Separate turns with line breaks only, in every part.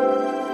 thank you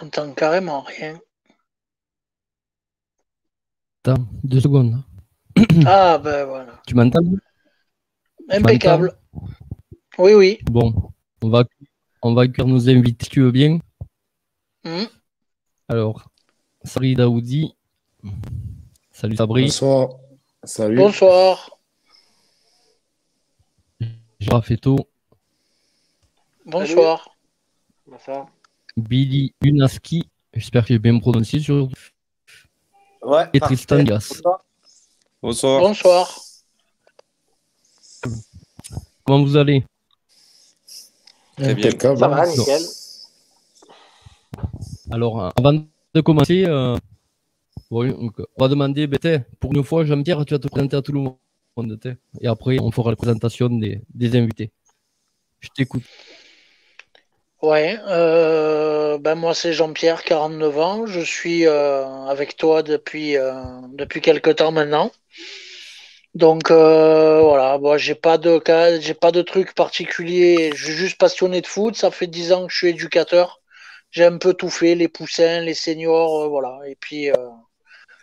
J'entends carrément rien.
Attends, deux secondes.
Ah ben voilà.
Tu m'entends
Impeccable. Oui, oui.
Bon, on va, on va accueillir nos invités, si tu veux bien.
Hmm.
Alors, Sabri Daoudi. Salut Sabri.
Bonsoir. Salut.
Bonsoir.
Gérard Feto.
Bonsoir.
Bonsoir.
Billy Unaski. J'espère que j'ai bien prononcé sur.
Ouais.
Et
parfait.
Tristan Gas.
Bonsoir.
Bonsoir.
Comment vous allez?
Très bien.
Ça va, nickel.
Alors, euh, avant de commencer, euh, on va demander, ben, pour une fois, Jean-Pierre, tu vas te présenter à tout le monde. Et après, on fera la présentation des, des invités. Je t'écoute.
Ouais, euh, ben moi c'est Jean-Pierre, 49 ans. Je suis euh, avec toi depuis euh, depuis quelque temps maintenant. Donc euh, voilà, bon, j'ai pas de cas, j'ai pas de truc particulier. Je suis juste passionné de foot. Ça fait 10 ans que je suis éducateur. J'ai un peu tout fait, les poussins, les seniors, euh, voilà. Et puis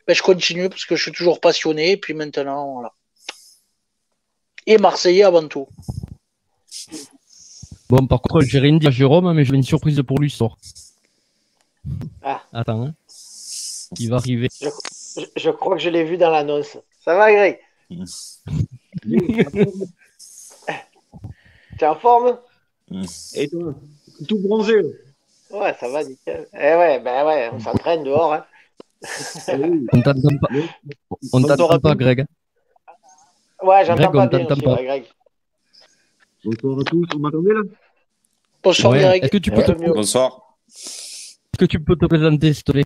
ben, je continue parce que je suis toujours passionné. Et puis maintenant, voilà. Et Marseillais avant tout.
Bon, par contre, j'ai rien dit à Jérôme, mais j'ai une surprise pour lui ce soir.
Ah.
Attends, hein. Il va arriver.
Je, je- je crois que je l'ai vu dans l'annonce. Ça va, Greg? T'es en forme?
Et toi? Tout bronzé.
Ouais, ça va, nickel. Eh ouais, ben ouais, on s'entraîne dehors. Hein.
On t'entend pas, on t'entend pas, Greg.
Ouais, j'entends pas
on
bien
t'entend
aussi,
pas.
ouais, Greg.
Bonsoir à tous, vous m'entendez là?
Bonsoir
Ouais. Est-ce que tu peux te,
mieux.
Bonsoir.
est-ce que tu peux te présenter, s'il te plaît?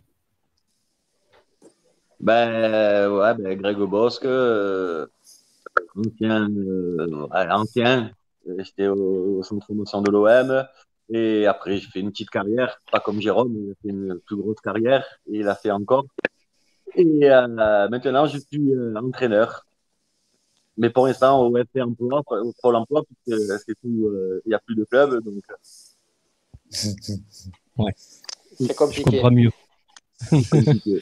Ben ouais, ben Greg Bosque, euh, ancien, euh, ancien, j'étais au, au centre de promotion de l'OM et après j'ai fait une petite carrière, pas comme Jérôme, il a fait une plus grosse carrière et il a fait encore. Et euh, maintenant je suis euh, entraîneur, mais pour l'instant au FP Emploi, au Pôle Emploi, puisque c'est tout, euh, il n'y a plus de club, donc
C'est
Je
compliqué.
comprends mieux.
c'est compliqué.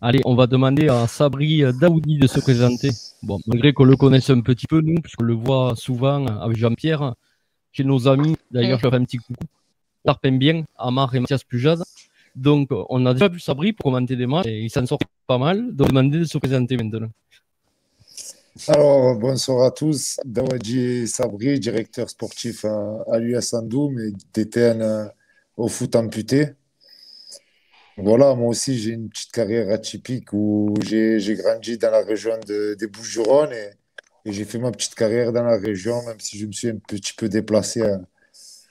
Allez, on va demander à Sabri Daoudi de se présenter. Bon, malgré qu'on le connaisse un petit peu, nous, puisqu'on le voit souvent avec Jean-Pierre, chez nos amis. D'ailleurs, je leur fais un petit coucou. Tarpin bien, Amar et Mathias Pujade. Donc, on a déjà vu Sabri pour commenter des matchs et il s'en sort pas mal. Donc, demander de se présenter maintenant.
Alors, bonsoir à tous. Dawadji Sabri, directeur sportif à, l'US Andoum et DTN au foot amputé. Voilà, moi aussi, j'ai une petite carrière atypique où j'ai grandi dans la région des Bouches-du-Rhône et, j'ai fait ma petite carrière dans la région, même si je me suis un petit peu déplacé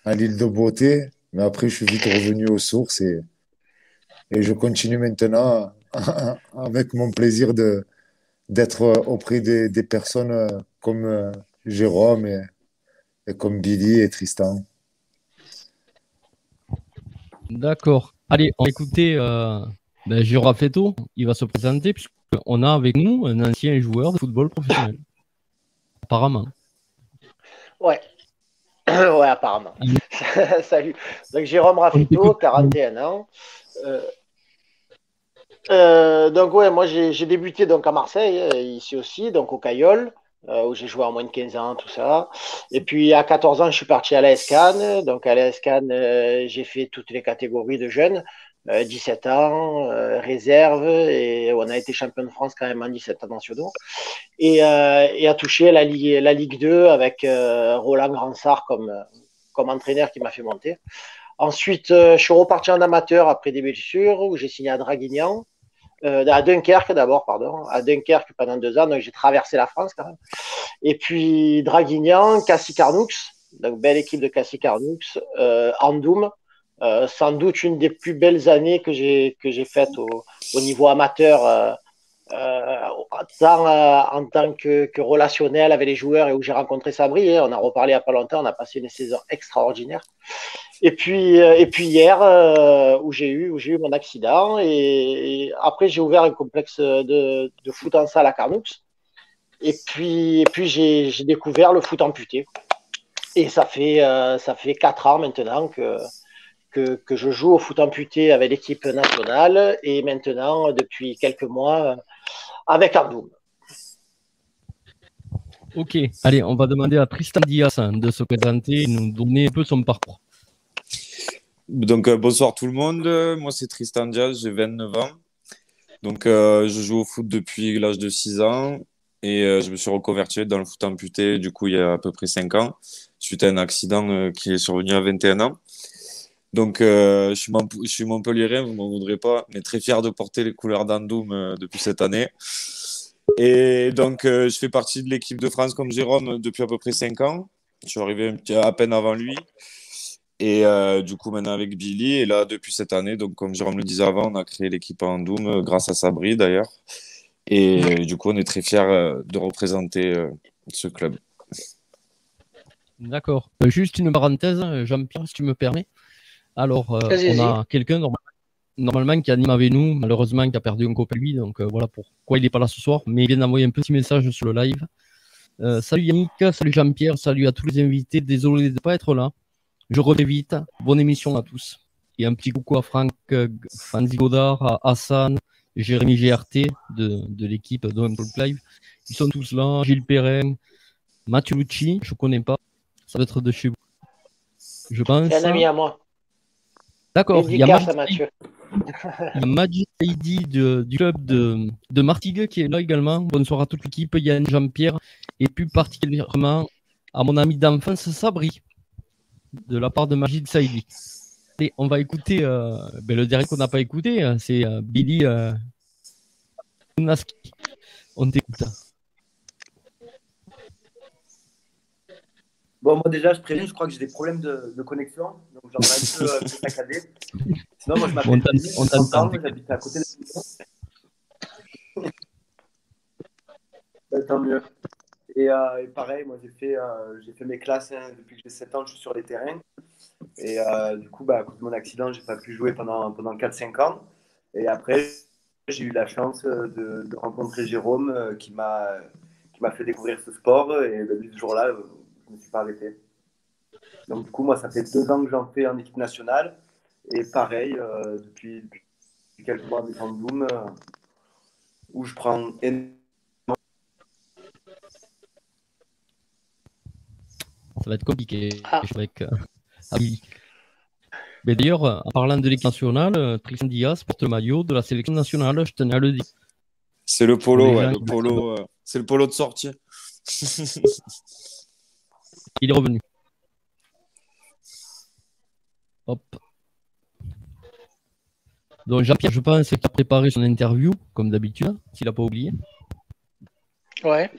à, l'île de Beauté. Mais après, je suis vite revenu aux sources et, je continue maintenant avec mon plaisir d'être auprès des, personnes comme euh, Jérôme et, et comme Billy et Tristan.
D'accord. Allez, on va écouter euh, ben, Jura Fetto. Il va se présenter puisqu'on a avec nous un ancien joueur de football professionnel. apparemment.
Ouais. ouais, apparemment. Salut. Donc, Jérôme Raffetto, 41 ans. Euh, euh, donc, ouais, moi, j'ai débuté donc à Marseille, euh, ici aussi, donc au Caillol. Euh, où j'ai joué en moins de 15 ans, tout ça. Et puis à 14 ans, je suis parti à la SCAN. Donc à la SCAN, euh, j'ai fait toutes les catégories de jeunes, 17 euh, ans, réserve, et on a été champion de France quand même en 17 ans nationaux. Et, et a touché la Ligue, la Ligue 2 avec Roland Gransart comme, comme entraîneur qui m'a fait monter. Ensuite, je suis reparti en amateur après des blessures, où j'ai signé à Draguignan. Euh, à Dunkerque d'abord, pardon, à Dunkerque pendant deux ans, donc j'ai traversé la France quand même. Et puis Draguignan, Cassis Carnoux, donc belle équipe de Cassis Carnoux, euh, Andoum, euh, sans doute une des plus belles années que j'ai que j'ai faites au, au, niveau amateur, euh, tant en tant que, que, relationnel avec les joueurs et où j'ai rencontré Sabri. Hein, on a reparlé il n'y a pas longtemps, on a passé une saison extraordinaire. Et puis, euh, et puis hier, euh, où j'ai eu, où j'ai eu mon accident, et, après j'ai ouvert un complexe de, de, foot en salle à Carnoux. Et puis, et puis j'ai, découvert le foot amputé. Et ça fait, euh, ça fait quatre ans maintenant que, que, que, je joue au foot amputé avec l'équipe nationale, et maintenant depuis quelques mois avec Ardoum.
Ok, allez, on va demander à Tristan Diaz de se présenter et nous donner un peu son parcours.
Donc, euh, bonsoir tout le monde. Moi, c'est Tristan Diaz, j'ai 29 ans. Donc, euh, je joue au foot depuis l'âge de 6 ans et euh, je me suis reconverti dans le foot amputé, du coup, il y a à peu près 5 ans, suite à un accident qui est survenu à 21 ans. Donc, je suis, je suis vous ne m'en voudrez pas, mais très fier de porter les couleurs d'Andoum depuis cette année. Et donc, je fais partie de l'équipe de France comme Jérôme depuis à peu près 5 ans. Je suis arrivé à peine avant lui. Et euh, du coup, maintenant avec Billy, et là, depuis cette année, donc comme Jérôme le disait avant, on a créé l'équipe en Doom euh, grâce à Sabri d'ailleurs. Et du coup, on est très fiers euh, de représenter ce club.
D'accord. Juste une parenthèse, Jean-Pierre, si tu me permets. Alors, on a quelqu'un normalement qui anime avec nous, malheureusement qui a perdu un copain lui, donc voilà pourquoi il n'est pas là ce soir, mais il vient d'envoyer un petit message sur le live. salut Yannick, salut Jean-Pierre, salut à tous les invités, désolé de ne pas être là. Je reviens vite. Bonne émission à tous. Et un petit coucou à Franck euh, Fanzi Godard, à Hassan, Jérémy GRT de, de l'équipe de Talk Live. Ils sont tous là. Gilles Perrin, Mathieu Lucci, je ne connais pas. Ça va être de chez vous. Je pense.
C'est un ami à moi.
D'accord. Il y a Magic Lady du club de, de Martigues qui est là également. Bonsoir à toute l'équipe, Yann, Jean-Pierre et plus particulièrement à mon ami d'enfance Sabri de la part de Majid Saïdi. Et on va écouter euh, ben, le dernier qu'on n'a pas écouté, hein, c'est euh, Billy euh, Naski. On t'écoute.
Bon, moi déjà, je préviens, je crois que j'ai des problèmes de, de connexion, donc j'en ai un peu, euh, saccadé. Sinon, moi, je m'appelle Billy, on t'entend, j'habite à côté de la bah, Tant mieux. Euh, et, pareil, moi j'ai fait, euh, mes classes hein, depuis que j'ai 7 ans, je suis sur les terrains. Et euh, du coup, bah, à cause de mon accident, j'ai pas pu jouer pendant, pendant 4-5 ans. Et après, j'ai eu la chance de, rencontrer Jérôme qui m'a fait découvrir ce sport. Et depuis ce jour-là, je ne me suis pas arrêté. Donc du coup, moi, ça fait deux ans que j'en fais en équipe nationale. Et pareil, depuis, quelques mois avec Andoum, où je prends énormément
ça va être compliqué. Ah. Euh, ah Mais d'ailleurs, en parlant de l'équipe nationale, Tristan Diaz porte le maillot de la sélection nationale, je tenais à le dire.
C'est le polo, ouais, le polo, euh, c'est le polo de sortie.
Il est revenu. Hop. Donc Jean-Pierre, je pense qu'il a préparé son interview, comme d'habitude, s'il n'a pas oublié.
Ouais.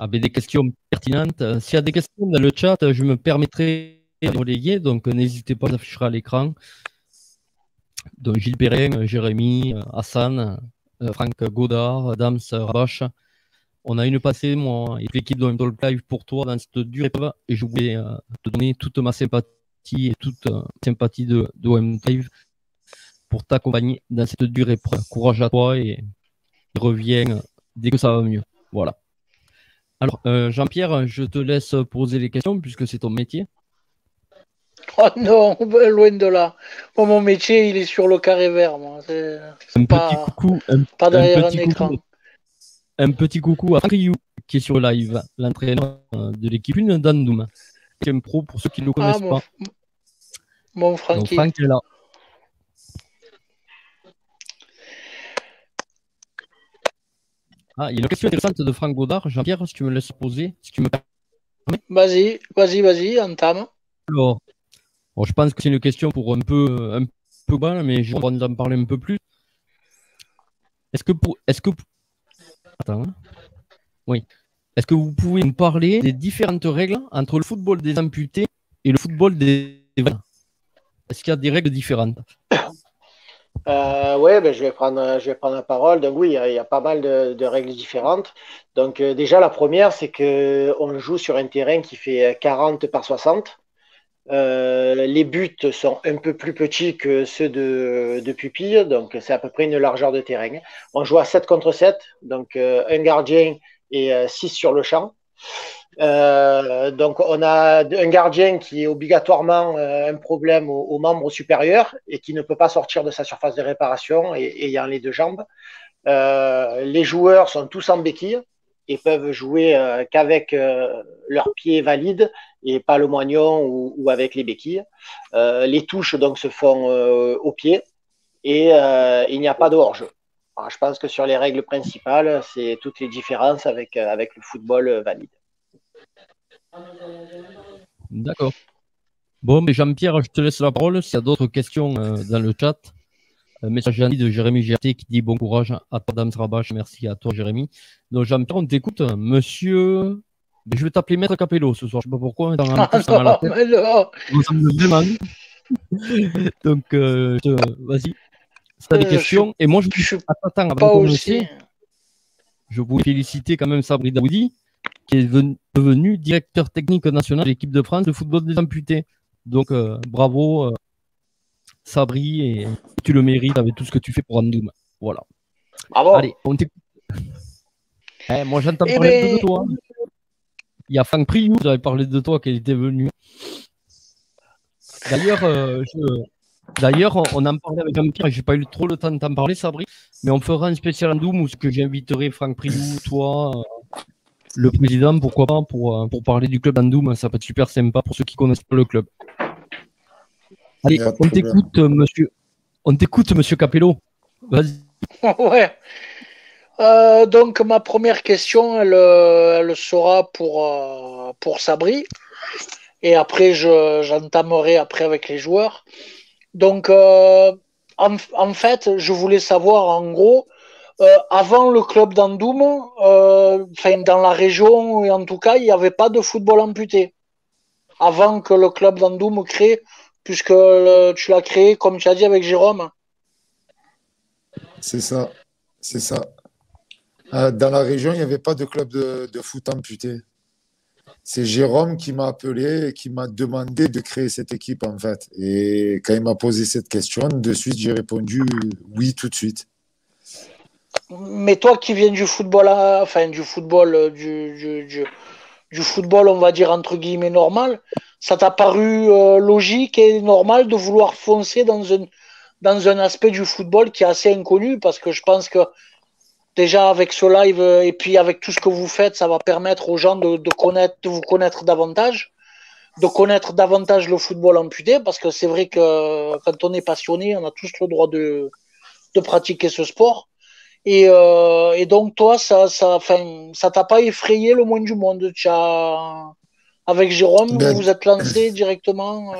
Avec des questions pertinentes. Euh, S'il y a des questions dans le chat, euh, je me permettrai de relayer, donc euh, n'hésitez pas, ça affichera à l'écran. Donc Gilles Perrin, Jérémy, Hassan, Franck Godard, Dams, Rabache. On a une passée, moi, et l'équipe de Talk Live pour toi dans cette dure épreuve, et je voulais te donner toute ma sympathie et toute sympathie de, de Live pour t'accompagner dans cette dure épreuve. Courage à toi et reviens dès que ça va mieux. Voilà. Alors, euh, Jean-Pierre, je te laisse poser les questions puisque c'est ton métier.
Oh non, loin de là. Mon métier, il est sur le carré vert. Moi. C'est
Un
pas,
petit coucou, un,
pas derrière un,
petit
écran.
coucou, un petit coucou à Rioux, qui est sur live, l'entraîneur euh, de l'équipe 1 d'Andoum. C'est un pro pour ceux qui ne le
Ah,
connaissent
mon,
pas.
mon
Donc,
Francky.
Franck est là. Ah, il y a une question intéressante de Franck Godard. Jean-Pierre, si tu me laisses poser, si tu me
Vas-y, vas-y, vas-y, entame.
Alors, bon, je pense que c'est une question pour un peu, un peu bas, mais j'ai envie d'en parler un peu plus. Est-ce que pour, est-ce que, attends, hein. oui, est-ce que vous pouvez nous parler des différentes règles entre le football des amputés et le football des Est-ce qu'il y a des règles différentes?
Euh, oui, ben, je, vais prendre, je vais prendre la parole. Donc oui, il y a, pas mal de, règles différentes. Donc euh, déjà, la première, c'est que on joue sur un terrain qui fait 40 par 60. Euh, les buts sont un peu plus petits que ceux de, de pupille, donc c'est à peu près une largeur de terrain. On joue à 7 contre 7, donc euh, un gardien et 6 sur le champ. Euh, donc, on a un gardien qui est obligatoirement euh, un problème au, au, membre supérieur et qui ne peut pas sortir de sa surface de réparation ayant les deux jambes. Euh, les joueurs sont tous en béquille et peuvent jouer qu'avec leurs pieds valides et pas le moignon ou, avec les béquilles. Les touches donc se font au pied et il n'y a pas de hors-jeu. Je pense que sur les règles principales, c'est toutes les différences avec le football valide.
D'accord. Bon, mais Jean-Pierre, je te laisse la parole. S'il y a d'autres questions euh, dans le chat, un message de Jérémy GRT qui dit bon courage à toi, Dams Rabache. Merci à toi, Jérémy. Donc, Jean-Pierre, on t'écoute. Monsieur. Mais je vais t'appeler Maître Capello ce soir. Je ne sais pas pourquoi. Dans un
ah non, la tête. Mais non.
Donc, euh, te... vas-y. Si tu as des euh, questions.
Je...
Et moi, je,
je suis
attends,
pas aussi.
je voulais féliciter quand même Sabri Daoudi qui est devenu directeur technique national de l'équipe de France de football des amputés. Donc euh, bravo euh, Sabri et tu le mérites avec tout ce que tu fais pour Andoum. Voilà.
Bravo.
Allez, on t'écoute. Eh, moi j'entends
Eh
parler
ben-
de toi. Il y a Franck Priou, j'avais parlé de toi qui était venu. D'ailleurs, euh, je- D'ailleurs, on- on en parlait avec Jean-Pierre, j'ai pas eu trop le temps de t'en parler, Sabri, mais on fera un spécial Andoum où ce que j'inviterai Franck Priou, toi, euh, le président, pourquoi pas, pour, euh, pour parler du club Andoum, ça peut être super sympa pour ceux qui connaissent pas le club. Allez,
Y a pas de
on t'écoute, euh, monsieur. On t'écoute, monsieur Capello. Vas-y.
ouais. Euh, donc ma première question, elle, elle sera pour, euh, pour Sabri. Et après, je, j'entamerai après avec les joueurs. Donc, euh, en, en fait, je voulais savoir en gros, euh, avant le club d'Andoum, euh, dans la région, et en tout cas, il n'y avait pas de football amputé. Avant que le club d'Andoum crée, puisque tu l'as créé, comme tu as dit, avec Jérôme.
C'est ça. C'est ça. Euh, dans la région, il n'y avait pas de club de, de foot amputé. C'est Jérôme qui m'a appelé et qui m'a demandé de créer cette équipe, en fait. Et quand il m'a posé cette question, de suite, j'ai répondu oui tout de suite.
Mais toi qui viens du football, à- enfin du football, euh, du, du, du, football, on va dire entre guillemets normal, ça t'a paru euh, logique et normal de vouloir foncer dans un, dans un aspect du football qui est assez inconnu? Parce que je pense que déjà avec ce live euh, et puis avec tout ce que vous faites, ça va permettre aux gens de, de connaître, de vous connaître davantage, de connaître davantage le football amputé parce que c'est vrai que quand on est passionné, on a tous le droit de, de pratiquer ce sport. Et, euh, et donc, toi, ça ça, ça t'a pas effrayé le moins du monde? Tu as- Avec Jérôme,
Ben-
vous vous êtes lancé directement. euh,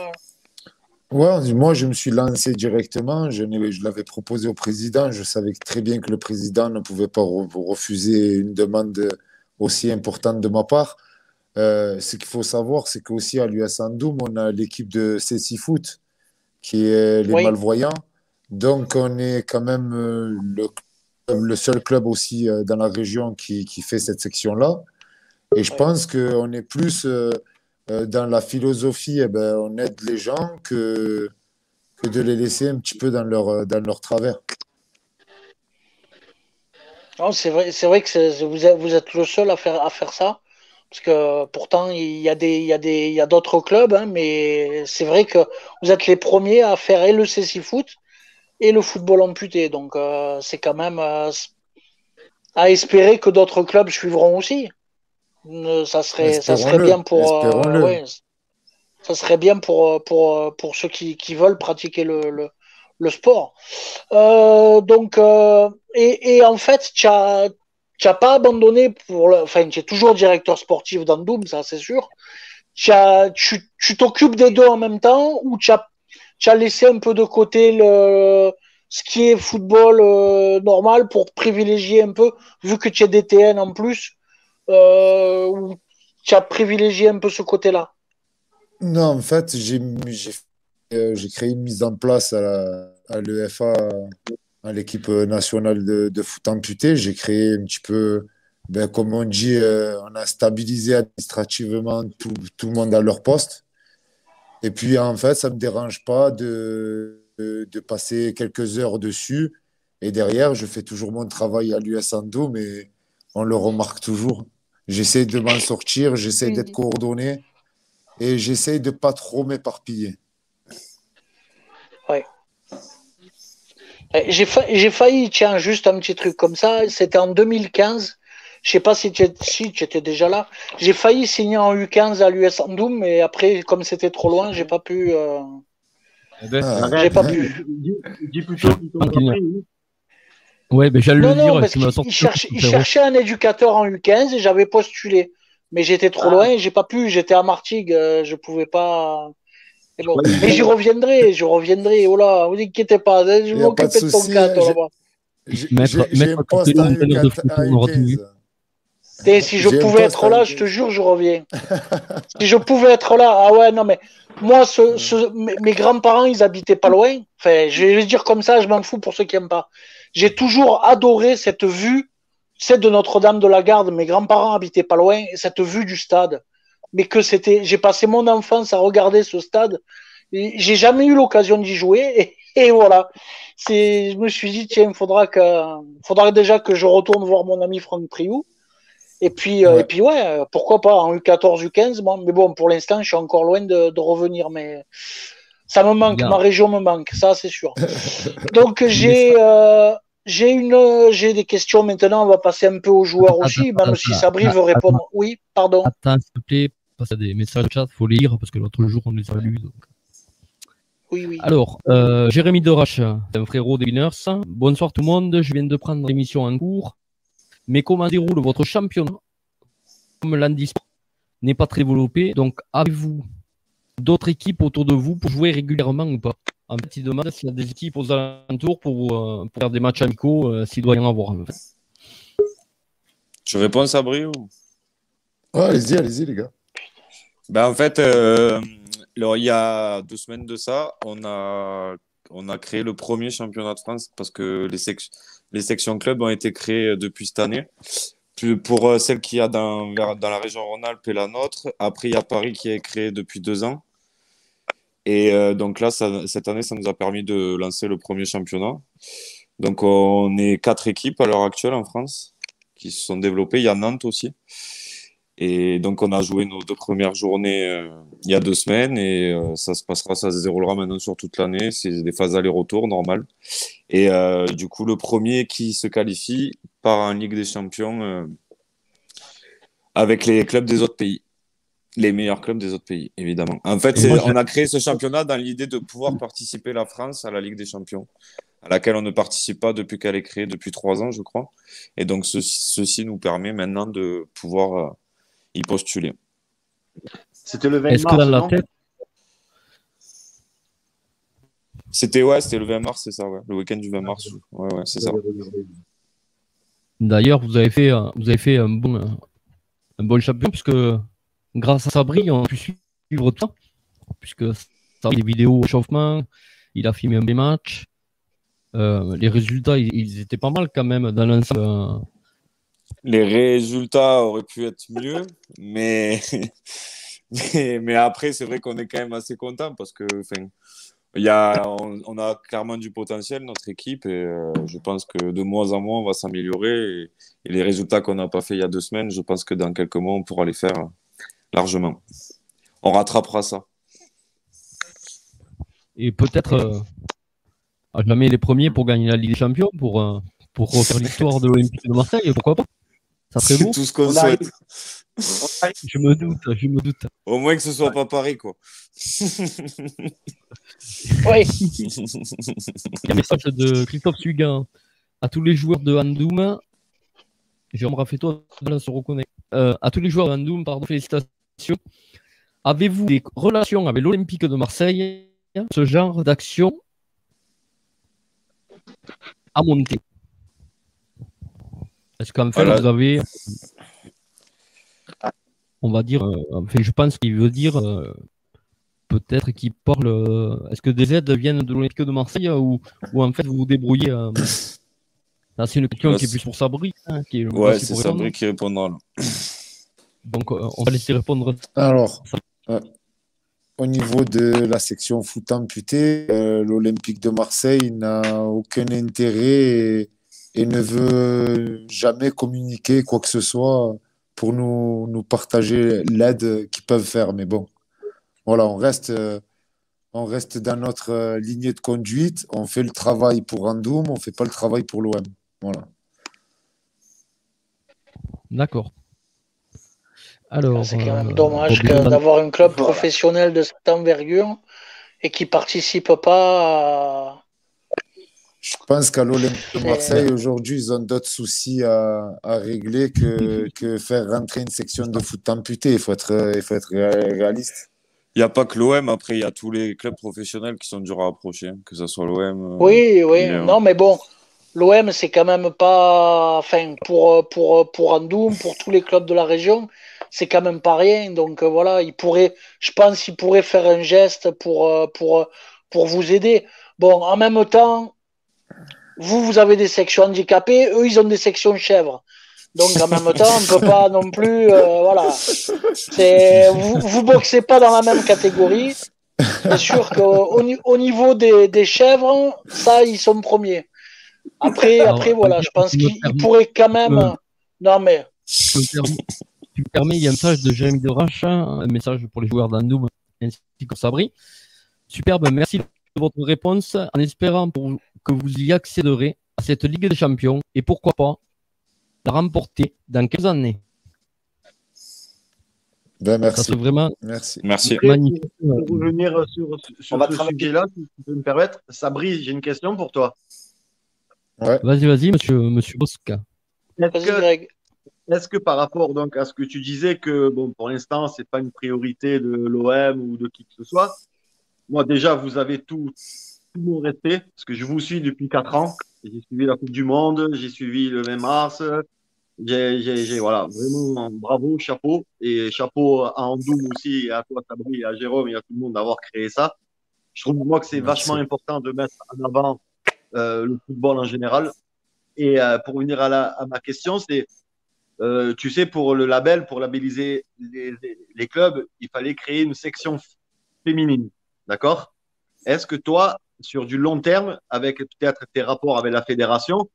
Ouais, moi, je me suis lancé directement. Je, l'avais proposé au président. Je savais très bien que le président ne pouvait pas re- refuser une demande aussi importante de ma part. Euh, ce qu'il faut savoir, c'est qu'aussi à l'US Andoum, on a l'équipe de CC Foot, qui est les
Oui.
malvoyants. Donc, on est quand même euh, le, le seul club aussi euh, dans la région qui, qui fait cette section-là. Et je pense qu'on est plus euh, euh, dans la philosophie, eh ben, on aide les gens que, que de les laisser un petit peu dans leur, dans leur travers.
C'est vrai, vrai que vous êtes, vous êtes le seul à faire, à faire ça. Parce que pourtant, il y a d'autres clubs, hein, mais c'est vrai que vous êtes les premiers à faire et le CC Foot et le football amputé. Donc, euh, c'est quand même euh, à espérer que d'autres clubs suivront aussi. Euh, Ça serait, ça serait bien pour, euh, ouais, ça serait bien pour, pour, pour ceux qui, qui veulent pratiquer le, le, le sport. Donc, et, et en fait, tu as, n'as pas abandonné pour le, enfin, tu es toujours directeur sportif dans Doom, ça c'est sûr. As- tu tu t'occupes des deux en même temps ou tu as, tu as laissé un peu de côté le, ce qui est football euh, normal pour privilégier un peu, vu que tu es DTN en plus, euh, tu as privilégié un peu ce côté-là?
Non, en fait, j'ai euh, créé une mise en place à, l'EFA, à l'équipe nationale de, de foot amputé. J'ai créé un petit peu, ben, comme on dit, euh, on a stabilisé administrativement tout, tout le monde à leur poste. Et puis, en fait, ça ne me dérange pas de, de, de passer quelques heures dessus. Et derrière, je fais toujours mon travail à l'US Ando, mais on le remarque toujours. J'essaie de m'en sortir, j'essaie d'être coordonné et j'essaie de pas trop m'éparpiller.
J'ai fa- j'ai failli, tiens, juste un petit truc comme ça. C'était en 2015. Je sais pas si tu étais, si tu étais déjà là. J'ai failli signer en U15 à l'US Andoum, mais après, comme c'était trop loin, j'ai pas pu. euh,
Ah,
J'ai pas pu.
Dis, plutôt.
Ouais, ben j'allais
Non,
le dire,
non, parce il
le
cherchait, il un éducateur en U15 et j'avais postulé. Mais j'étais trop
Ah.
loin et j'ai pas pu. J'étais à Martigues, euh, je pouvais pas. Et bon.
Ouais.
Mais j'y reviendrai, j'y reviendrai. Oh là, vous inquiétez pas, je vais
de
m'occuper de ton cas, toi, là-bas.
J'ai un poste
Costello,
en
entraîneur de
U4
foot,
à
on aura tout
U15.
Et si je pouvais être là,
U15.
je te jure, je reviens. si je pouvais être là, ah ouais, non mais moi, ce, ce- mes, grands-parents, ils habitaient pas loin. Enfin, je vais dire comme ça, je m'en fous pour ceux qui aiment pas. J'ai toujours adoré cette vue, celle de Notre-Dame de la Garde. Mes grands-parents habitaient pas loin, et cette vue du stade. Mais que c'était, j'ai passé mon enfance à regarder ce stade. J'ai jamais eu l'occasion d'y jouer, et, et voilà. C'est, je me suis dit, tiens, il faudra que, faudra déjà que je retourne voir mon ami Franck Priou. Et puis, euh,
Ouais.
et puis ouais, euh, pourquoi pas en U14, U15, bon, mais bon, pour l'instant, je suis encore loin de, de revenir, mais ça me manque,
Bien.
ma région me manque, ça c'est sûr. Donc j'ai euh, j'ai une j'ai des questions maintenant, on va passer un peu aux joueurs
Attends,
aussi,
attends,
même si
attends,
Sabri veut répondre. Oui, pardon.
Attends, s'il te plaît, y a des messages chat, faut les lire, parce que l'autre jour, on les a lus. donc.
Oui, oui.
Alors, euh, Jérémy Dorache, un frérot des Winners. Bonsoir tout le monde, je viens de prendre l'émission en cours. Mais comment déroule votre championnat Comme l'Andy n'est pas très développé, donc avez-vous d'autres équipes autour de vous pour jouer régulièrement ou pas? En fait, il demande s'il y a des équipes aux alentours pour, euh, pour faire des matchs amicaux, euh, s'il doit y en avoir. en fait.
Tu réponds, Sabri ou?
Ouais, allez-y, allez-y, les gars.
Ben, en fait, euh, alors, il y a deux semaines de ça, on a, on a créé le premier championnat de France parce que les, les sections clubs ont été créées depuis cette année. Pour euh, celle qu'il y a dans, la région Rhône-Alpes et la nôtre. Après, il y a Paris qui est créé depuis deux ans. Et euh, donc là, cette année, ça nous a permis de lancer le premier championnat. Donc, on est quatre équipes à l'heure actuelle en France qui se sont développées. Il y a Nantes aussi. Et donc, on a joué nos deux premières journées euh, il y a deux semaines et euh, ça se passera, ça se déroulera maintenant sur toute l'année. C'est des phases aller-retour normales. Et euh, du coup, le premier qui se qualifie part en Ligue des Champions avec les clubs des autres pays.
les meilleurs clubs des autres pays, évidemment. En fait, on a créé ce championnat dans l'idée de pouvoir participer la France à la Ligue des Champions, à laquelle on ne participe pas depuis qu'elle est créée, depuis trois ans, je crois. Et donc, ceci nous permet maintenant de pouvoir euh, y postuler.
C'était le 20
Est-ce que
mars,
dans la
non
tête,
C'était ouais, c'était le 20 mars, c'est ça, ouais. Le week-end du 20 mars. Ouais, ouais, c'est ça.
d'ailleurs, vous avez fait, un- vous avez fait un bon, un bon champion, puisque grâce à Sabri, on a pu suivre tout ça, puisque Sabri, des vidéos au chauffement, il a filmé un des matchs. Euh, les résultats, ils, ils étaient pas mal quand même dans l'ensemble.
Les résultats auraient pu être mieux, mais, après, c'est vrai qu'on est quand même assez content parce que, a, on, a clairement du potentiel, notre équipe, et euh, je pense que de mois en mois, on va s'améliorer. Et, les résultats qu'on n'a pas fait il y a deux semaines, je pense que dans quelques mois, on pourra les faire largement. On rattrapera ça.
Et peut-être euh, jamais les premiers pour gagner la Ligue des Champions, pour, euh, pour refaire l'histoire de l'Olympique de Marseille, pourquoi pas? Ça serait
C'est
beau.
tout ce qu'on
On
souhaite.
arrive.
Je me doute, je me doute.
Au moins que ce soit pas Paris, quoi.
Oui,
Il y a un message de Christophe Suguin à tous les joueurs de Handoum. Jérôme Raffetto se reconnaît. Euh, à tous les joueurs de Handoum, pardon, félicitations. Avez-vous des relations avec l'Olympique de Marseille? Ce genre d'action à monter Est-ce qu'en fait,
Voilà.
vous avez. On va dire. euh, enfin, je pense qu'il veut dire. euh, Peut-être qu'il parle. euh, Est-ce que des aides viennent de l'Olympique de Marseille euh, ou, ou en fait vous vous débrouillez euh, C'est une question
Là,
qui est plus pour Sabri. hein, qui est le
Ouais, c'est. Sabri qui répondra. là.
Donc euh, on va laisser répondre.
Alors, au niveau de la section foot amputé, euh, l'Olympique de Marseille n'a aucun intérêt et, et ne veut jamais communiquer quoi que ce soit pour nous, nous partager l'aide qu'ils peuvent faire. Mais bon, voilà, on reste, euh, on reste dans notre euh, lignée de conduite. On fait le travail pour Randoum, on ne fait pas le travail pour l'OM. Voilà.
D'accord. Alors.
c'est quand
euh,
même dommage que
bien-
d'avoir un club
Voilà.
professionnel de cette envergure et qui participe pas à...
Je pense qu'à l'Olympique de
C'est-
Marseille, aujourd'hui, ils ont d'autres soucis à, à régler que, que faire rentrer une section de foot amputée. Il faut être, euh, il faut être ré- réaliste.
Il n'y a pas que l'OM, après, il y a tous les clubs professionnels qui sont durs à approcher, hein, que ce soit l'OM. euh,
Oui, oui. Non, mais bon, l'OM, c'est quand même pas. Enfin, pour, pour, pour Andoum, pour tous les clubs de la région, c'est quand même pas rien. Donc euh, voilà, il pourrait, je pense qu'il pourrait faire un geste pour, euh, pour, pour vous aider. Bon, en même temps, vous, vous avez des sections handicapées, eux, ils ont des sections chèvres. Donc en même temps, on ne peut pas non plus. euh, voilà. C'est, vous, vous boxez pas dans la même catégorie. C'est sûr qu'au ni- au niveau des, des chèvres, ça, ils sont premiers. Après,
Alors,
après voilà, je pense
tu me
qu'il il
permets-
pourrait quand même.
me-
Non, mais
Tu me permets, il y a un message de Jérémy de Racha, un message pour les joueurs d'Andoum ainsi que Sabri. Superbe, merci de votre réponse, en espérant pour- que vous y accéderez à cette Ligue des Champions et pourquoi pas la remporter dans quelques années.
Ben,
Ça
merci.
serait vraiment
Merci.
Merci.
Magnifique.
Pour revenir sur, sur
On va
ce
travailler.
sujet-là, si tu peux me permettre, Sabri, j'ai une question pour toi.
Vas-y, vas-y, monsieur, monsieur Bosca.
Est-ce que, que par rapport donc à ce que tu disais que bon pour l'instant c'est pas une priorité de l'OM ou de qui que ce soit, moi déjà vous avez tout mon respect parce que je vous suis depuis quatre ans. J'ai suivi la Coupe du Monde, j'ai suivi le 20 mars. J'ai, voilà vraiment bravo, chapeau et chapeau à Andoum aussi et à toi Sabri à Jérôme et à tout le monde d'avoir créé ça. Je trouve moi que c'est vachement important de mettre en avant euh, le football en général. Et euh, pour venir à, la, à ma question, c'est, euh, tu sais, pour le label, pour labelliser les, les, les clubs, il fallait créer une section féminine. D'accord? Est-ce que toi, sur du long terme, avec peut-être tes rapports avec la fédération,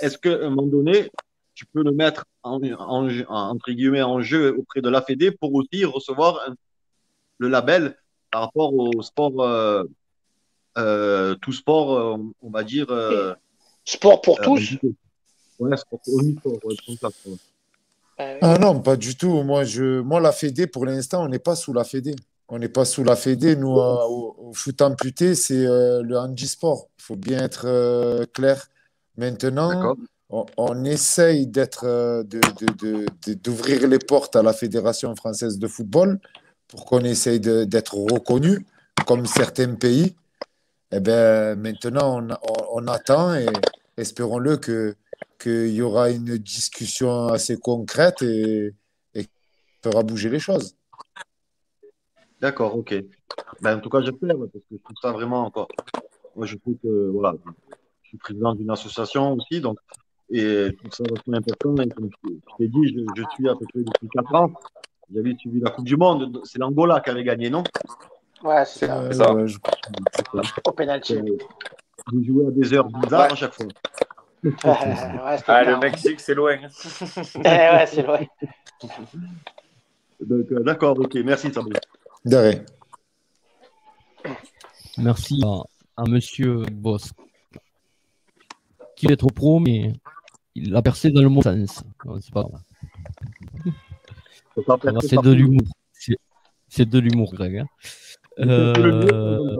est-ce qu'à un moment donné, tu peux le mettre en, en, en- entre guillemets en jeu auprès de la Fédé pour aussi recevoir un- le label par rapport au sport, euh, euh, tout sport, euh, on va dire. euh,
Sport pour
euh,
tous.
Ouais, sport, ouais,
Ah non, pas du tout. Moi, je, moi la Fédé, pour l'instant, on n'est pas sous la Fédé. On n'est pas sous la Fédé. Nous, euh, au, au foot amputé, c'est euh, le handisport. Il faut bien être euh, clair. Maintenant, on, on essaye d'être, euh, d'ouvrir les portes à la Fédération française de football pour qu'on essaye d'être reconnu comme certains pays. Eh ben, maintenant, on, on- on attend et espérons-le que qu'il y aura une discussion assez concrète et, et qui fera bouger les choses.
D'accord, ok. Ben, en tout cas, j'espère, parce que je trouve ça vraiment encore. Moi, je trouve que, voilà, je suis président d'une association aussi, donc, et je trouve ça vachement important. Et comme je je t'ai dit, je, je suis à peu près depuis 4 ans. J'avais suivi la Coupe du Monde. C'est l'Angola qui avait gagné, non?
Ouais, c'est ça.
Euh,
ça.
ouais, je-
Au penalty.
Euh, Vous jouez à des heures bizarres à chaque fois.
Ah, le Mexique, c'est loin.
Eh ouais, c'est.
Donc, euh, d'accord, ok. Merci, Sabri.
Rien.
Merci à, à monsieur Boss. Qui est trop pro, mais il a percé dans le bon sens. C'est pas C'est de l'humour. C'est- de l'humour, Greg. hein. Euh,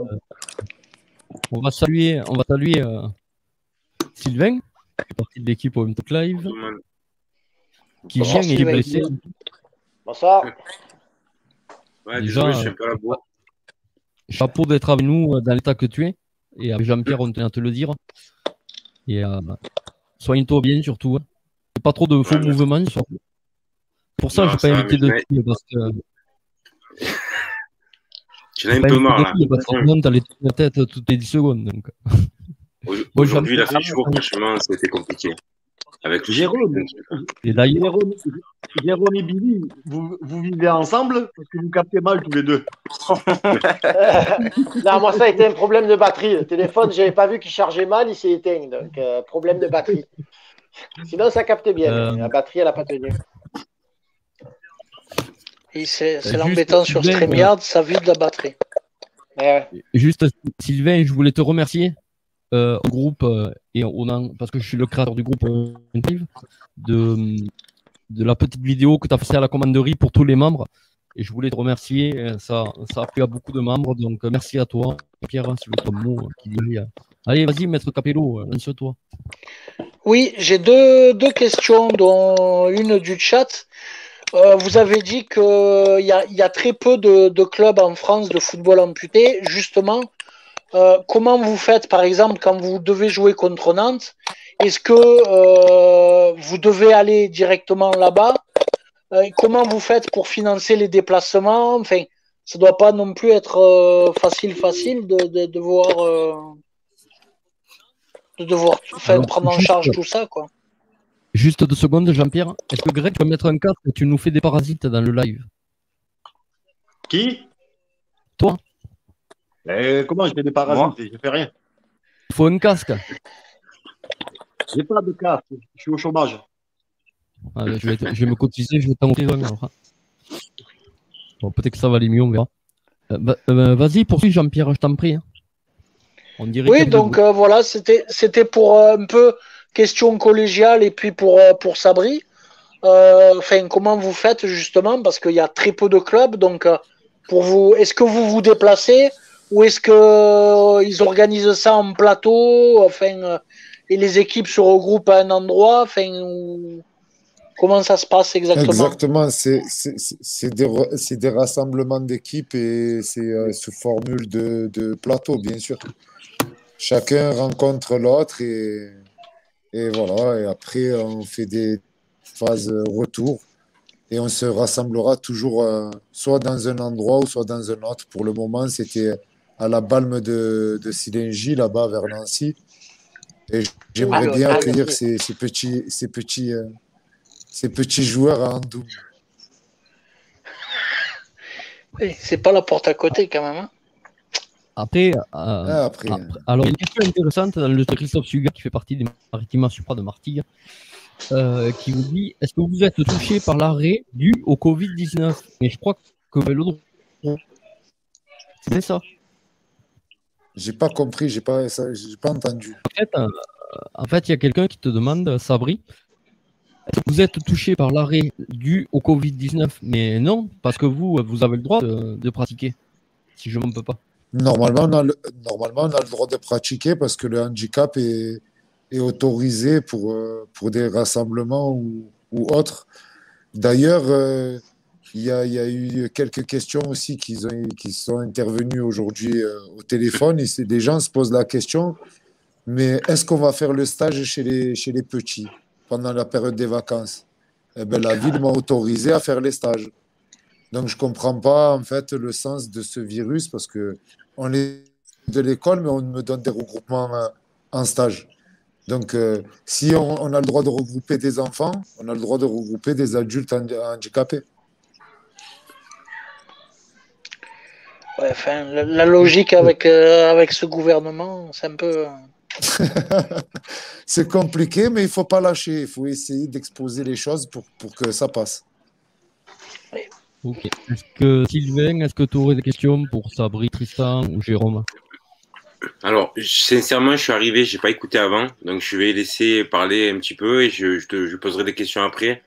on va saluer, on va saluer euh, Sylvain, qui fait partie de l'équipe Talk Live, qui vient et est
Sylvain.
blessé.
Bonsoir.
Ouais,
Déjà,
désolé, je suis pas la boîte.
Chapeau d'être avec nous euh, dans l'état que tu es. Et avec Jean-Pierre, on tenait à te le dire. Et euh, soigne-toi bien surtout. hein. Pas trop de faux
Ouais,
mouvements. surtout. Pour ça, je n'ai pas invité de filles parce que
J'en ai un peu marre là.
parce t'as les la tête toutes les 10 secondes. Donc.
Aujourd'hui, il a
j'aime-
fait chaud, franchement, c'était compliqué. Avec le
Jérôme.
Et d'ailleurs,
Jérôme, Jérôme et Billy, vous, vous vivez ensemble parce que vous captez mal tous les deux.
non, moi, ça a été un problème de batterie. Le téléphone, j'avais pas vu qu'il chargeait mal, il s'est éteint. Donc, euh, problème de batterie. Sinon, ça captait bien.
Euh.
La batterie, elle n'a pas tenu.
C'est l'embêtant sur StreamYard, ça vide la batterie.
Eh ouais.
juste Sylvain, je voulais te remercier euh, groupe euh, et on a, parce que je suis le créateur du groupe euh, de, de la petite vidéo que tu as fait à la commanderie pour tous les membres. Et je voulais te remercier. euh, Ça, ça a plu à beaucoup de membres. Donc, merci à toi, Pierre, le ton mot qui dit. Allez, vas-y, maître Capello, lance-toi.
Oui, j'ai deux, deux questions, dont une du chat. Euh, vous avez dit qu'il y y a très peu de, de clubs en France de football amputé. Justement, euh, comment vous faites, par exemple, quand vous devez jouer contre Nantes Est-ce que euh, vous devez aller directement là-bas? Euh, Comment vous faites pour financer les déplacements? Enfin, ça doit pas non plus être euh, facile, facile de, de, de voir, euh, de devoir enfin,
Alors,
prendre en
juste-
charge tout ça, quoi.
Juste deux secondes, Jean-Pierre. Est-ce que Greg, tu peux mettre un casque? Et tu nous fais des parasites dans le live
Qui?
Toi.
Eh, Comment je fais des parasites Je fais rien.
Il faut un casque.
J'ai pas de casque. Je suis au chômage.
Ah, je, vais te- je vais me cotiser, je vais t'en offrir un. alors, hein. Bon, peut-être que ça va aller mieux, on verra. Euh, euh, Vas-y, poursuis Jean-Pierre, je t'en prie. hein. On dirait
Oui, donc euh, voilà, c'était c'était pour euh, un peu question collégiale et puis pour euh, pour Sabri. Euh, Enfin, comment vous faites justement parce qu'il y a très peu de clubs. Donc, euh, pour vous, est-ce que vous vous déplacez ou est-ce que euh, organisent ça en plateau Enfin, euh, et les équipes se regroupent à un endroit. Enfin, comment ça se passe exactement?
Exactement, c'est des, des rassemblements d'équipes et c'est euh, sous formule de, de plateau, bien sûr. Chacun rencontre l'autre et, et voilà, et après on fait des phases retour et on se rassemblera toujours soit dans un endroit ou soit dans un autre. Pour le moment, c'était à la Balme de, de là-bas vers Nancy. Et j'aimerais
Ah,
bien
ah,
accueillir ces, ces petits, ces petits, euh, ces petits joueurs à Andoum.
Oui, C'est pas la porte à côté quand même. hein.
Après, euh,
Ah, après,
après- alors, il y a une question intéressante dans le Christophe Suga, qui fait partie des Maritima Supra de Martigues, euh, qui vous dit Est-ce que vous êtes touché par l'arrêt dû au Covid-19 Mais je crois que Vélodrome. C'est ça.
J'ai pas compris, j'ai pas, j'ai pas entendu.
En fait, euh, en fait, il y a quelqu'un qui te demande, Sabri, est-ce que vous êtes touché par l'arrêt dû au Covid-19 Mais non, parce que vous, vous avez le droit de, de pratiquer, si je ne m'en peux pas.
Normalement on, a le, normalement, on a le droit de pratiquer parce que le handicap est, est autorisé pour, euh, pour des rassemblements ou, ou autres. D'ailleurs, euh, il y, a, eu quelques questions aussi qui, ont, qui sont intervenues aujourd'hui euh, au téléphone. Et des gens se posent la question, mais est-ce qu'on va faire le stage chez les, petits pendant la période des vacances? Eh ben, La ville m'a autorisé à faire les stages. Donc je ne comprends pas en fait le sens de ce virus parce que on est de l'école, mais on me donne des regroupements euh, en stage. Donc euh, si on, a le droit de regrouper des enfants, on a le droit de regrouper des adultes handi- handicapés.
Ouais, enfin, la, la logique avec, euh, avec ce gouvernement, c'est un peu. euh,
C'est compliqué, mais il faut pas lâcher. Il faut essayer d'exposer les choses pour, pour que ça passe.
Ok. Est-ce que Sylvain, est-ce que tu aurais des questions pour Sabri, Tristan ou Jérôme?
Alors, sincèrement, je suis arrivé, j'ai pas écouté avant, donc je vais laisser parler un petit peu et je, je te je poserai des questions après.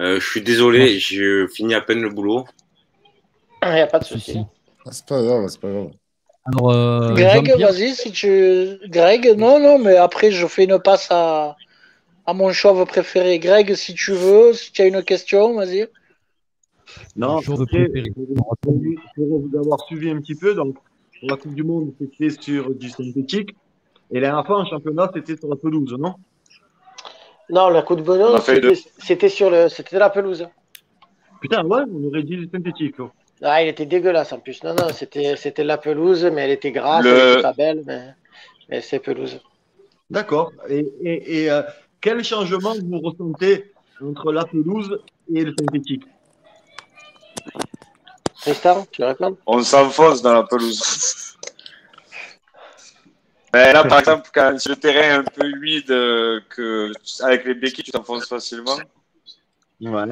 Euh, je suis désolé, je finis à peine le boulot.
Il n'y a pas de souci.
Ah, C'est pas grave, c'est pas grave.
Alors, euh,
Greg, vas-y, si tu. Greg, non, non, mais après, je fais une passe à, à mon chauve préféré. Greg, si tu veux, si tu as une question, vas-y.
Non, pour pour vous avoir suivi un petit peu, donc pour la Coupe du Monde, c'était sur du synthétique. Et la dernière fois, en championnat, c'était sur la pelouse, non?
Non, la coup de
On
bonheur,
a fait les
c'était c'était sur le, c'était la pelouse.
Putain, ouais, on aurait dit du synthétique. quoi.
Ah, il était dégueulasse en plus. Non, non, c'était c'était la pelouse, mais elle était grasse,
Le-
elle était pas belle, mais, mais c'est pelouse.
D'accord. Et, et, et euh, quel changement vous ressentez entre la pelouse et le synthétique?
Tristan, tu veux répondre?
On s'enfonce dans la pelouse. Mais là, par exemple, quand le terrain est un peu humide, euh, que avec les béquilles, tu t'enfonces facilement.
Ouais.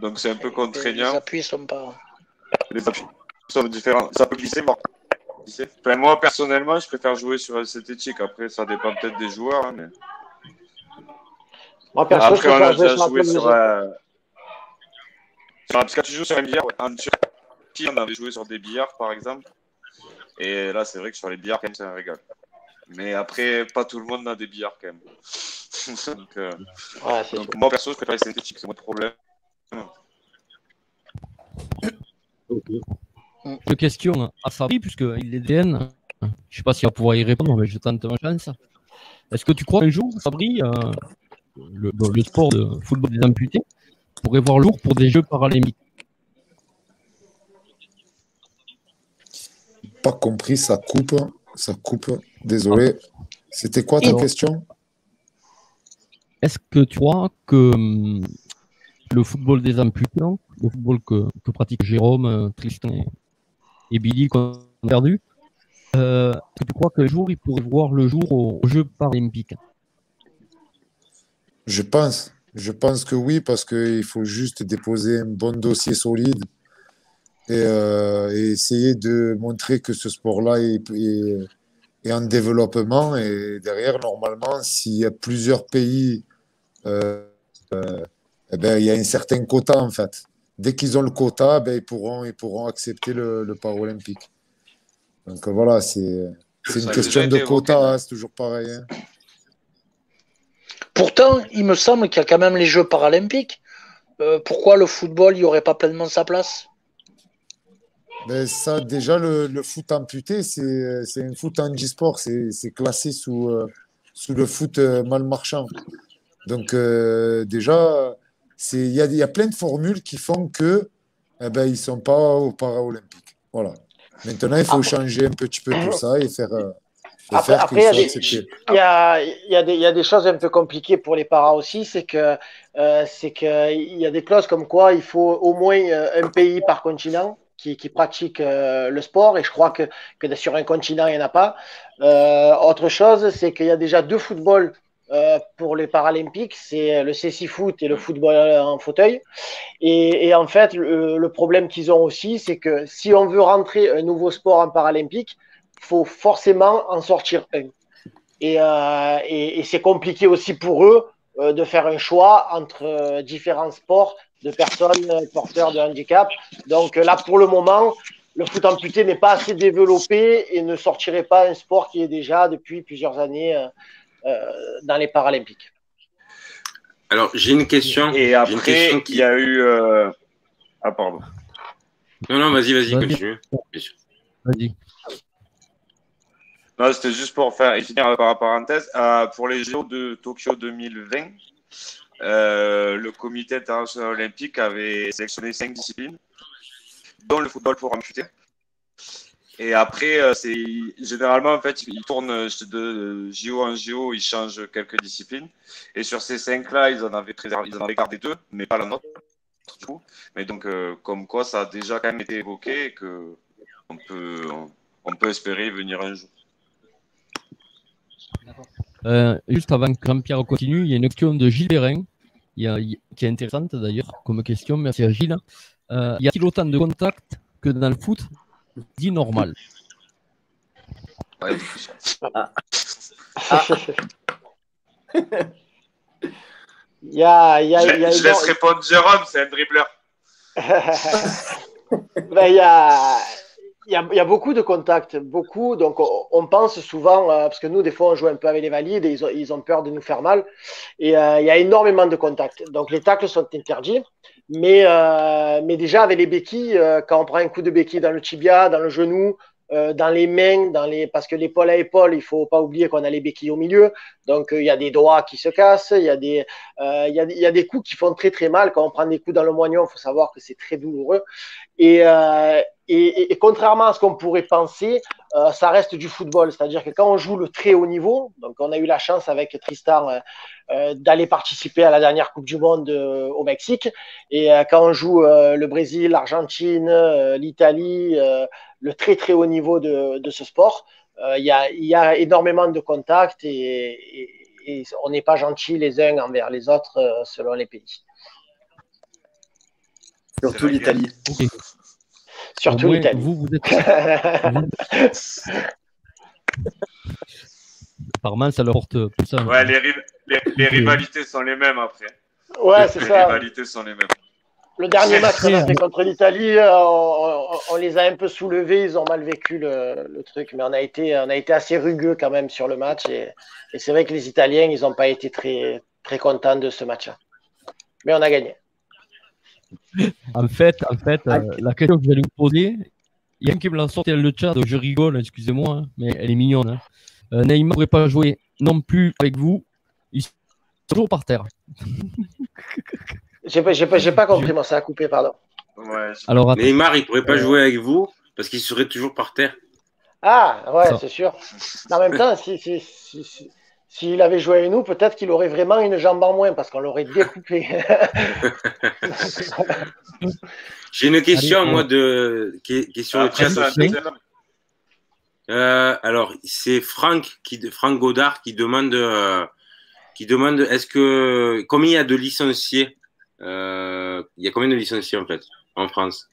Donc c'est un peu
Les
contraignant.
appuis sont pas.
Les appuis sont différents. Ça peut glisser, glisser. Enfin, moi, personnellement, je préfère jouer sur synthétique. Après, ça dépend peut-être des joueurs. hein, mais...
Moi, perso, je
Après, on
préfère
a
jouer
déjà
sur la
joué sur. euh, sur Parce que quand tu joues sur un billard, ouais, en Turquie, on avait joué sur des billards, par exemple. Et là, c'est vrai que sur les billards, quand même, c'est un régal. Mais après, pas tout le monde a des billards, quand même. donc, euh,
Ouais,
donc, moi, perso, je préfère les synthétiques, c'est moins de problème.
Deux questions à Sabri, puisqu'il est DN. Je sais pas s'il va pouvoir y répondre, mais je tente ma chance. Est-ce que tu crois qu'un jour, Sabri, euh, le, sport de football des amputés, pourrait voir le jour pour des Jeux paralympiques
Pas compris, ça coupe. Ça coupe. Désolé. C'était quoi ta
Alors,
question?
Est-ce que tu crois que hum, le football des donc, le football que, que pratiquent Jérôme, euh, Tristan et, et Billy qu'on a perdu, euh, que tu crois qu'un jour il pourrait voir le jour aux, aux Jeux paralympiques
Je pense. Je pense que oui, parce qu'il faut juste déposer un bon dossier solide et, euh, essayer de montrer que ce sport-là est, en développement. Et derrière, normalement, s'il y a plusieurs pays, euh, eh ben, il y a un certain quota, en fait. Dès qu'ils ont le quota, ben, ils pourront, ils pourront accepter le, le paralympique. Donc euh, voilà, c'est une
a
question de quota, hein, c'est toujours pareil. hein.
Pourtant, il me semble qu'il y a quand même les Jeux paralympiques. Euh, pourquoi le football, il n'y aurait pas pleinement sa place?
Ben ça, déjà, le, le foot amputé, c'est c'est un foot handisport. C'est c'est classé sous, euh, sous le foot euh, mal marchand. Donc, euh, déjà, il y a, il y a plein de formules qui font que eh ben, ils ne sont pas aux Paralympiques. Voilà. Maintenant, il faut
Après-
changer un petit peu tout ça et faire, euh, et
Après,
faire
après, il y a des-
acceptés.
Il y a, il y, a des, il y a des choses un peu compliquées pour les paras aussi, c'est que euh, c'est que il y a des clauses comme quoi il faut au moins euh, un pays par continent qui, qui pratique euh, le sport, et je crois que, que sur un continent il n'y en a pas. Euh, autre chose, c'est qu'il y a déjà deux footballs euh, pour les Paralympiques, c'est le CC Foot et le football en fauteuil. Et, en fait, le, problème qu'ils ont aussi, c'est que si on veut rentrer un nouveau sport en Paralympique, faut forcément en sortir un. Et, euh, c'est compliqué aussi pour eux euh, de faire un choix entre différents sports de personnes porteurs de handicap. Donc là, pour le moment, le foot amputé n'est pas assez développé et ne sortirait pas un sport qui est déjà depuis plusieurs années dans les Paralympiques.
Alors, j'ai une question.
Et
J'ai une
après,
question
il y a eu. euh, Ah, pardon.
Non, non, vas-y, vas-y, continue.
Vas-y.
Non, c'était juste pour faire et finir par parenthèse. Euh, pour les Jeux de Tokyo 2020, euh, le comité international olympique avait sélectionné cinq disciplines, dont le football pour amputés. Et après, euh, c'est généralement en fait, ils tournent de JO en JO, ils changent quelques disciplines. Et sur ces cinq-là, ils en avaient ils en avaient gardé deux, mais pas la nôtre. Mais donc, euh, comme quoi, ça a déjà quand même été évoqué et que on peut, on, peut espérer venir un jour.
Euh, juste avant que Jean-Pierre continue, il y a une question de Gilles Perrin, qui est intéressante d'ailleurs comme question. Merci à Gilles. Euh, y a-t-il autant de contacts que dans le foot? Dit normal
Ouais.
Il y a, il y a,
Je,
il y a
je laisse répondre Jérôme, c'est un dribbleur.
Ben, il y, a, il, y a, il y a beaucoup de contacts, beaucoup. Donc, on, on pense souvent, euh, parce que nous, des fois, on joue un peu avec les valides et ils ont, ils ont peur de nous faire mal. Et euh, il y a énormément de contacts. Donc, les tacles sont interdits. Mais, euh, mais déjà, avec les béquilles, euh, quand on prend un coup de béquille dans le tibia, dans le genou, euh, dans les mains, dans les... parce que l'épaule à épaule, il faut pas oublier qu'on a les béquilles au milieu. Donc, euh, il y a des doigts qui se cassent, il y, a des, euh, il, y a, y a des coups qui font très très mal. Quand on prend des coups dans le moignon, il faut savoir que c'est très douloureux. Euh, et, et, et, contrairement à ce qu'on pourrait penser, euh, ça reste du football. C'est-à-dire que quand on joue le très haut niveau, donc on a eu la chance avec Tristan euh, d'aller participer à la dernière Coupe du Monde euh, au Mexique. Et euh, quand on joue euh, le Brésil, l'Argentine, euh, l'Italie, euh, le très très haut niveau de, de ce sport, euh, il y, a, y, a, énormément de contacts et, et, et on n'est pas gentils les uns envers les autres euh, selon les pays.
Surtout l'Italie.
Okay.
Surtout l'Italie.
Vous, vous êtes. Apparemment, ça leur porte plus ça.
Ouais, les, ri les, les, rivalités sont les mêmes après.
Ouais, c'est ça.
Les rivalités sont les mêmes.
Le dernier match qu'on a fait contre l'Italie, on, on, on, les a un peu soulevés, ils ont mal vécu le, le, truc, mais on a, été, on a été assez rugueux quand même sur le match. Et, et c'est vrai que les Italiens, ils n'ont pas été très, très contents de ce match-là. Mais on a gagné.
En fait, en fait euh, la question que j'allais vous poser, il y a un qui me l'a sorti dans le chat, donc je rigole, excusez-moi, hein, mais elle est mignonne. Hein. Euh, Neymar ne pourrait pas jouer non plus avec vous, il est toujours par terre.
J'ai pas, pas, pas compris, moi, ça a coupé, pardon.
Ouais,
Alors, Neymar, il pourrait pas euh... jouer avec vous parce qu'il serait toujours par terre.
Ah, ouais, c'est sûr. Mais en même temps, si, si, si, si s'il avait joué avec nous, peut-être qu'il aurait vraiment une jambe en moins parce qu'on l'aurait découpé.
J'ai une question, Allez, moi, de question de chat aussi. Euh, alors, c'est Franck, qui, Franck Godard qui demande, euh, qui demande est-ce que combien il y a de licenciés euh, Il y a combien de licenciés en fait en France?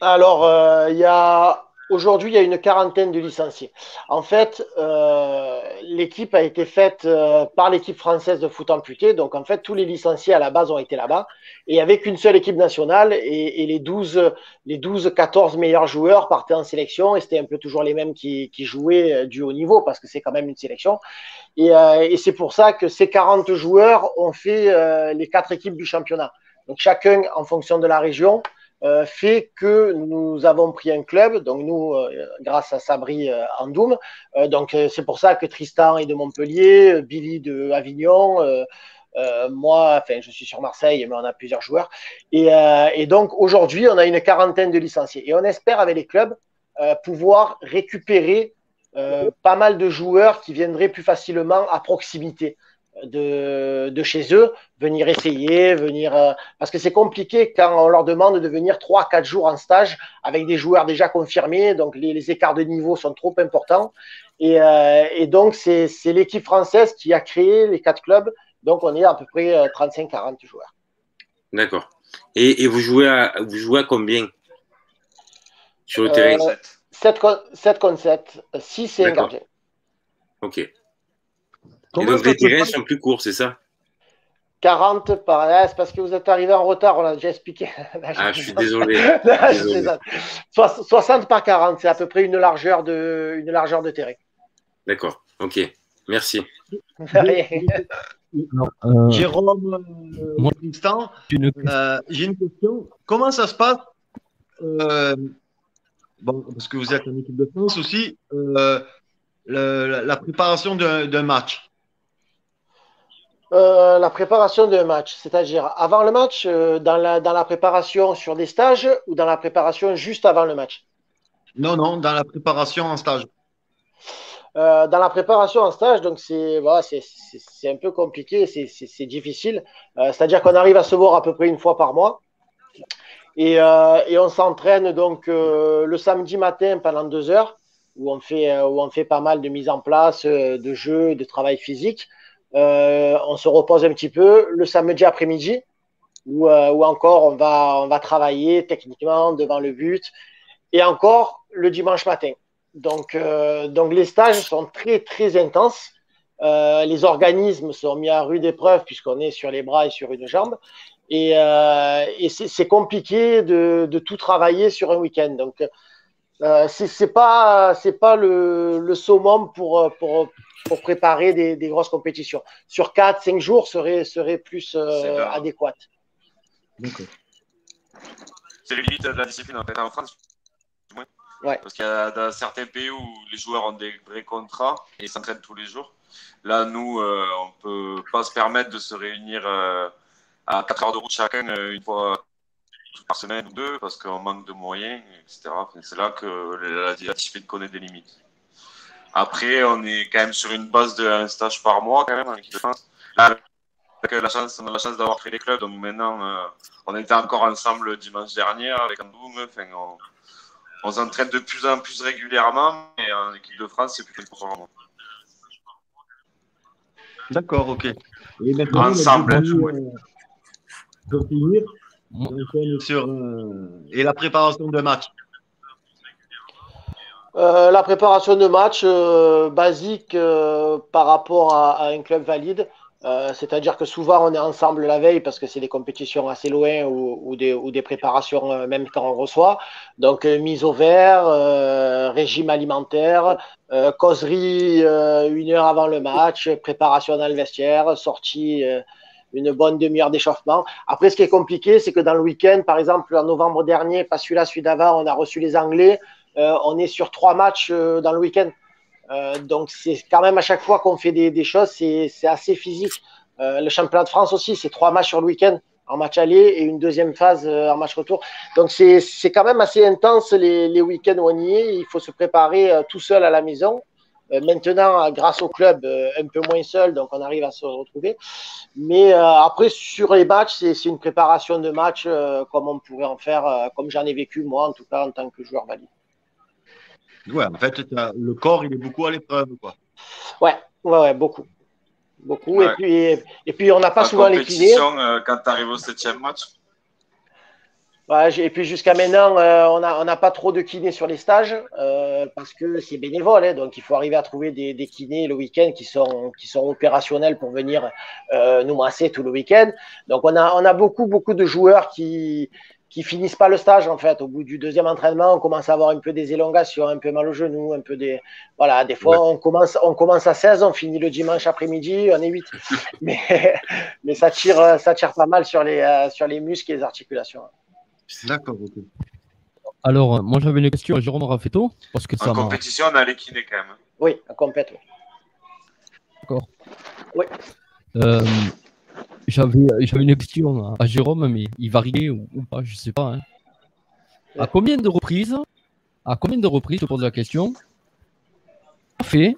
Alors, euh, il y a Aujourd'hui, il y a une quarantaine de licenciés. En fait, euh, l'équipe a été faite euh, par l'équipe française de foot amputé. Donc, en fait, tous les licenciés à la base ont été là-bas. Et avec une seule équipe nationale, et, et, les 12, les 12, 14 meilleurs joueurs partaient en sélection. Et c'était un peu toujours les mêmes qui, qui jouaient euh, du haut niveau, parce que c'est quand même une sélection. Et, euh, et c'est pour ça que ces 40 joueurs ont fait euh, les quatre équipes du championnat. Donc, chacun en fonction de la région. Euh, fait que nous avons pris un club, donc nous, euh, grâce à Sabri euh, Andoum, donc c'est pour ça que Tristan est de Montpellier, Billy de Avignon, moi, enfin, je suis sur Marseille, mais on a plusieurs joueurs. Et donc aujourd'hui, on a une quarantaine de licenciés. Et on espère avec les clubs pouvoir récupérer pas mal de joueurs qui viendraient plus facilement à proximité de, de, chez eux, venir essayer, venir. Euh, parce que c'est compliqué quand on leur demande de venir 3-4 jours en stage avec des joueurs déjà confirmés, donc les, les écarts de niveau sont trop importants. Et, euh, et donc, c'est l'équipe française qui a créé les quatre clubs, donc on est à peu près 35-40 joueurs.
D'accord. Et, et, vous, jouez à, vous jouez à combien sur le terrain?
Euh, 7, 7 contre 7, 6 et un gardien.
Ok. Et donc les terrains sont plus courts, c'est ça?
40 par. Ah, c'est parce que vous êtes arrivé en retard, on l'a déjà expliqué.
ah, je suis désolé.
désolé. 60 par 40, c'est à peu près une largeur de, une largeur de terrain.
D'accord, ok. Merci.
euh... Jérôme euh, Tristan, euh, j'ai une question. Comment ça se passe euh, bon, Parce que vous êtes en équipe de France aussi, euh, le, la préparation d'un match.
Euh, la préparation d'un match, c'est-à-dire avant le match, euh, dans, la, dans la préparation sur des stages ou dans la préparation juste avant le match?
Non, non, dans la préparation en stage.
Euh, dans la préparation en stage, donc c'est voilà, c'est un peu compliqué, c'est difficile. c'est-à-dire qu'on arrive à se voir à peu près une fois par mois. Et, et on s'entraîne donc le samedi matin pendant deux heures, où on, fait, où on fait pas mal de mise en place, de jeux, de travail physique. Euh, on se repose un petit peu le samedi après-midi, ou euh, encore on va, on va travailler techniquement devant le but, et encore le dimanche matin. Donc, euh, donc les stages sont très très intenses. les organismes sont mis à rude épreuve puisqu'on est sur les bras et sur une jambe. Et, et c'est compliqué de, de, tout travailler sur un week-end. Donc, euh, c'est pas c'est pas le, le summum pour, pour, pour préparer des, des, grosses compétitions. Sur 4 5 jours serait serait plus euh, adéquat.
C'est limite de la discipline en France. Ouais. Parce qu'il y a certains pays où les joueurs ont des vrais contrats et s'entraînent tous les jours. Là, nous, euh, on peut pas se permettre de se réunir euh, à 4 heures de route chacun euh, une fois par semaine ou deux parce qu'on manque de moyens, etc. C'est là que la, la discipline connaît des limites. Après, on est quand même sur une base d'un stage par mois quand même en équipe de France. Là, avec la chance, on a la chance d'avoir créé les clubs, donc maintenant, euh, on était encore ensemble dimanche dernier avec Andoum. Enfin, on, on s'entraîne de plus en plus régulièrement, et en équipe de France, c'est plus chose.
D'accord, ok.
Et ensemble.
Euh, pour finir, sur, euh, et la préparation de match.
Euh, la préparation de match euh, basique euh, par rapport à, à, un club valide. Euh, c'est-à-dire que souvent on est ensemble la veille parce que c'est des compétitions assez loin ou, ou, des, ou des, préparations euh, même quand on reçoit. Donc mise au vert, régime alimentaire, causerie une heure avant le match, préparation dans le vestiaire, sortie une bonne demi-heure d'échauffement. Après, ce qui est compliqué, c'est que dans le week-end, par exemple, en novembre dernier, pas celui-là, celui d'avant, on a reçu les Anglais. Euh, on est sur trois matchs euh, dans le week-end. Euh, donc, c'est quand même à chaque fois qu'on fait des, choses, c'est assez physique. le championnat de France aussi, c'est trois matchs sur le week-end en match aller et une deuxième phase en match retour. Donc c'est quand même assez intense les, les week-ends où on y est. Il faut se préparer tout seul à la maison. Maintenant, grâce au club, un peu moins seul, donc on arrive à se retrouver. Mais après, sur les matchs, c'est une préparation de match comme on pourrait en faire, comme j'en ai vécu moi, en tout cas en tant que joueur valide.
Ouais, en fait, le corps, il est beaucoup à l'épreuve, quoi.
Ouais, ouais, ouais, beaucoup. Beaucoup. Ouais. Et, puis, et, puis, on n'a pas souvent les kinés.
Euh, quand tu arrives au septième match
Et puis jusqu'à maintenant, euh, on n'a on a pas trop de kinés sur les stages euh, parce que c'est bénévole, hein, donc il faut arriver à trouver des, des kinés le week-end qui sont, qui sont opérationnels pour venir euh, nous masser tout le week-end. Donc on a, on a beaucoup, beaucoup de joueurs qui, qui finissent pas le stage en fait. Au bout du deuxième entraînement, on commence à avoir un peu des élongations, un peu mal au genou, un peu des voilà. Des fois, ouais. on commence on commence à 16, on finit le dimanche après-midi, on est 8. mais mais ça tire ça tire pas mal sur les sur les muscles et les articulations.
D'accord. ok.
Alors, moi j'avais une question à Jérôme Raffetto parce que
en
ça
compétition, on a les kinés quand même.
Oui, en. Oui.
D'accord.
Oui.
Euh, j'avais une question à Jérôme, mais il variait ou, ou pas, je sais pas. Hein. À combien de reprises, à combien de reprises, je pose la question, fait,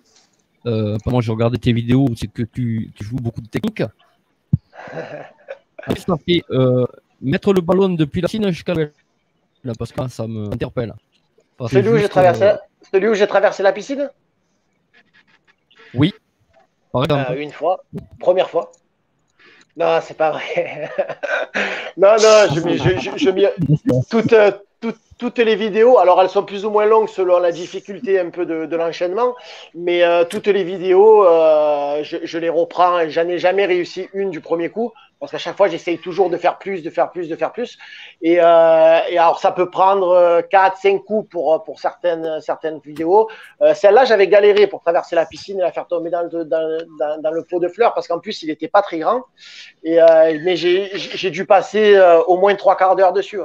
euh, pendant que je regardais tes vidéos, c'est que tu, tu, joues beaucoup de techniques. ça fait euh, mettre le ballon depuis la piscine jusqu'à là, parce que ça m'interpelle.
Celui, où j'ai traversé, euh... celui où j'ai traversé la piscine?
Oui. Par exemple.
Euh, une fois, première fois. Non, c'est pas vrai. non, non, je, je, je, je toute, toutes les vidéos, alors elles sont plus ou moins longues selon la difficulté un peu de, l'enchaînement, mais euh, toutes les vidéos, euh, je, les reprends j'en ai jamais réussi une du premier coup, parce qu'à chaque fois j'essaye toujours de faire plus, de faire plus, de faire plus. Et, euh, alors ça peut prendre 4, 5 coups pour, pour certaines, certaines vidéos. Celle-là, j'avais galéré pour traverser la piscine et la faire tomber dans le, dans, dans, le pot de fleurs, parce qu'en plus il n'était pas très grand. Et, mais j'ai dû passer au moins trois quarts d'heure dessus.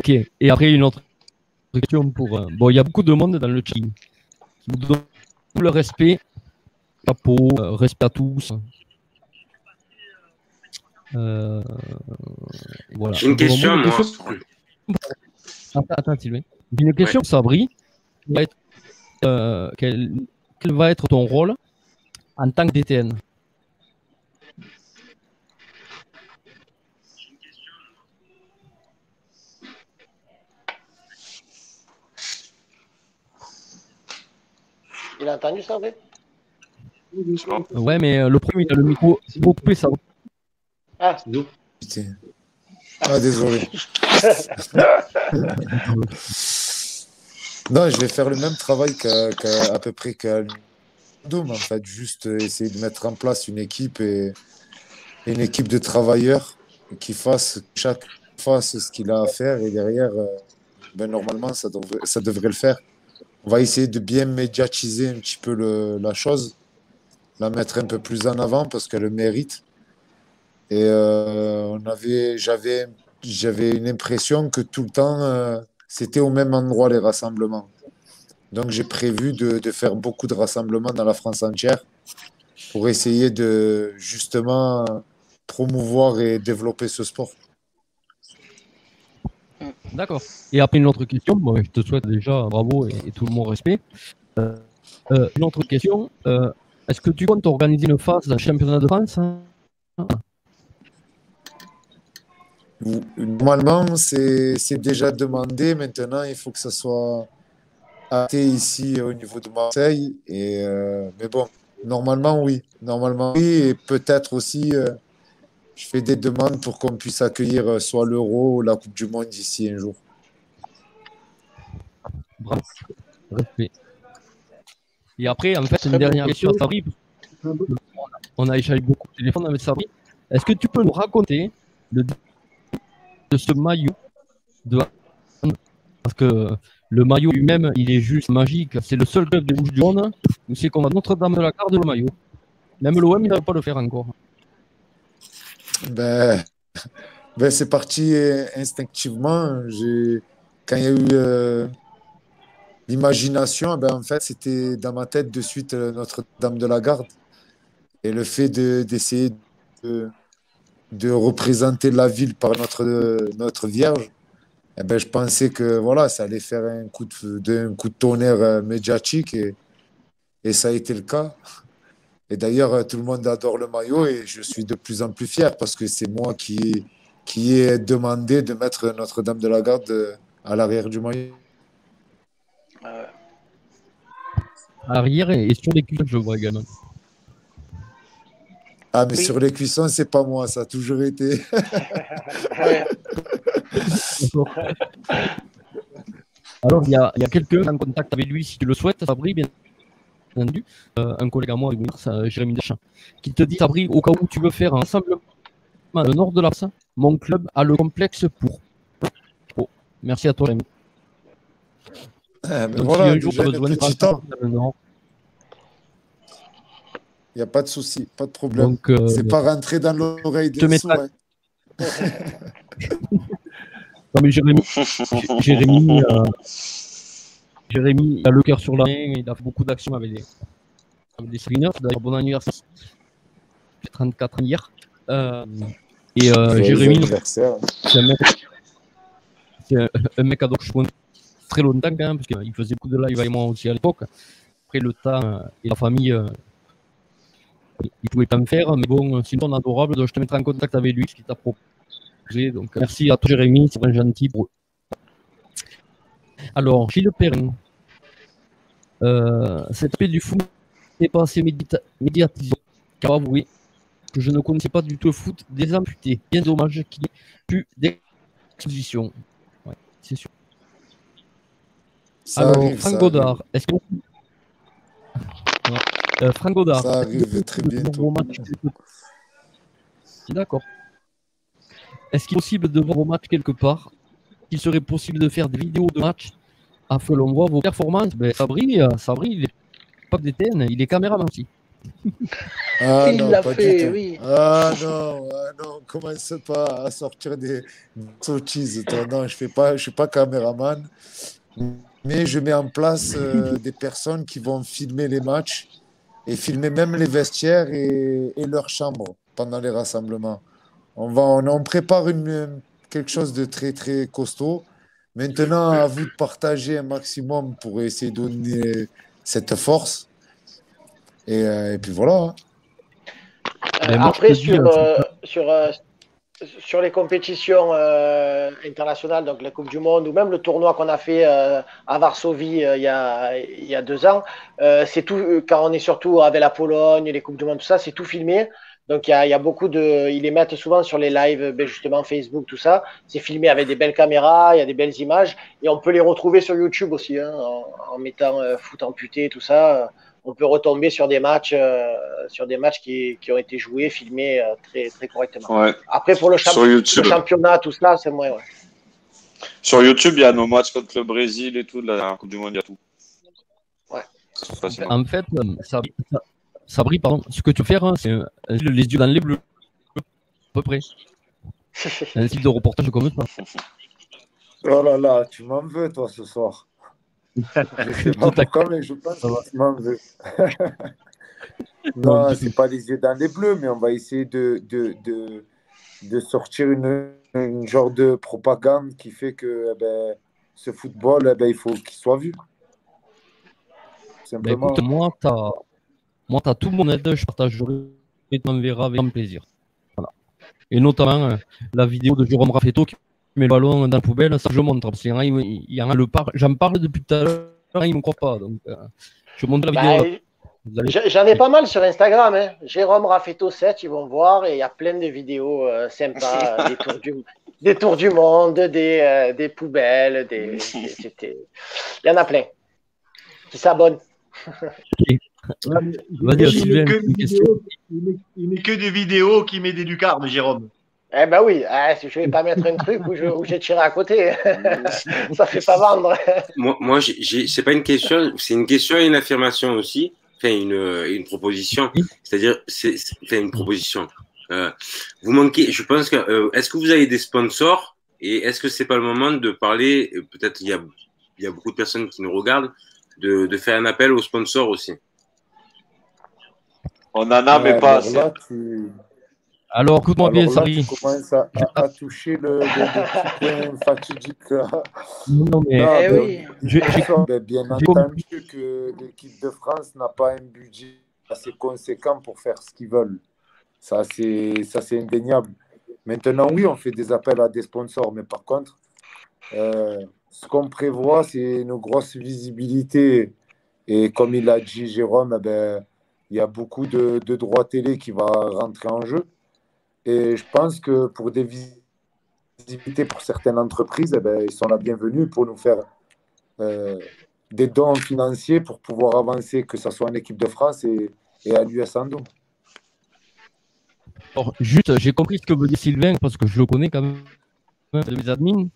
Ok, et après une autre question pour. Euh, bon, il y a beaucoup de monde dans le team. Tout le respect, chapeau, euh, respect à tous.
Euh, voilà. J'ai une question, moi.
Attends, attends, Sylvain. J'ai une question, Sabri. quel, quel va être ton rôle en tant que DTN
Il a entendu ça, en fait
Ouais, mais euh, le premier, il a le micro beaucoup plus ça.
Ah,
Ah, désolé. non, je vais faire le même travail qu'à à peu près qu'à Doom, en fait. Juste essayer de mettre en place une équipe et une équipe de travailleurs qui fasse chaque fasse ce qu'il a à faire et derrière, euh, ben, normalement, ça devrait, ça devrait le faire on va essayer de bien médiatiser un petit peu la chose, la mettre un peu plus en avant parce qu'elle le mérite. Et euh, j'avais, une impression que tout le temps, euh, c'était au même endroit les rassemblements. Donc j'ai prévu de, faire beaucoup de rassemblements dans la France entière pour essayer de justement promouvoir et développer ce sport.
D'accord. Et après une autre question, moi, je te souhaite déjà bravo et, tout le monde respect. Euh, euh, une autre question, euh, est-ce que tu comptes organiser une phase d'un championnat de France hein
Normalement, c'est déjà demandé. Maintenant, il faut que ça soit acté ici au niveau de Marseille. Et, mais bon, normalement, oui. Normalement, oui. Et peut-être aussi je fais des demandes pour qu'on puisse accueillir euh, soit l'Euro ou la Coupe du Monde d'ici un jour.
Bravo. Et après, en fait, une dernière question, Sabri. On a échangé beaucoup de téléphone avec Sabri. Est-ce que tu peux nous raconter le de ce maillot de parce que le maillot lui-même, il est juste magique. C'est le seul club de bouche du monde où c'est qu'on a Notre-Dame de la carte de le maillot. Même l'OM, il n'arrive pas le faire encore.
Ben, ben c'est parti instinctivement. Quand il y a eu euh, l'imagination, ben, en fait, c'était dans ma tête de suite euh, Notre-Dame de la Garde. Et le fait d'essayer de, de, représenter la ville par notre, notre Vierge, eh ben, je pensais que voilà, ça allait faire un coup de, coup de tonnerre euh, médiatique et, et ça a été le cas. Et d'ailleurs, euh, tout le monde adore le maillot et je suis de plus en plus fier parce que c'est moi qui, qui ai demandé de mettre Notre-Dame de la Garde euh, à l'arrière du maillot.
À l'arrière et sur les cuissons, je vois également.
Ah, mais sur les cuissons, c'est pas moi, ça a toujours été.
Alors, il y a, y a quelqu'un en contact avec lui, si tu le souhaites, Fabri, bien entendu, euh, un collègue à moi, Jérémy Deschamps, qui te dit, Sabri, au cas où tu veux faire un rassemblement le nord de la France, mon club a le complexe pour. Oh, merci à toi, Jérémy.
Ah, voilà, il n'y a pas de souci, pas de problème. Euh, c'est pas rentré dans l'oreille des sourds. non,
mais Jérémy, Jérémy, euh, Jérémy, il a le cœur sur la main, il a fait beaucoup d'actions avec les, avec les D'ailleurs, bon anniversaire. J'ai 34 ans hier. Euh, et euh, Jérémy, c'est un mec, c'est un, mec à très longtemps quand même, parce qu'il faisait beaucoup de live avec moi aussi à l'époque. Après le temps euh, et la famille, euh, il ne pouvait pas me faire, mais bon, sinon adorable, je te mettrai en contact avec lui, ce qu'il t'a proposé. Donc merci à toi Jérémy, c'est vraiment gentil pour alors, Gilles Perrin, euh, cette paix du foot n'est pas assez médiatisée, car avouez que je ne connaissais pas du tout le foot des amputés. Bien dommage qu'il ait pu exposition. Ouais, c'est sûr.
Ça
Alors,
arrive,
Franck
ça
Godard, est-ce que. Euh, Franck Godard.
Ça arrive très bientôt.
D'accord. Est-ce qu'il est possible de voir vos matchs quelque part? Qu'il serait possible de faire des vidéos de matchs l'on voit vos performances ben, Sabri, euh, Sabri, il est pas DTN, il est caméraman aussi.
Ah
Il
non,
l'a fait, oui.
Ah non, ah non, commence pas à sortir des sottises. Non, je fais pas, je suis pas caméraman, mais je mets en place euh, des personnes qui vont filmer les matchs et filmer même les vestiaires et, et leurs chambres pendant les rassemblements. On va, on, on prépare une, quelque chose de très très costaud. Maintenant, à vous de partager un maximum pour essayer de donner cette force. Et, euh, et puis voilà. hein.
Euh, après, sur,
hein,
euh, sur, euh, sur les compétitions euh, internationales, donc la Coupe du Monde ou même le tournoi qu'on a fait euh, à Varsovie euh, il, y a, il y a deux ans, euh, c'est tout, quand on est surtout avec la Pologne, les Coupes du Monde, tout ça, c'est tout filmé. Donc il y, a, il y a beaucoup de. Ils les mettent souvent sur les lives, ben, justement Facebook, tout ça. C'est filmé avec des belles caméras, il y a des belles images. Et on peut les retrouver sur YouTube aussi, hein, en, en mettant euh, foot amputé, tout ça on peut retomber sur des matchs, euh, sur des matchs qui, qui, ont été joués, filmés euh, très, très correctement.
Ouais.
Après, pour le, champ championnat, tout cela, c'est moins. Ouais.
Sur YouTube, il y a nos matchs contre le Brésil et tout, de la Coupe du Monde, il y a tout.
Ouais.
En fait, Sabri, Sabri, pardon, ce que tu fais, hein, c'est euh, les yeux dans les bleus. À peu près. Un style de reportage comme ça.
Oh là là, tu m'en veux, toi, ce soir. Je sais pas pourquoi, mais je pense que tu m'en veux. non, c'est pas les yeux dans les bleus, mais on va essayer de, de, de, de sortir une, une, genre de propagande qui fait que eh ben, ce football, eh ben, il faut qu'il soit vu.
Ben,
Simplement.
écoute, moi, tu as, moi, tout mon aide, je partagerai et tu m'enverras avec grand plaisir. Voilà. Et notamment euh, la vidéo de Jérôme Raffetto qui met le ballon dans la poubelle, ça je montre. Parce qu'il y en a, le par... J'en parle depuis tout à l'heure, ils ne me croient pas. Donc, euh, je montre la
Bah,
vidéo.
allez... J'en ai pas mal sur Instagram. Hein. Jérôme Raffetto 7, ils vont voir. Et il y a plein de vidéos euh, sympas, des, tours du, des tours du monde, des, euh, des poubelles. Des, des, il y en a plein qui s'abonnent.
Vas-y, Sylvain, une question.
Il met, que des vidéos qui met des lucarnes, Jérôme.
Eh ben oui, ah, si je vais pas mettre un truc où, je, où j'ai tiré à côté, ça fait pas vendre.
moi, moi c'est pas une question, c'est une question et une affirmation aussi, enfin une, une proposition. C'est-à-dire, c'est enfin, une proposition. Euh, vous manquez, je pense que, euh, est-ce que vous avez des sponsors et est-ce que c'est pas le moment de parler, peut-être il y a, il y a beaucoup de personnes qui nous regardent, de, de faire un appel aux sponsors aussi?
On en a, mais pas assez.
Là, tu...
Alors, écoute-moi bien, Sari.
Tu commences à, à, à toucher le, le, le point fatidique.
Non, mais,
non,
eh
ben,
oui.
je, ben, bien entendu que l'équipe de France n'a pas un budget assez conséquent pour faire ce qu'ils veulent. Ça, c'est indéniable. Maintenant, oui, on fait des appels à des sponsors, mais par contre, euh, ce qu'on prévoit, c'est une grosse visibilité. Et comme il a dit Jérôme, eh ben, il y a beaucoup de, droits télé qui va rentrer en jeu. Et je pense que pour des visibilités pour certaines entreprises, eh ben, ils sont la bienvenue pour nous faire euh, des dons financiers pour pouvoir avancer, que ce soit en équipe de France et, à l'US Ando.
Alors, juste, j'ai compris ce que veut dire Sylvain parce que je le connais quand même de mes admins.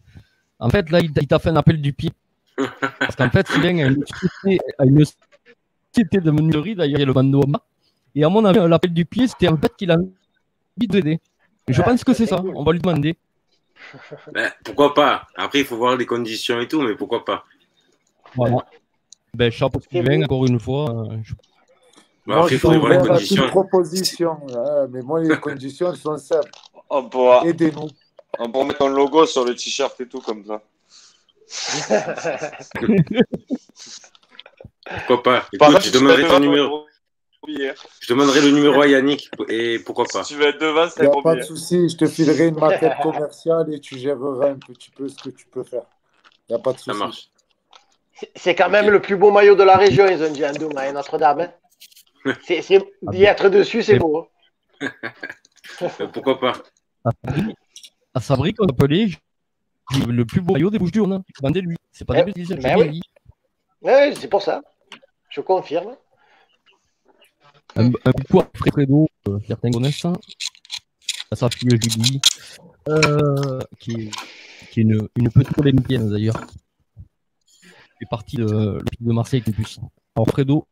En fait, là, il t'a fait un appel du pied. Parce qu'en fait, Sylvain a une a une société de menuiserie, d'ailleurs, il y a le Mandoama. Et à mon avis, l'appel du pied, c'était en fait qu'il a envie d'aider. Je pense que c'est ça. On va lui demander.
Ben, pourquoi pas? Après, il faut voir les conditions et tout, mais pourquoi pas?
Voilà. Ben, chapeau Sylvain, encore une fois. euh, Je...
Ben, après, il faut voir les conditions.
Une proposition, mais moi, les conditions sont simples.
On pourra,
Aidez-nous.
on pourra mettre un logo sur le t-shirt et tout comme ça.
Pourquoi pas? Écoute, je demanderai ton numéro. Je demanderai le numéro à Yannick et pourquoi pas.
Si tu veux être devant,
Il
c'est
n'y a
pour
pas de souci, je te filerai une maquette commerciale et tu géreras un petit peu ce que tu peux faire. Il n'y a pas de souci.
Ça marche.
C'est quand même le plus beau maillot de la région, ils ont dit à Notre-Dame. Hein. D'y être dessus, c'est beau.
Pourquoi pas?
À Sabri, qu'on appelait, le plus beau maillot des Bouches-du-Rhône. Demandez lui. C'est pas
Eh,
des bêtises.
ben oui. Ouais, c'est pour ça. Je confirme.
Un, un coup après Fredo, euh, certains connaissent. Ça sa fille Julie, euh, qui est, qui est une, une petite olympienne d'ailleurs. Elle fait partie de l'Olympique de Marseille avec plus. Alors Fredo,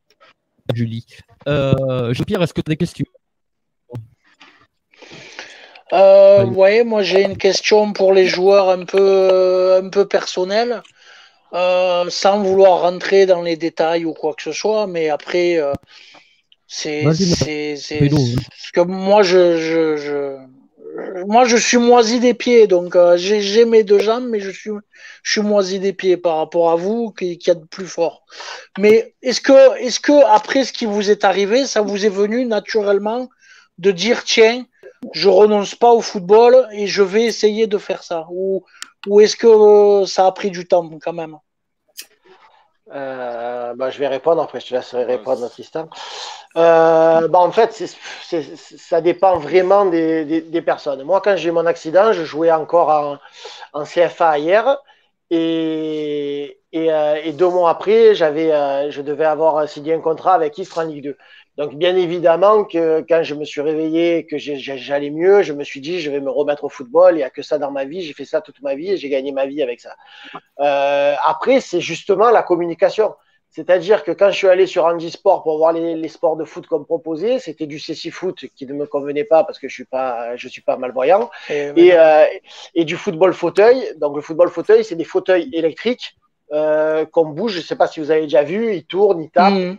Julie. Euh, Jean-Pierre, est-ce que tu as des questions?
Euh,
Oui.
ouais, moi j'ai une question pour les joueurs un peu, un peu personnelle, euh, sans vouloir rentrer dans les détails ou quoi que ce soit, mais après, euh, c'est,
hein.
parce que moi je, je, je, moi je suis moisi des pieds, donc euh, j'ai, j'ai mes deux jambes, mais je suis, je suis moisi des pieds par rapport à vous, qui, qui a de plus fort. Mais est-ce que, est-ce que après ce qui vous est arrivé, ça vous est venu naturellement de dire tiens, je renonce pas au football et je vais essayer de faire ça? Ou, ou est-ce que euh, ça a pris du temps quand même?
Euh, bah, je vais répondre, après je te laisserai répondre, Tristan. Euh, bah, en fait, ça dépend vraiment des, des- des personnes. Moi, quand j'ai eu mon accident, je jouais encore en, en CFA hier. Et, et, euh, et deux mois après, j'avais, euh, je devais avoir signé un contrat avec Istres en Ligue 2. Donc, bien évidemment que quand je me suis réveillé, que j'allais mieux, je me suis dit, je vais me remettre au football. Il n'y a que ça dans ma vie. J'ai fait ça toute ma vie et j'ai gagné ma vie avec ça. Euh, après, c'est justement la communication. C'est-à-dire que quand je suis allé sur Handisport pour voir les, les sports de foot qu'on proposait, c'était du CC foot qui ne me convenait pas parce que je suis pas, je suis pas malvoyant,
Et,
et, euh, et du football fauteuil. Donc le football fauteuil, c'est des fauteuils électriques euh, qu'on bouge. Je sais pas si vous avez déjà vu, ils tournent, ils tapent.
Mhm.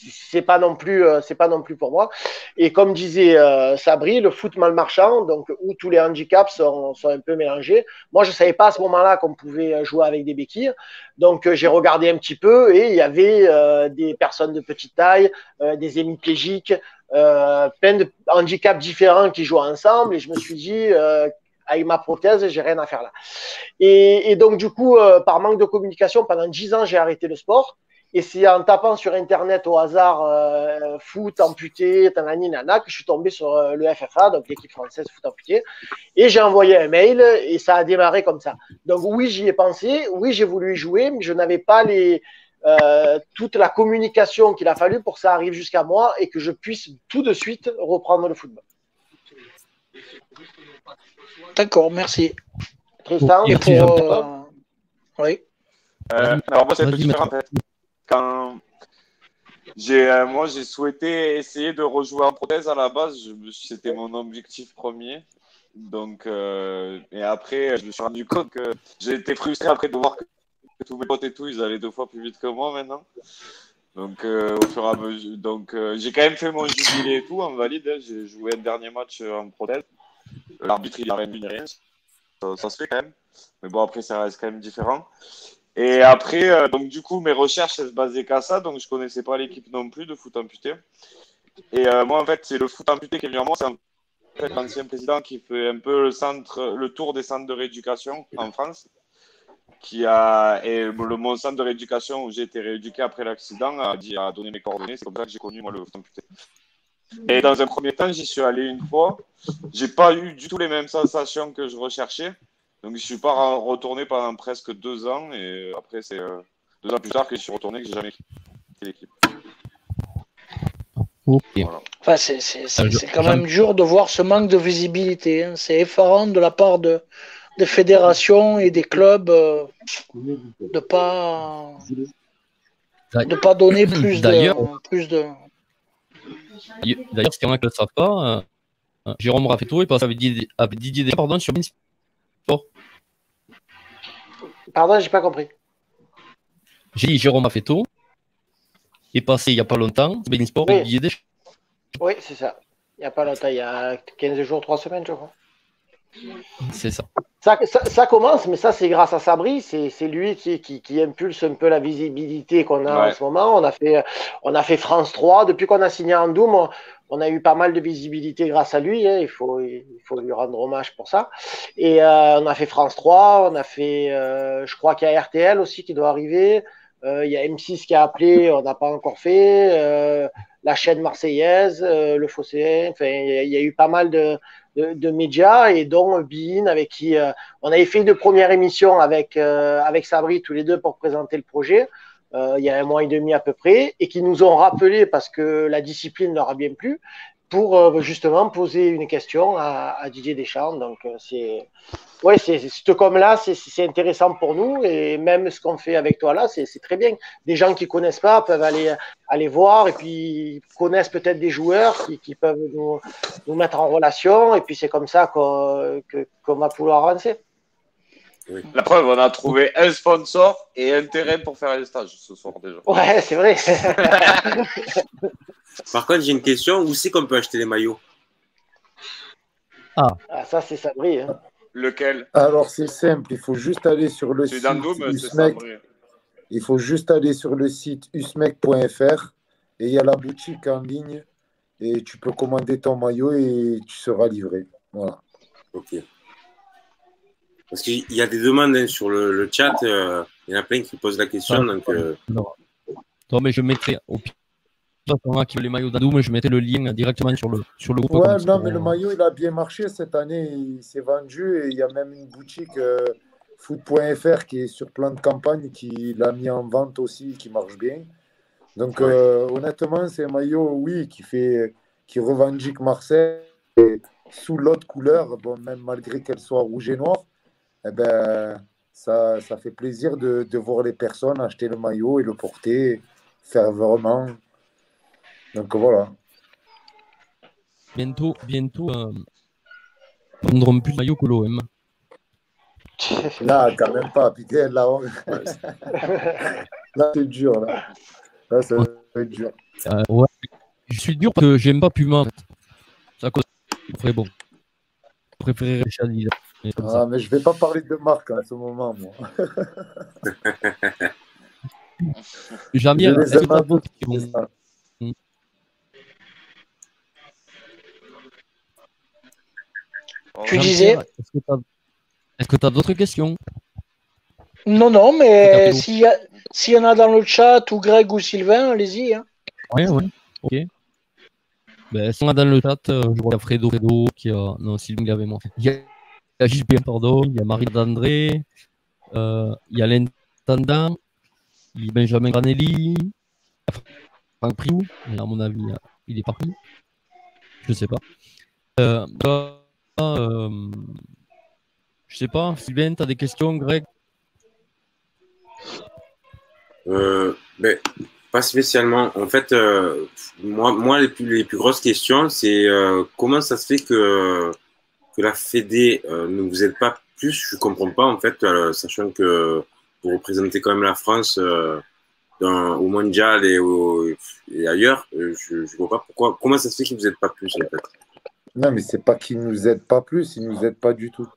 C'est pas non plus, euh, c'est pas non plus pour moi. Et comme disait euh, Sabri, le foot mal marchand, donc où tous les handicaps sont, sont un peu mélangés. Moi, je savais pas à ce moment-là qu'on pouvait jouer avec des béquilles. Donc, euh, j'ai regardé un petit peu et il y avait des personnes de petite taille, des hémiplégiques, plein de handicaps différents qui jouent ensemble. Et je me suis dit, avec ma prothèse, j'ai rien à faire là. Et, et donc, du coup, par manque de communication, pendant dix ans, j'ai arrêté le sport. Et c'est en tapant sur Internet au hasard euh, foot amputé, tanani, nana, que je suis tombé sur euh, le FFA, donc l'équipe française foot amputé. Et j'ai envoyé un mail et ça a démarré comme ça. Donc oui, j'y ai pensé, oui, j'ai voulu y jouer, mais je n'avais pas les, euh, toute la communication qu'il a fallu pour que ça arrive jusqu'à moi et que je puisse tout de suite reprendre le football.
D'accord, merci.
Tristan,
merci,
pour, euh, oui.
Euh, alors moi c'est un peu
Vas-y,
différent.
Maître.
en fait. Quand j'ai, euh, moi j'ai souhaité essayer de rejouer en prothèse à la base, c'était mon objectif premier. Donc euh, et après je me suis rendu compte que j'ai été frustré après de voir que, tous mes potes et tout ils allaient deux fois plus vite que moi maintenant. Donc euh, au fur et à mesure, donc j'ai quand même fait mon jubilé et tout en valide. hein. J'ai joué un dernier match en prothèse. L'arbitre il a rien. Ça, ça se fait quand même. Mais bon après ça reste quand même différent. Et après, euh, donc du coup, mes recherches elles se basaient qu'à ça, donc je connaissais pas l'équipe non plus de foot amputé. Et euh, moi, en fait, c'est le foot amputé qui est venu à moi. C'est en fait l'ancien président qui fait un peu le centre, le tour des centres de rééducation en France, qui a et le mon centre de rééducation où j'ai été rééduqué après l'accident a a donné mes coordonnées. C'est comme ça que j'ai connu moi le foot amputé. Et dans un premier temps, j'y suis allé une fois. J'ai pas eu du tout les mêmes sensations que je recherchais. Donc je suis pas re- retourné pendant presque deux ans et après c'est euh, deux ans plus tard que je suis retourné que j'ai jamais quitté l'équipe. Voilà.
Enfin, c'est, c'est, c'est,
Euh,
c'est quand même dur de voir ce manque de visibilité. hein. C'est effarant de la part de, des fédérations et des clubs euh, de pas de pas donner plus de
D'ailleurs-
plus de
D'ailleurs, ce qu'il y en a qui ne le savent pas, euh, Jérôme Raffetto est passé avec Didier, avec Didier pardon, sur.
Pardon, j'ai pas compris.
J'ai dit Jérôme Raffetto est passé il n'y a pas longtemps Beansport
Oui.
avec Didier Deschamps.
Oui, c'est ça. Il n'y a pas longtemps, il y a 15 jours, 3 semaines, je crois.
C'est ça.
Ça, ça, ça commence, mais ça, c'est grâce à Sabri. C'est c'est lui qui, qui, qui impulse un peu la visibilité qu'on a
Ouais.
en ce moment. On a fait, on a fait France 3. Depuis qu'on a signé en Doom, on, on a eu pas mal de visibilité grâce à lui. hein. Il, faut, il faut lui rendre hommage pour ça. Et euh, on a fait France 3. On a fait, euh, je crois qu'il y a RTL aussi qui doit arriver. Euh, il y a M6 qui a appelé, on n'a pas encore fait. Euh, la chaîne marseillaise, euh, le Fossé. Enfin, il y, a eu pas mal de, de, de médias et dont Bean avec qui euh, on avait fait une première émission avec avec Sabri tous les deux pour présenter le projet. Il y a un mois et demi à peu près, et qui nous ont rappelé parce que la discipline leur a bien plu, pour euh, justement poser une question à, Didier Deschamps. Donc, euh, c'est ouais, c'est comme là, c'est intéressant pour nous et même ce qu'on fait avec toi là, c'est très bien. Des gens qui connaissent pas peuvent aller aller voir et puis connaissent peut-être des joueurs qui, qui peuvent nous, nous, mettre en relation et puis c'est comme ça qu'on va pouvoir avancer.
La preuve, on a trouvé un sponsor et un terrain pour faire un stage ce soir déjà.
Ouais, c'est vrai.
Par contre, j'ai une question. Où c'est qu'on peut acheter les maillots?
Ah. ah. ça, c'est Sabri. Hein.
Lequel?
Alors, c'est simple. Il faut juste aller sur le site Usmec. Il faut juste aller sur le site usmec.fr et il y a la boutique en ligne et tu peux commander ton maillot et tu seras livré. Voilà.
Ok. Parce qu'il y a des demandes hein, sur le, chat. Euh, il y en a plein qui posent la question. donc, euh,
non. non. mais je mettrai au pire qui les maillots d'Adoum, je mettais le lien directement sur le, sur le
groupe. Ouais, non, mais le maillot, il a bien marché cette année. Il s'est vendu et il y a même une boutique euh, foot.fr qui est sur plan de campagne qui l'a mis en vente aussi, qui marche bien. Donc, euh, honnêtement, c'est un maillot, oui, qui, fait, qui revendique Marseille sous l'autre couleur, bon, même malgré qu'elle soit rouge et noire. Eh ben, ça, ça fait plaisir de, de voir les personnes acheter le maillot et le porter, faire vraiment donc voilà.
Bientôt, bientôt, euh, on ne plus de maillot que l'OM.
Là, quand même pas. Putain, là, là c'est dur. Là, là ça va être dur.
Euh, ouais. Je suis dur parce que j'aime pas Puma. Ça cause très bon. Je préférerais Chadil.
Ah, mais je vais pas parler de marque à ce moment, moi.
Jamir, est-ce que
Tu disais
Est-ce que tu as, d'autres questions?
Non, non, mais s'il y, y, en a dans le chat, ou Greg ou Sylvain, allez-y. Hein.
Oui, oui, ok. Ben, si on a dans le chat, euh, je vois Fredo, Fredo qui a. Non, Sylvain il avait moi. Il y a JP, pardon, il y a Marie d'André, euh, il y a l'intendant, il y a Benjamin Granelli, Franck Priou, à mon avis, il est parti. Je sais pas. Euh, euh, je sais pas, Sylvain, tu as des questions, Greg?
Euh, ben, Pas spécialement. En fait, euh, moi, moi les, plus, les plus grosses questions, c'est comment ça se fait que, que la Fédé ne vous aide pas plus Je ne comprends pas, en fait, sachant que vous représentez quand même la France dans, au mondial et, et ailleurs. je ne vois pas pourquoi. Comment ça se fait qu'ils ne vous aident pas plus, en fait?
Non, mais c'est pas qu'ils nous aident pas plus, ils nous aident pas du tout.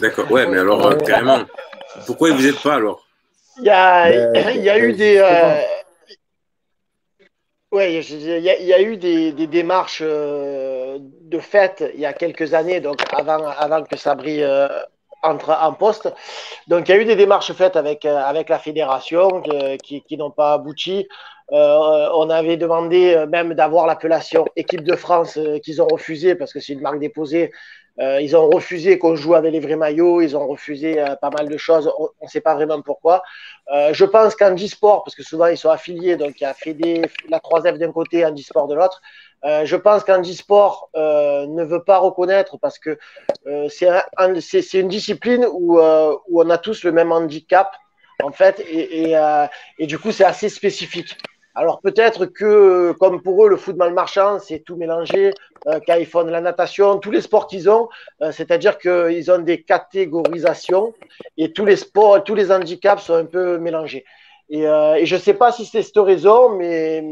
D'accord, ouais, mais alors, euh, carrément, pourquoi ils vous aident pas alors?
Il y a, il y a eu des. Euh... Ouais, il y, a, il y a eu des, des démarches euh, de fait il y a quelques années, donc avant, avant que Sabri euh, entre en poste. Donc, il y a eu des démarches faites avec, avec la fédération qui, qui n'ont pas abouti. Euh, on avait demandé euh, même d'avoir l'appellation équipe de France euh, qu'ils ont refusé parce que c'est une marque déposée. ils ont refusé qu'on joue avec les vrais maillots. Ils ont refusé pas mal de choses. On ne sait pas vraiment pourquoi. je pense qu'Andisport, parce que souvent ils sont affiliés, donc il y a Fédé, la 3F d'un côté, Andisport de l'autre. Je pense qu'Andisport ne veut pas reconnaître parce que c'est un, une discipline où, où, on a tous le même handicap en fait, et, du coup c'est assez spécifique. Alors peut-être que, comme pour eux, le football marchand, c'est tout mélangé, euh, quand ils font de la natation, tous les sports qu'ils ont, euh, c'est-à-dire qu'ils ont des catégorisations et tous les sports, tous les handicaps sont un peu mélangés. Et, euh, je ne sais pas si c'est cette raison, mais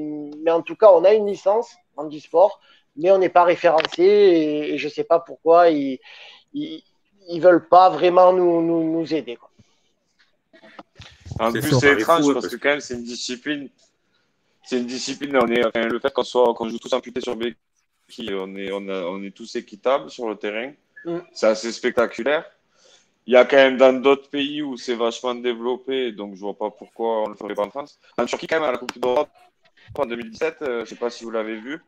en tout cas, on a une licence en sport, mais on n'est pas référencé et, je ne sais pas pourquoi ils ne veulent pas vraiment nous, nous, nous aider. Quoi.
En plus, c'est étrange parce que quand même, c'est une discipline c'est une discipline. On est, le fait qu'on soit, qu'on joue tous amputés sur béquille, on est, on, on est tous équitables sur le terrain. Mm. C'est assez spectaculaire. Il y a quand même dans d'autres pays où c'est vachement développé, donc je vois pas pourquoi on le ferait pas en France. En Turquie, quand même, à la Coupe d'Europe, en 2017, euh, je ne sais pas si vous l'avez vu,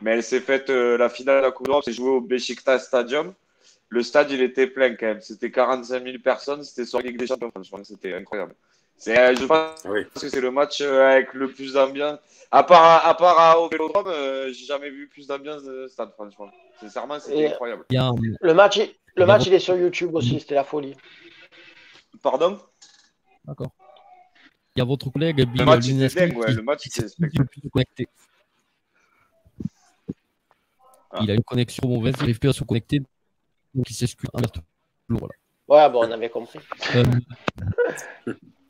mais elle s'est faite euh, la finale de la Coupe d'Europe, c'est joué au Besiktas Stadium. Le stade, il était plein quand même. C'était 45 000 personnes, c'était sur la Ligue des Champions. C'était incroyable. C'est, euh, je pense
Ah oui.
que c'est le match avec le plus d'ambiance. À part, à part à- au Vélodrome, euh, j'ai jamais vu plus d'ambiance de stade, franchement. Sincèrement, c'était
Et-
incroyable.
Le match, le match il est sur YouTube aussi, c'était la folie.
Pardon?
D'accord. Il y a votre collègue Bill
Le match était
connecté.
Ah.
Il a une connexion mauvaise, il n'arrive plus à se connecter, donc il s'excuse. Voilà.
Ouais, bon, on avait compris.
Euh,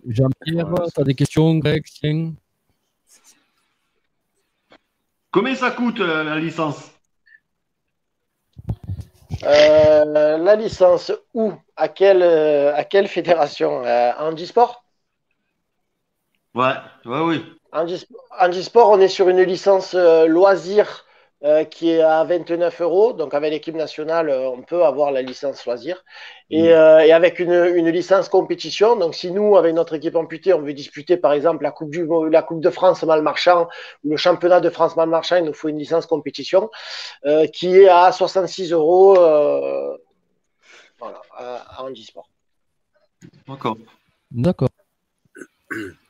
Jean-Pierre, tu as des questions, Greg, tiens
Combien ça coûte euh, la licence?
Euh, la licence où? À quelle, euh, à quelle fédération? Euh, Handisport?
Ouais, ouais, oui.
Handis- Handisport, on est sur une licence euh, loisir euh, qui est à 29 euros. Donc, avec l'équipe nationale, euh, on peut avoir la licence loisir. Et, euh, et avec une, une licence compétition, donc si nous, avec notre équipe amputée, on veut disputer par exemple la Coupe, du, la coupe de France Malmarchand ou le championnat de France Malmarchand, il nous faut une licence compétition euh, qui est à 66 euros euh, voilà, à, à Handisport.
D'accord.
D'accord.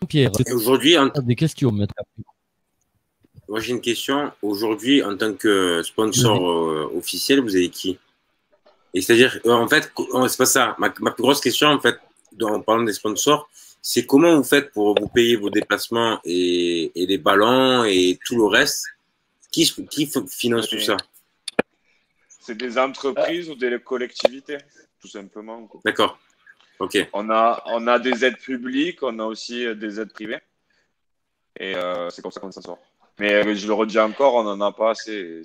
Pierre,
aujourd'hui, en-
des questions
moi j'ai une question. Aujourd'hui, en tant que sponsor euh, officiel, vous avez qui? Et c'est-à-dire, euh, en fait, euh, c'est pas ça. Ma, ma plus grosse question, en fait, dans- en parlant des sponsors, c'est comment vous faites pour vous payer vos déplacements et, et les ballons et tout le reste? Qui, finance tout ça?
C'est des entreprises ou des collectivités, tout simplement.
D'accord.
On a, on a des aides publiques, on a aussi euh, des aides privées. Et euh, c'est comme ça qu'on s'en sort. Mais euh, je le redis encore, on n'en a pas assez.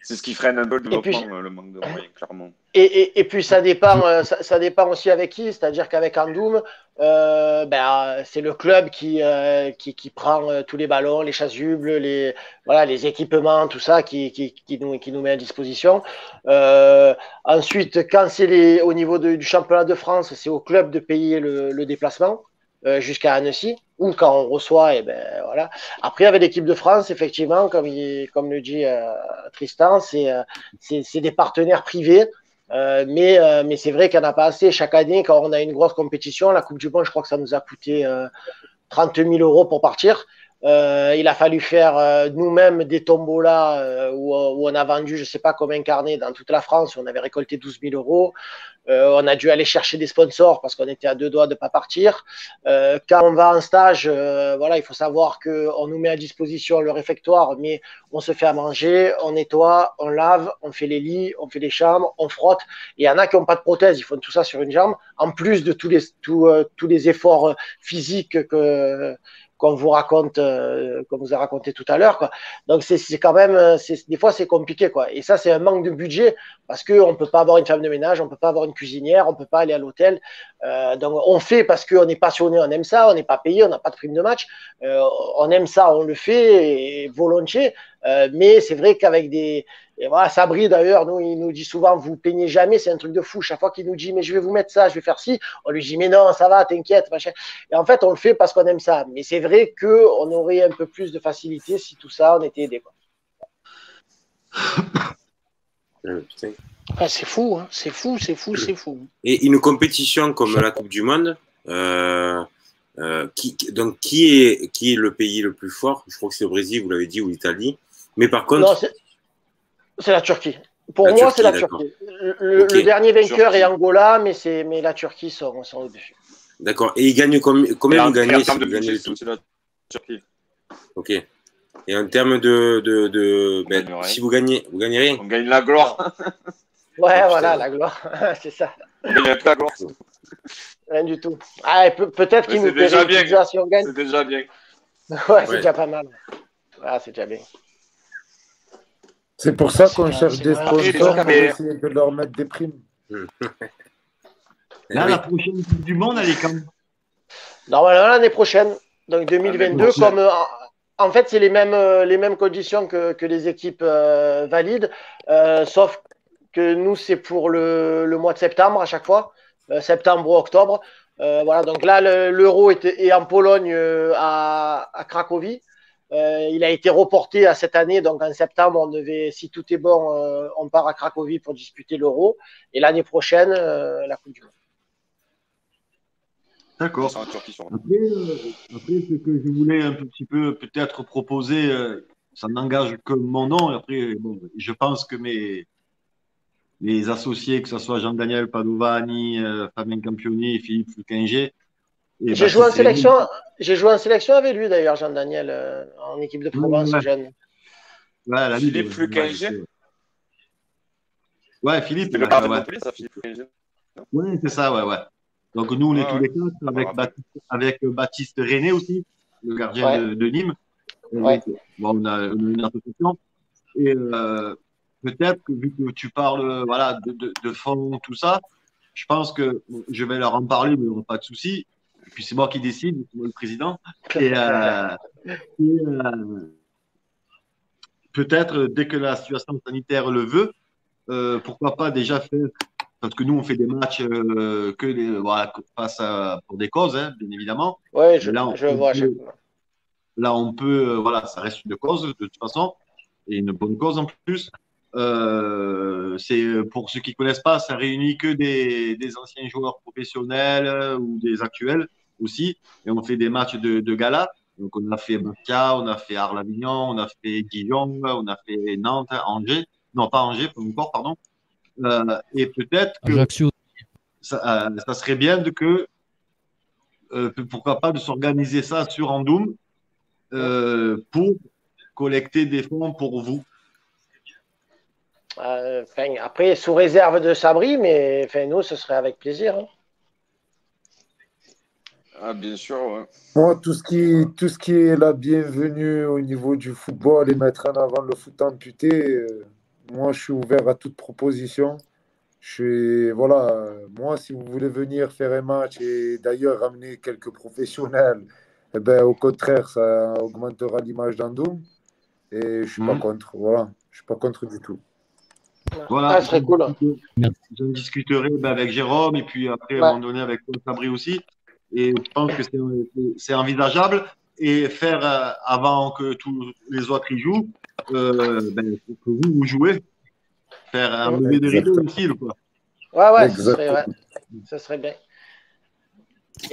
C'est ce qui freine un peu le
puis-
développement, euh, le manque de moyens, clairement.
Et, et, et puis ça dépend, euh, ça, ça dépend aussi avec qui, c'est-à-dire qu'avec Andoum, euh, ben, c'est le club qui, euh, qui, qui prend tous les ballons, les chasubles, les, voilà, les équipements, tout ça, qui, qui, qui, nous, qui nous met à disposition. Euh, ensuite, quand c'est les, au niveau de- du championnat de France, c'est au club de payer le, le déplacement jusqu'à Annecy, ou quand on reçoit, et ben voilà. Après, avec l'équipe de France, effectivement, comme, il, comme le dit euh, Tristan, c'est euh, c'est des partenaires privés. Euh, mais euh, mais c'est vrai qu'il n'y en a pas assez. Chaque année, quand on a une grosse compétition, la Coupe du Monde, je crois que ça nous a coûté euh, 30 000 euros pour partir. Euh, il a fallu faire euh, nous-mêmes des tombolas euh, où, on a vendu, je ne sais pas combien carnets dans toute la France. On avait récolté 12 000 euros. Euh, on a dû aller chercher des sponsors parce qu'on était à deux doigts de ne pas partir. Quand on va en stage, voilà, il faut savoir qu'on nous met à disposition le réfectoire, mais on se fait à manger, on nettoie, on lave, on fait les lits, on fait les chambres, on frotte. Et il y en a qui n'ont pas de prothèse, ils font tout ça sur une jambe, en plus de tous les, tous, les efforts physiques que qu'on vous raconte, euh, qu'on vous a raconté tout à l'heure. quoi. Donc c'est quand même, euh, des fois c'est compliqué. quoi. Et ça c'est un manque de budget parce qu'on ne peut pas avoir une femme de ménage, on ne peut pas avoir une cuisinière, on ne peut pas aller à l'hôtel. Euh, donc on fait parce qu'on est passionné, on aime ça, on n'est pas payé, on n'a pas de prime de match. Euh, on aime ça, on le fait volontiers. Euh, mais c'est vrai qu'avec des. Et voilà, Sabri d'ailleurs, nous, il nous dit souvent, vous peignez jamais, c'est un truc de fou. Chaque fois qu'il nous dit, mais je vais vous mettre ça, je vais faire ci, on lui dit, mais non, ça va, t'inquiète, machin. Et en fait, on le fait parce qu'on aime ça. Mais c'est vrai qu'on aurait un peu plus de facilité si tout ça, on était aidé.
Ah, c'est fou, hein. c'est fou, c'est fou, c'est fou.
Et une compétition comme la Coupe du Monde, euh, euh, qui, qui- donc qui est, qui est le pays le plus fort? Je crois que c'est le Brésil, vous l'avez dit, ou l'Italie. Mais par contre,
Non, c'est la Turquie. Pour
La
moi, c'est la. Turquie. Le, dernier vainqueur
Turquie.
est Angola, mais, c'est- mais la Turquie sont, sont au-dessus.
d'accord. Et ils gagnent combien, combien le
c'est la Turquie.
Ok. Et en termes de, de, de ben, si vous gagnez, vous gagnez rien.
On gagne la gloire.
Ouais, voilà, la gloire. c'est ça.
On gagne la gloire.
Rien du tout. Ah, peut-être qu'il nous
déjà bien.
pizza si on gagne.
C'est déjà bien.
Ouais, c'est
Ouais.
déjà pas mal. Ah, c'est déjà bien.
C'est pour ça qu'on cherche des sponsors pour essayer de leur mettre des primes.
Là,
oui.
la prochaine Coupe du Monde, elle est quand
Normalement, l'année prochaine, donc 2022,
prochaine.
comme euh, en- fait, c'est les mêmes, euh, les mêmes conditions que, que les équipes euh, valides, euh, sauf que nous, c'est pour le, le mois de septembre à chaque fois, euh, septembre ou octobre. Euh, voilà, donc là, le- l'euro est, est en Pologne euh, à, à Cracovie. Euh, il a été reporté à cette année, donc en septembre, on devait, si tout est bon, euh, on part à Cracovie pour disputer l'Euro. Et l'année prochaine, euh, la Coupe du Monde.
D'accord. Après, euh, après, ce que je voulais un petit peu peut-être proposer, euh, ça n'engage que mon nom. Après, bon, je pense que mes, mes associés, que ce soit Jean-Daniel Padovani, euh, Fabien Campioni, Philippe Fouquinger, et
J'ai joué en sélection, j'ai joué en sélection avec lui d'ailleurs, Jean-Daniel, euh, en équipe de Provence
ouais.
jeune.
Ouais, à la Ligue,
Philippe Flukinger
ouais, Ouais, Philippe.
C'est le
ouais,
quart de
ouais.
Montpellier, ça, Philippe Flukinger.
Ouais, c'est ça, ouais, ouais. Donc nous, on est tous
ouais.
les quatre avec,
Ouais.
Baptiste, avec Baptiste René aussi, le gardien
Ouais.
de, de Nîmes. Et
Ouais.
donc, bon, on, a, une association. Et euh, peut-être que vu que tu parles voilà, de, de, de fond, tout ça, je pense que je vais leur en parler, mais il n'y aura pas de souci. Et puis c'est moi qui décide, c'est moi le président. Et, euh, et, euh, peut-être dès que la situation sanitaire le veut, euh, pourquoi pas déjà faire parce que nous on fait des matchs euh, que voilà, face à, pour des causes, hein, bien évidemment.
Ouais, je,
là, on-
je
on
vois
peut-. Là, on peut, euh, voilà, ça reste une cause de toute façon, et une bonne cause en plus. Euh, c'est pour ceux qui connaissent pas, ça réunit que des, des anciens joueurs professionnels euh, ou des actuels aussi, et on fait des matchs de, de gala. Donc, on a fait Bastia, on a fait Arles-Avignon, on a fait Dijon, on a fait Nantes, Angers, non pas Angers, pas encore, pardon. Euh, et peut-être que ça, euh, ça serait bien de que, euh, pourquoi pas, de s'organiser ça sur Andoum euh, pour collecter des fonds pour vous.
Euh, après, sous réserve de Sabri, mais nous, ce serait avec plaisir. hein.
Ah, bien sûr, ouais.
Moi, tout ce, qui, tout ce qui est la bienvenue au niveau du football et mettre en avant le foot amputé, euh, moi, je suis ouvert à toute proposition. Je suis, voilà, euh, moi, si vous voulez venir faire un match et d'ailleurs ramener quelques professionnels, eh ben, au contraire, ça augmentera l'image d'Andoum. Et je suis pas
Mhm.
contre. Voilà, je suis pas contre du tout.
Voilà,
Ah, ce serait cool.
J'en discuterai ben, avec Jérôme et puis après, à
Ouais.
un moment donné, avec Paul Sabri aussi. Et je pense que c'est- envisageable. Et faire euh, avant que tous les autres y jouent, euh, ben, que vous, vous jouez. Faire un
Ouais.
lever de rideau utile. Quoi.
Ouais, ouais, ce serait, ouais, ce serait bien.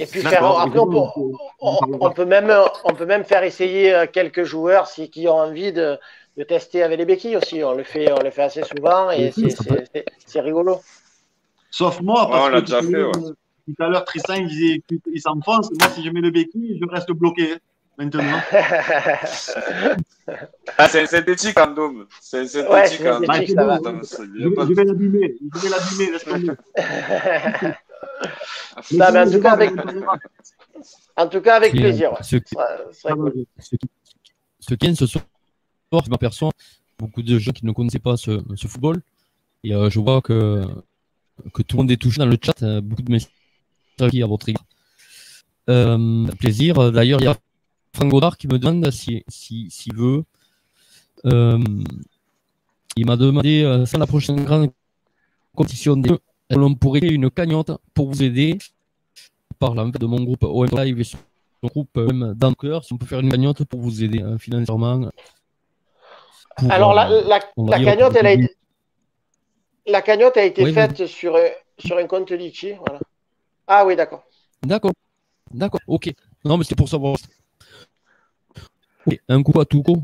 Et puis faire, après, on peut,
On peut-
on, on peut même, on peut même faire essayer euh, quelques joueurs si, qui ont envie de, de tester avec les béquilles aussi. On le fait, on le fait assez souvent et c'est- c'est c'est- c'est rigolo.
Sauf moi,
Ouais,
parce
on l'a
que
déjà fait, ouais.
Tout à l'heure, Tristan il disait qu'il s'enfonce. Moi, si je mets le béquille, je reste bloqué hein, maintenant.
Ah, c'est synthétique en dôme. C'est synthétique
Ouais,
en
synthétique,
Je je vais l'abîmer. Je vais l'abîmer. Laisse tomber.
Non, mais en tout cas, avec,
on verra.
en tout cas, avec
Et,
plaisir. ouais.
Ce qui,
Ouais, ce serait cool.
ce qui, ce qui est ce soir, je m'aperçois beaucoup de gens qui ne connaissaient pas ce, ce football. Et euh, je vois que, que tout le monde est touché dans le chat. euh, beaucoup de messages à votre. Euh, plaisir. D'ailleurs, il y a Franck Godard qui me demande si, si, s'il veut. Euh, il m'a demandé, euh, sans la prochaine grande compétition des on pourrait créer une cagnotte pour vous aider. Je parle en fait de mon groupe OM Live et son groupe euh, même cœur, si on peut faire une cagnotte pour vous aider euh, financièrement. Pour,
Alors, la,
euh,
la,
on va
la
dire,
cagnotte, elle a été, la cagnotte a été
Oui,
faite sur, sur un compte Litchi. Voilà. Ah oui, d'accord.
D'accord. D'accord, ok. Non, mais c'est pour savoir. Un coup à Touko.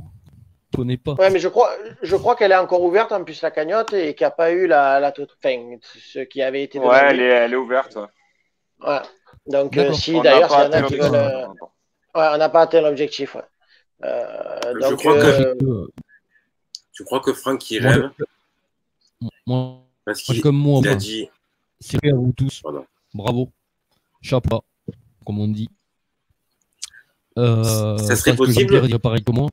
Je connais pas.
Ouais, mais je crois, je crois qu'elle est encore ouverte en plus la cagnotte et qu'il n'y a pas eu la, la toute- enfin, ce qui avait été.
Ouais, elle est, elle est ouverte. ouais.
Ouais. Donc, euh, si d'ailleurs, y en a qui veulent. euh. Ouais, on n'a pas atteint l'objectif. Ouais. Euh,
Je crois que- Je crois que Franck il
moi,
rêve
moi,
parce qu'il
comme moi,
il a
moi.
dit.
c'est à vous tous.
Pardon.
Bravo. Chapeau, comme on dit. Euh,
Ça serait
que
possible
pareil que moi.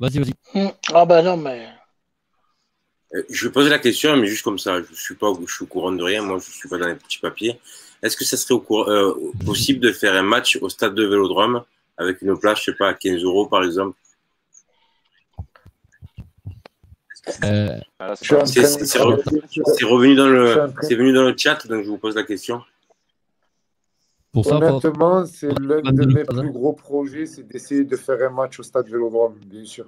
Vas-y, vas-y.
Hmm. Ah bah non, mais
Euh, Je vais poser la question, mais juste comme ça, je suis pas, je suis au courant de rien. Moi, je suis pas dans les petits papiers. Est-ce que ça serait au cour- euh, possible de faire un match au stade de Vélodrome avec une place, je sais pas, à 15 euros par exemple
Euh,
Ah, là,
Je suis en
c'est
C'est-
pas-
train
c'est-
de-
c'est re- C'est revenu dans le, c'est venu dans le chat, donc je vous pose la question.
pour ça,
Honnêtement, c'est l'un de mes
Liefeld, hein.
plus gros projets, c'est d'essayer de faire un match au stade Vélodrome, bien sûr.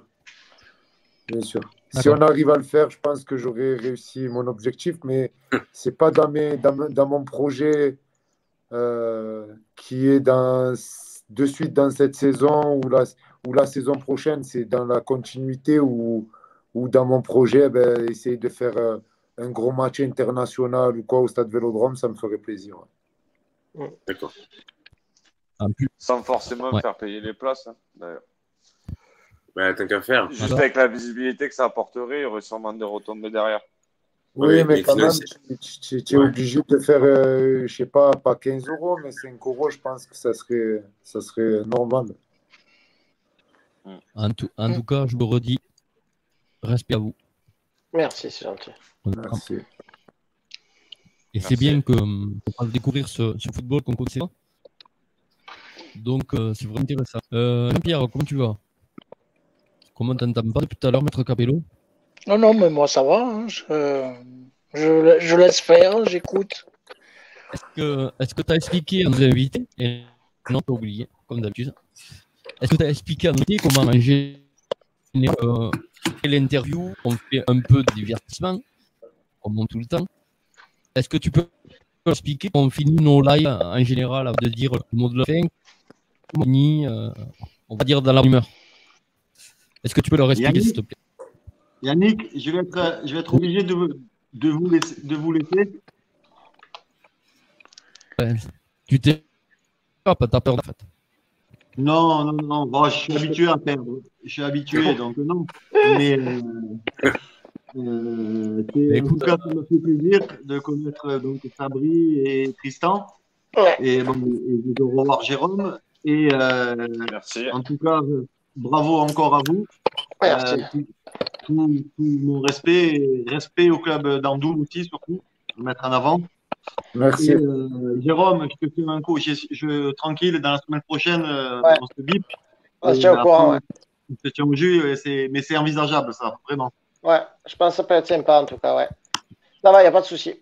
Bien sûr. Si on arrive à le faire, je pense que j'aurai réussi mon objectif, mais c'est pas dans, mes, dans, dans mon projet euh, qui est dans, de suite dans cette saison ou la, ou la saison prochaine, c'est dans la continuité ou, ou dans mon projet, ben, essayer de faire euh, un gros match international ou quoi au stade Vélodrome, ça me ferait plaisir. ouais.
D'accord.
Sans forcément
Ouais.
faire payer les places, hein, d'ailleurs.
Bah, tant qu'à faire.
Juste avec la visibilité que ça apporterait, il y aurait sûrement des retombées derrière.
Oui,
Oui,
mais
mais
quand même, tu, es
Ouais.
obligé de faire, euh, je sais pas, pas 15 euros, mais 5 euros, je pense que ça serait, ça serait normal.
en tout, en tout cas, je vous redis, respect à vous.
Merci, c'est gentil.
Merci.
Et c'est bien que, qu'on fasse découvrir ce, ce football qu'on ne connaissait pas. Donc, euh, c'est vraiment intéressant. Euh, Pierre, comment tu vas? Comment t'entends pas depuis tout à l'heure, Maître Capello?
Non, non, mais moi ça va. hein, Je, je, je laisse faire, j'écoute.
Est-ce que est-ce que tu as expliqué à nos invités? Et Non, t'as oublié, comme d'habitude. Est-ce que tu as expliqué à nos invités comment manger euh, l'interview On fait un peu de divertissement, on monte tout le temps. Est-ce que tu peux expliquer comment on finit nos lives en général de dire le mot de la fin? On finit, euh, On va dire dans la rumeur. Est-ce que tu peux leur expliquer, s'il te plaît?
Yannick, je vais être, je vais être obligé de, de, vous laisser, de vous laisser.
Ouais. Tu t'es. Ah, pas t'as peur en fait.
Non, non, non. Bon, je suis habitué à perdre. Je suis habitué, donc non. Mais euh, en tout cas, ça me fait plaisir de connaître donc Sabri et Tristan.
Ouais.
Et, bon, et de revoir Jérôme. Et euh,
Merci.
en tout cas, bravo encore à vous.
Merci.
Euh, tout, tout- tout mon respect, et respect au club d'Andoul aussi, surtout, à mettre en avant.
Merci.
Et, euh, Jérôme, je te fais un coup. Je, je- tranquille, dans la semaine prochaine, euh,
Ouais.
on se bip.
On se tient au courant, ouais.
On se tient au jus, mais c'est envisageable, ça, vraiment.
Ouais, je pense que ça peut être sympa en tout cas, ouais. Ça va, il n'y a pas de souci.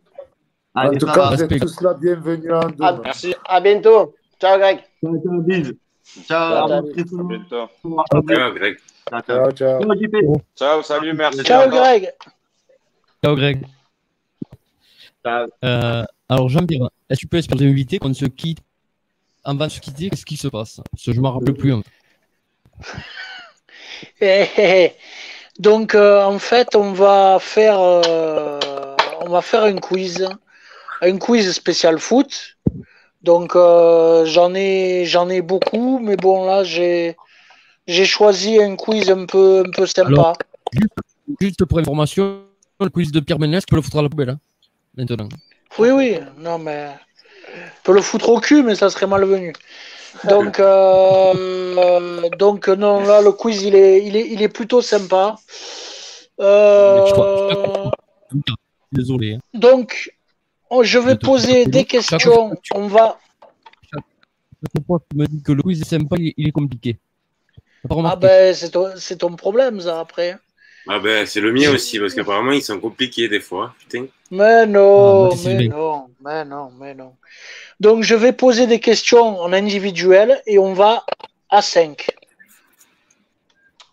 En
Allez,
tout cas, vous êtes tous là, bienvenue en
Ah.
Merci.
À bientôt. Ciao, Greg.
Ciao, ciao, à
À bientôt.
Ciao, Greg.
Ciao, ciao.
Ciao,
salut, merci.
Ciao. Greg.
Ciao, Greg. Euh, alors, Jean-Pierre, est-ce que tu peux expliquer aux invités qu'on se quitte Avant de se quitter, qu'est-ce qui se passe? Parce que je ne me rappelle plus. hein.
Donc, euh, en fait, on va faire, euh, on va faire un quiz, un quiz spécial foot. Donc, j'en ai, j'en ai beaucoup, mais bon, là, j'ai, j'ai choisi un quiz un peu, un peu sympa.
Alors, Juste pour information, le quiz de Pierre Ménès, tu peux le foutre à la poubelle. hein, maintenant.
Oui, oui, non, mais on peut le foutre au cul, mais ça serait malvenu. Donc, euh, donc non, là, le quiz, il est, il est, il est plutôt sympa. Euh,
Je crois- je crois qu'on- Désolé. hein.
donc, on- je vais
Je
poser des questions. On va.
Tu me dis que le quiz est sympa, il, est compliqué.
Ah ben, c'est ton, c'est ton problème, ça, après.
Ah ben, c'est le mien aussi, parce qu'apparemment, ils sont compliqués des fois. Putain.
Mais
Ah,
non,
c'est
mais non, mais non, mais non. Donc, je vais poser des questions en individuel et on va à 5.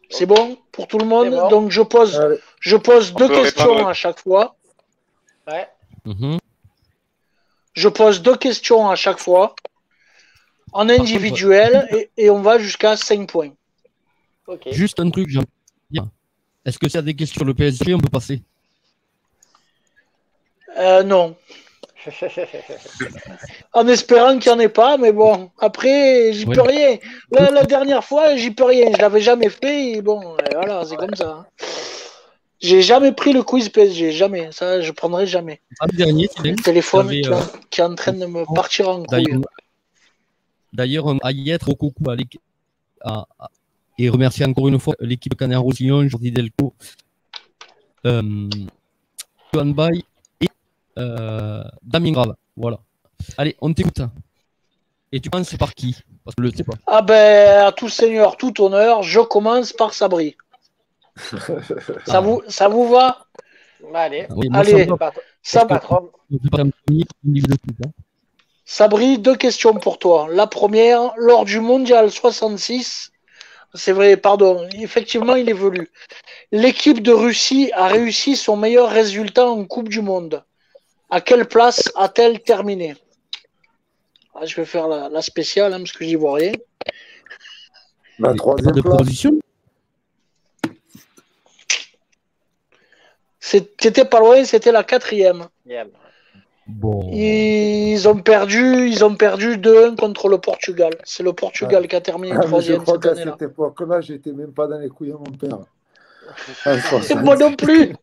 C'est bon pour tout le monde?
Bon.
Donc, je pose,
Allez.
je pose
On
deux questions
répondre.
à chaque fois.
Ouais.
Mhm.
Je pose deux questions à chaque fois en individuel et, et on va jusqu'à 5 points.
Juste un truc, Jean-Pierre. Est-ce que s'il y a des questions sur le PSG, on peut passer?
Euh, non. En espérant qu'il n'y en ait pas, mais bon, après, j'y
Ouais.
peux rien. La, la dernière fois, j'y peux rien. Je l'avais jamais fait. Et bon, voilà, c'est comme ça. hein. J'ai jamais pris le quiz PSG, jamais. Ça, je prendrai jamais.
Ah, le dernier.
Le téléphone qui,
euh,
est- qui est en train de me partir en couille.
D'ailleurs, D'ailleurs, à y être au coucou à l'équipe. à- à- et remercier encore une fois l'équipe Canet Roussillon, Jordi Delco, euh, Johan Bay et euh, Damien Grave. Voilà. Allez, on t'écoute. Et tu penses par qui? Parce que le sais pas.
Ah ben, à tout seigneur, tout honneur, je commence par Sabri. Ça,
Ah.
vous, ça vous va?
Allez.
Oui, ça
Allez, ça,
patron.
Hein.
Sabri, deux questions pour toi. La première, lors du mondial 66, c'est vrai, pardon, effectivement, il évolue. L'équipe de Russie a réussi son meilleur résultat en Coupe du Monde. À quelle place a-t-elle terminé? Ah, Je vais faire la, la spéciale, hein, parce que j'y vois rien.
La troisième
de
place.
position
C'était pas loin, c'était la quatrième.
Bon.
Ils ont perdu, ils ont perdu 2-1 contre le Portugal. C'est le Portugal qui a terminé
Ah, mais je
troisième
crois
cette
qu'à cette époque-là, j'étais même pas dans les couilles à mon père. Ah.
Moi non plus.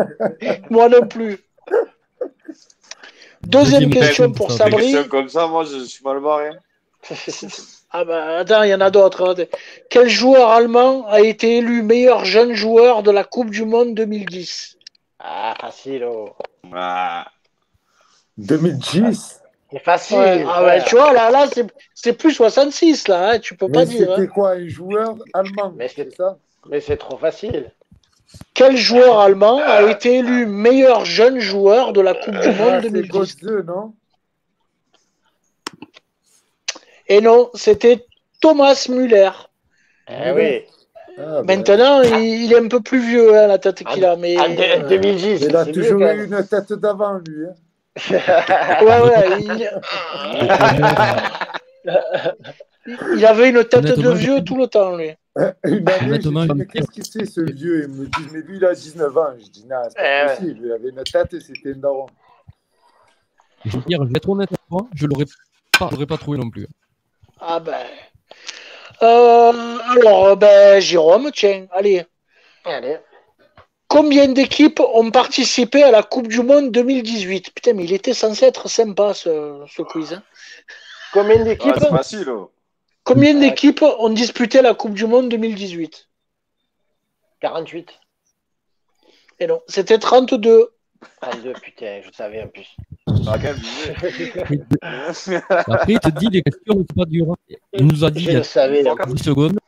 Moi non plus. Deuxième question pour Sabri.
questions comme ça, moi, je suis mal barré.
Ah bah attends, il y en a d'autres. hein. Quel joueur allemand a été élu meilleur jeune joueur de la Coupe du Monde 2010
Ah, facile. Oh.
Ah.
2010
C'est facile.
Ouais, Ah ouais, tu vois, là, là c'est- c'est plus 66, là, hein, tu peux pas
Mais
dire.
c'était
hein.
quoi, un joueur allemand
Mais
C'est
c'est
ça?
mais c'est trop facile.
Quel joueur allemand a été élu meilleur jeune joueur de la Coupe du Monde
Ah, C'est
2010
Götze, non?
Et non, c'était Thomas Müller.
Eh oui.
Ah, ben,
Maintenant, il, il est un peu plus vieux, hein, la tête qu'il a, mais...
En deux-
euh,
2010.
Il a toujours eu une tête d'avant, lui. hein.
Ouais, ouais, il... il avait une tête de vieux tout le temps, lui.
Il-
mais qu'est-ce que c'est ce vieux? Il me dit, mais lui, il a 19 ans. Je dis, non, c'est
Eh
pas
ouais.
possible. Il avait une tête et c'était daron.
Je veux dire, je vais être honnête avec toi, je l'aurais pas, trouvé non plus.
Ah ben... Euh, alors, ben, Jérôme, tiens, allez.
Allez.
Combien d'équipes ont participé à la Coupe du Monde 2018 Putain, mais il était censé être sympa, ce, ce quiz. hein.
Combien
Ouais,
d'équipes
c'est facile. oh.
Combien d'équipes ont disputé la Coupe du Monde 2018
48.
Et non, c'était 32.
32, putain, je savais en plus.
Ah.
Après, il te dit les questions, c'est pas dur. hein. Il nous a dit il y
Je
a
savais. là.
10 secondes.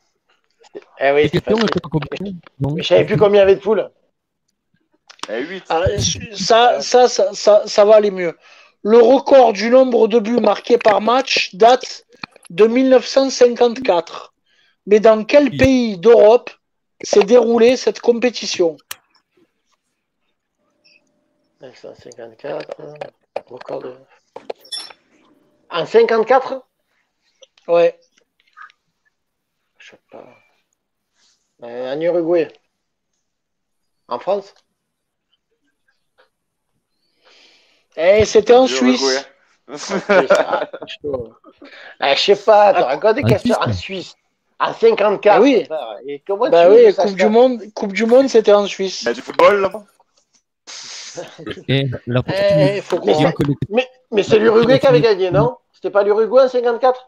Eh oui,
Les questions, sont.
Mais je savais plus combien il y avait de poules.
Eh, 8.
Ah, ça, ça, ça, ça, ça va aller mieux. Le record du nombre de buts marqués par match date de 1954. Mais dans quel pays d'Europe s'est déroulée cette compétition?
954. Record de... En 54
Ouais.
Je sais pas. Euh, en Uruguay. En France?
Eh, c'était en
ah. Ah, je sais pas, des
En
questions
Suisse,
en Suisse. En 54.
Ah oui.
ça. Et comment
Bah
tu
oui,
que ça
Coupe du Monde, Coupe du Monde, c'était en Suisse.
Il y a du football là-bas.
Eh, faut
que
Mais, mais c'est l'Uruguay qui avait gagné, non? C'était pas l'Uruguay en 54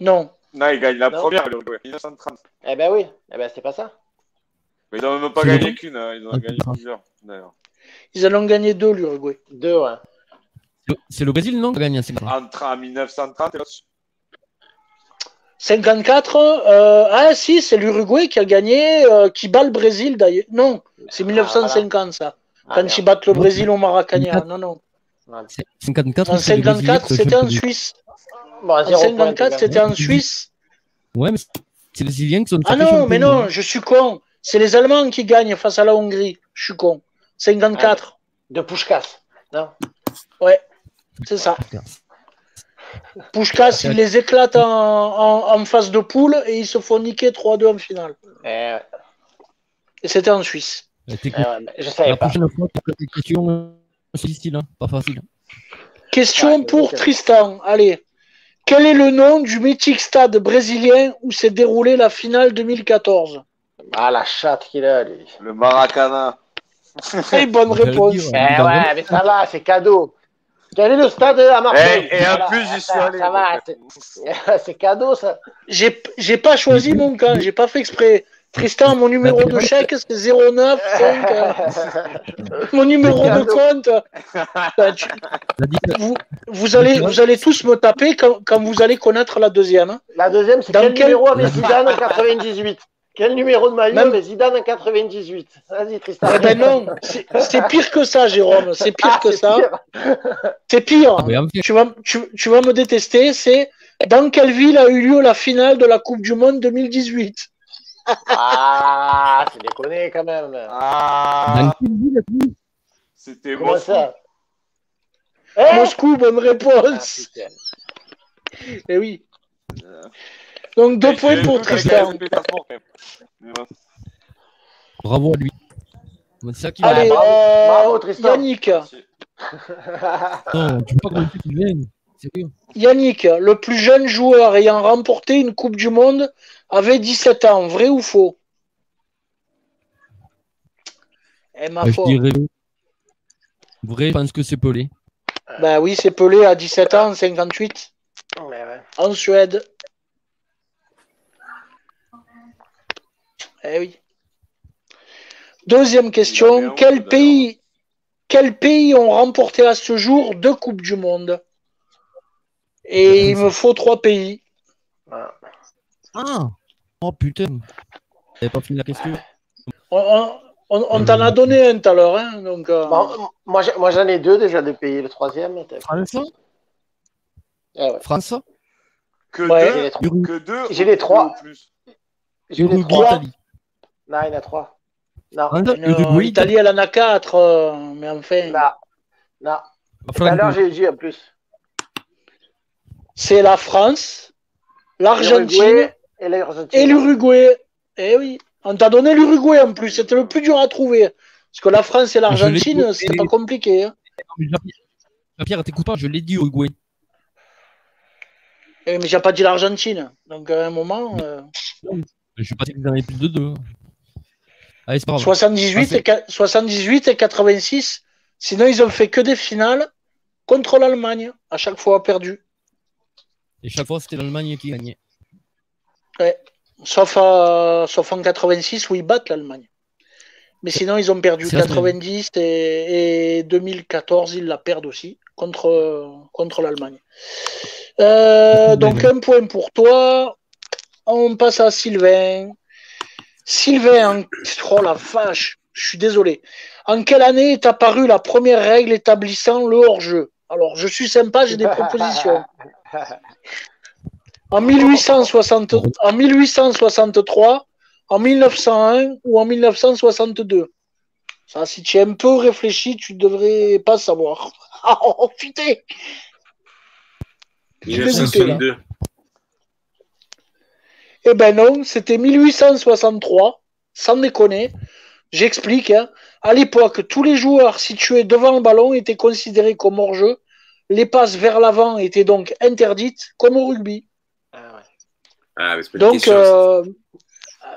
Non.
Non, il gagne la
Non.
première, l'Uruguay, 1930.
Eh ben oui, eh ben c'est pas ça.
Mais ils n'ont même pas gagné qu'une, hein, ils en ont
Ah,
gagné plusieurs, d'ailleurs.
Ils en ont gagné deux, l'Uruguay.
Deux, ouais.
C'est le Brésil, non, qui a gagné en 50
Entre en 1930 et là
54, euh, ah si, c'est l'Uruguay qui a gagné, euh, qui bat le Brésil d'ailleurs. Non, c'est 1950 ça.
Ah,
Quand
merde.
ils battent le Brésil au Maracanã. Non, non.
54,
En
c'est les
54,
Brésiliens qui
c'était en. Suisse.
Bon,
En
zéro point,
54,
en tout
c'était en Suisse.
Ouais, mais c'est les Brésiliens qui sont
Ah non, mais non, je suis con. C'est les Allemands qui gagnent face à la Hongrie. Je suis con. 54.
De Pushkas. Non
Ouais, c'est ça. Pushkas, il les éclate en, en, en phase de poule et ils se font niquer 3-2 en finale.
Eh
Et c'était en Suisse.
eh ouais, mais je savais
La
pas.
prochaine fois, tu as des questions difficiles, hein, pas facile.
Question
Ah,
pour. Tristan. Allez. Quel est le nom du mythique stade brésilien où s'est déroulée la finale 2014
Ah, la chatte qu'il a, lui.
Le Maracana.
Eh, bonne réponse.
dire,
Eh ouais, mais ça va, c'est cadeau. Quel est le stade à Marseille
Eh, et en
Voilà,
plus, j'y suis
ça-
allé.
Ça va, c'est- cadeau, ça.
J'ai j'ai pas choisi mon camp, j'ai pas fait exprès. Tristan, mon numéro de chèque, c'est 09 5, euh, Mon numéro de compte. Tu-
que-
vous, vous allez, vous allez tous me taper quand, quand vous allez connaître la deuxième. hein.
La deuxième, c'est quel- numéro avec Zidane en 98 Quel numéro de maillot
Même-
Les Zidane en 98. Vas-y, Tristan.
Eh ben non, c'est pire que ça, Jérôme. C'est pire
Ah,
que ça. C'est pire.
Ah, mais
Tu vas, tu, tu vas me détester. C'est dans quelle ville a eu lieu la finale de la Coupe du Monde 2018
Ah, c'est déconné quand même.
Ah,
dans quelle ville êtes-vous
c'était Moscou.
ça? Eh
Moscou, bonne
Ah,
réponse.
putain.
Eh oui. Donc deux
Mais
points pour Tristan.
Bravo à lui. C'est ça qui
Allez,
bravo,
euh,
bravo, Tristan.
Yannick.
Non, tu peux pas compter qu'il vient. Sérieux.
Yannick, le plus jeune joueur ayant remporté une Coupe du Monde avait 17 ans. Vrai ou faux? Eh ma
Je
foi.
dirais vrai, je pense que c'est Pelé.
Bah oui, c'est Pelé à 17 ans, en 58,
Mais ouais.
en Suède. Eh oui. Deuxième question. Quel pays, quels pays ont remporté à ce jour deux Coupes du Monde? Et il me faut trois pays.
Voilà.
Ah Oh putain. T'avais pas fini la question
On, on- on- on t'en a donné un tout à l'heure. Hein, donc, euh,
Bon, moi, j'ai- moi, j'en ai deux déjà de pays. Le troisième.
France?
Ah ouais.
France?
Que
Ouais.
J'ai
deux,
les trois.
que deux
J'ai les trois. J'ai les trois. Non, il y en a trois. Non.
Non,
Uruguay,
Italie, elle en a quatre. euh, mais enfin,
Non. Non. Tout à
Franco.
l'heure, j'ai dit en plus.
c'est la France, l'Argentine
et l'Argentine.
l'Uruguay. Eh oui, on t'a donné l'Uruguay en plus. C'était le plus dur à trouver. Parce que la France et l'Argentine,
Je l'ai-
c'était pas compliqué. hein.
Pierre, t'écoutes pas, je l'ai dit Uruguay.
Eh, mais j'ai pas dit l'Argentine. Donc à un moment, euh,
Je suis pas vous en avez plus de deux. Allez, c'est pas grave.
78,
Ah,
et, qua- 78 et 86. Sinon, ils ont fait que des finales contre l'Allemagne. À chaque fois perdu.
Et chaque fois, c'était l'Allemagne qui gagnait.
Sauf, à- sauf en 86 où ils battent l'Allemagne. Mais sinon, ils ont perdu
C'est la
90 et, et 2014, ils la perdent aussi contre, contre l'Allemagne. Euh, donc, un point pour toi. On passe à Sylvain. Sylvain, en- oh la vache, je suis désolé. En quelle année est apparue la première règle établissant le hors-jeu? Alors, je suis sympa, j'ai des propositions. En 1860, en 1863, en 1901 ou en 1962. Ça, si tu es un peu réfléchi, tu devrais pas savoir. Ah, Oh putain
1962.
Eh ben non, c'était 1863, sans déconner. J'explique. hein. À l'époque, tous les joueurs situés devant le ballon étaient considérés comme hors-jeu. Les passes vers l'avant étaient donc interdites, comme au rugby.
Ah, mais c'est pas une
Donc,
question.
euh,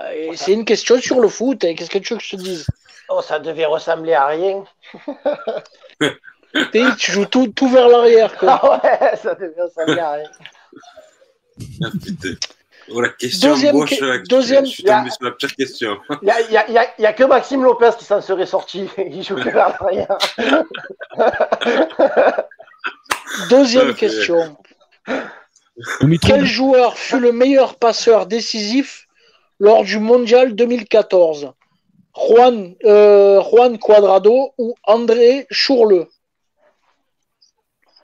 euh, c'est une question sur le foot. hein. Qu'est-ce que tu veux que je te dise?
Oh, ça devait ressembler à rien.
Tu joues tout, tout vers l'arrière. quoi.
Ah ouais, ça devait ressembler à rien.
Ah, putain. Oh, la question
Deuxième
gauche,
que-
là,
deuxième-
je suis tombé sur la pire question.
Il n'y a, y a- y a- y a que Maxime Lopez qui s'en serait sorti. Il joue que vers l'arrière.
Deuxième question. Quel joueur fut le meilleur passeur décisif lors du mondial 2014 Juan, euh, Juan Cuadrado ou André Chourleux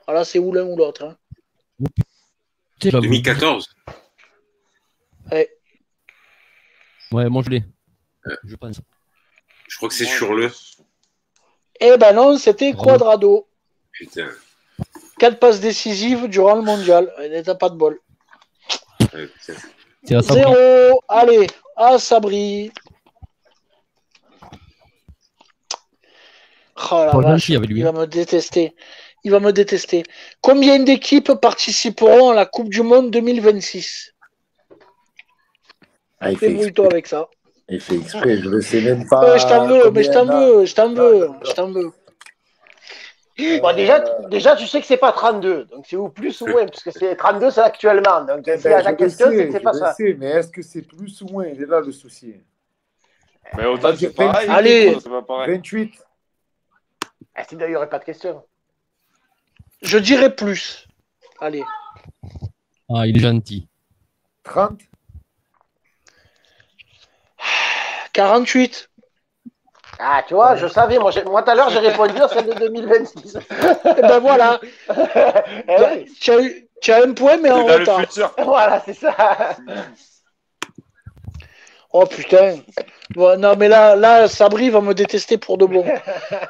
Voilà, c'est ou l'un ou l'autre. hein.
j'avoue.
2014
Ouais, moi je l'ai. Je pense.
Je crois que c'est sur le.
Eh ben non, c'était
Bravo.
Cuadrado.
Putain.
Quatre passes décisives durant le mondial. T'as pas de bol.
Ouais,
à.
Zéro. Allez, à Sabri. Oh la vache, il va
hein.
me détester. Il va me détester. Combien d'équipes participeront à la Coupe du Monde 2026
Ah, il fait
Débrouille-toi avec ça.
Il fait exprès. Je ne sais même pas.
Euh, je t'en veux, mais je t'en veux, je t'en veux, je t'en veux.
Bon, déjà, déjà, tu sais que c'est pas 32. Donc, c'est ou plus ou moins. Parce que c'est 32, c'est actuellement. Donc,
Ben,
y a
je
la question, c'est que c'est
je
pas ça.
sais, mais est-ce que c'est plus ou moins? Il est là le souci.
Mais autant c'est
Vas-y,
pareil.
Allez.
c'est pas pareil.
28,
Ah, Sinon, il n'y aurait pas de question.
Je dirais plus. Allez.
Ah, il est gentil.
30,
48.
Ah, tu vois, je savais. Moi, j'ai- moi tout à l'heure, j'ai répondu à celle de 2026.
Eh ben voilà.
Eh.
Tu as, eu- tu as un point, mais en retard.
futur.
Voilà, c'est ça.
Oh putain. Bon, non, mais là, là, Sabri va me détester pour de bon.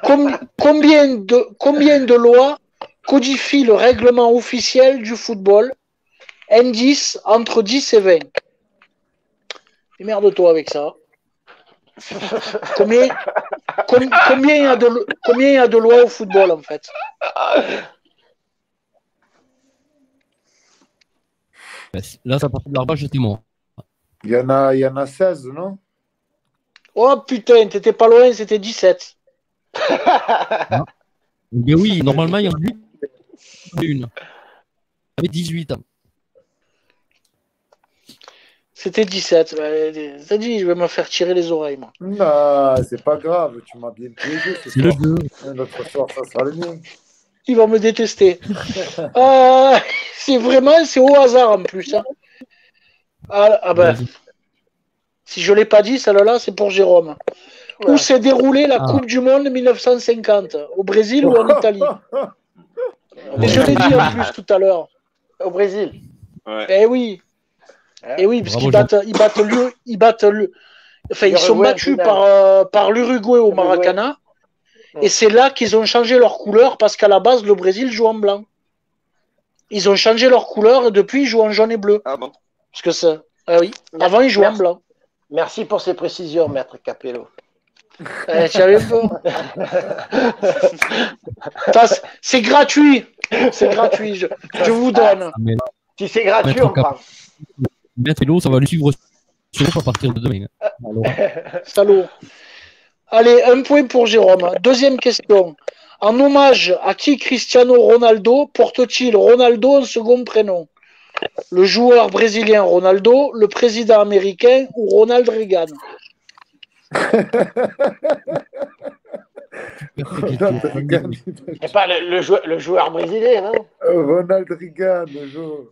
Com- combien, de, combien de lois codifient le règlement officiel du football? Indice entre 10 et 20. Merde-toi avec ça. Combien, com- combien il y a de, combien il y a de lois au football en fait?
Là, ça part de l'arbre, j'étais mort.
Il y, en a, il y en a 16, non?
Oh putain, t'étais pas loin, c'était 17.
Mais oui, normalement, il y en a une. Avec 18 ans.
C'était 17. Ouais, T'as dit, je vais me faire tirer les oreilles, moi.
Non, c'est pas grave, tu m'as bien piégé ce
le
soir.
jeu.
Un autre soir, ça sera le mien.
Il va me détester. Euh, c'est vraiment, c'est au hasard en plus. hein. Ah, ah ben, si je l'ai pas dit, celle-là, c'est pour Jérôme. Où s'est déroulée la
Ah.
Coupe du Monde 1950 Au Brésil ou en Italie? Et je l'ai dit en plus tout à l'heure.
Au Brésil.
Ouais.
Eh oui. Eh oui, parce qu'ils battent, ils battent le, ils battent le, enfin ils sont battus par euh, par l'Uruguay au. Maracana,
Ouais.
et c'est là qu'ils ont changé leur couleur parce qu'à la base le Brésil joue en blanc. Ils ont changé leur couleur et depuis ils jouent en jaune et bleu.
Ah bon
Parce que ça, ah oui. Avant ils jouaient en blanc.
Merci pour ces précisions, maître Capello.
Tu avais peur. Ça, c'est- gratuit. C'est gratuit. Je, je vous donne.
Mais
Si c'est gratuit,
Maître
on
Cap-
prend.
Hello, ça va le suivre sur à partir de demain. hein.
Salaud. Allez, un point pour Jérôme. Deuxième question. En hommage à qui Cristiano Ronaldo porte-t-il Ronaldo en second prénom? Le joueur brésilien Ronaldo, le président américain ou Ronald Reagan?
Ronald Reagan,
C'est pas le, le joueur, le joueur brésilien, non
Ronald Reagan, le jour.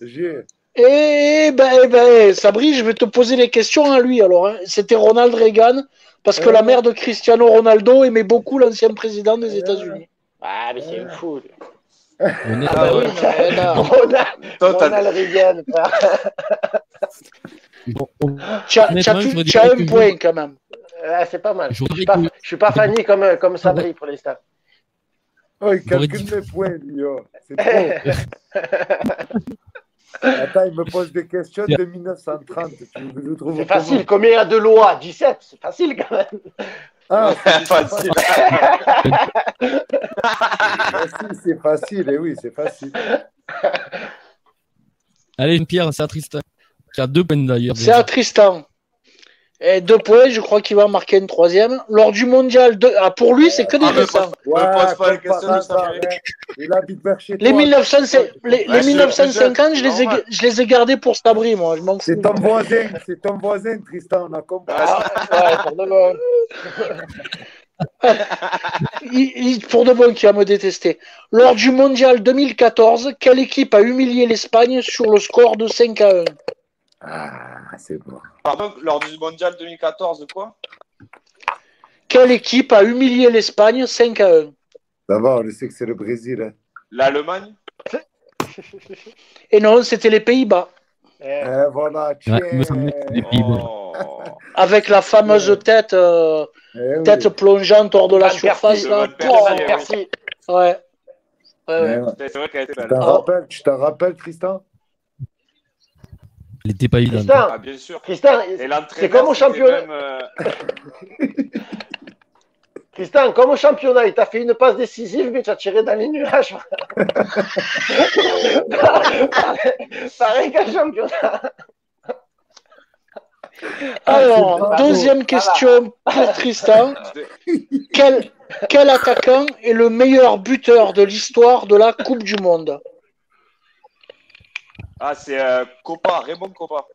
J'ai.
Eh ben, eh ben, Sabri, je vais te poser les questions à lui alors. hein. C'était Ronald Reagan parce que
Euh.
la mère de Cristiano Ronaldo aimait beaucoup l'ancien président des États-Unis.
Ah, mais c'est une fou.
on est
Ah bah oui, mais non.
Ronald, Reagan.
Bon, on-
Tu as, un point quand même.
Ah, c'est pas mal.
Je voudrais
suis pas,
que-
suis pas Fanny comme, comme Sabri pour l'instant.
Oh, il calcule mes points, lui. oh. C'est trop. Attends, il me pose des questions de 1930. Tu le trouves
C'est
comment
facile. Combien il y a de lois 17. C'est facile quand même.
Ah, c'est
Facile.
c'est facile. Et oui, c'est facile.
Allez, Pierre, c'est à Tristan. Qui a deux points d'ailleurs.
C'est à Tristan. Et deux points, je crois qu'il va marquer une troisième. Lors du mondial, de... ah, pour lui, c'est que des
Ah,
récents.
Pas les
comme
questions,
par
ça
hasard,
fait-
hein. Il habite vers chez
Les,
toi.
1900 les, les
Ouais, c'est
1950, je les, ai, je les ai gardés pour Sabri, moi. Je m'en fous.
C'est ton voisin, c'est ton voisin, Tristan, on a compris.
Ah, ouais, pour de bon.
Il- il- pour de bon qui va me détester. Lors du mondial 2014, quelle équipe a humilié l'Espagne sur le score de 5 à 1
Ah, c'est bon.
Pardon, lors du mondial 2014, de quoi
Quelle équipe a humilié l'Espagne 5 à 1
Ça va, on sait que c'est le Brésil. hein.
L'Allemagne
Et non, c'était les Pays-Bas.
Eh,
Eh, voilà.
Ouais, des Pays-Bas.
Oh.
Avec la fameuse tête, euh,
Eh oui.
tête plongeante hors de la
Van
surface. Là.
Van
Oh,
Van Persie.
ouais. Ouais, ouais.
Ouais.
C'est vrai qu'elle était
Tu
belle.
t'en rappelles, tu t'en rappelles, Tristan?
Il était pas évident.
Tristan,
Ah, bien sûr.
C'est comme au championnat.
même, euh,
Tristan, comme au championnat, il t'a fait une passe décisive, mais tu as tiré dans les nuages. Pareil qu'un championnat.
Alors,
bravo.
deuxième question pour Tristan. quel attaquant est le meilleur buteur de l'histoire de la Coupe du Monde?
Ah, c'est euh, Copa, Raymond Copa.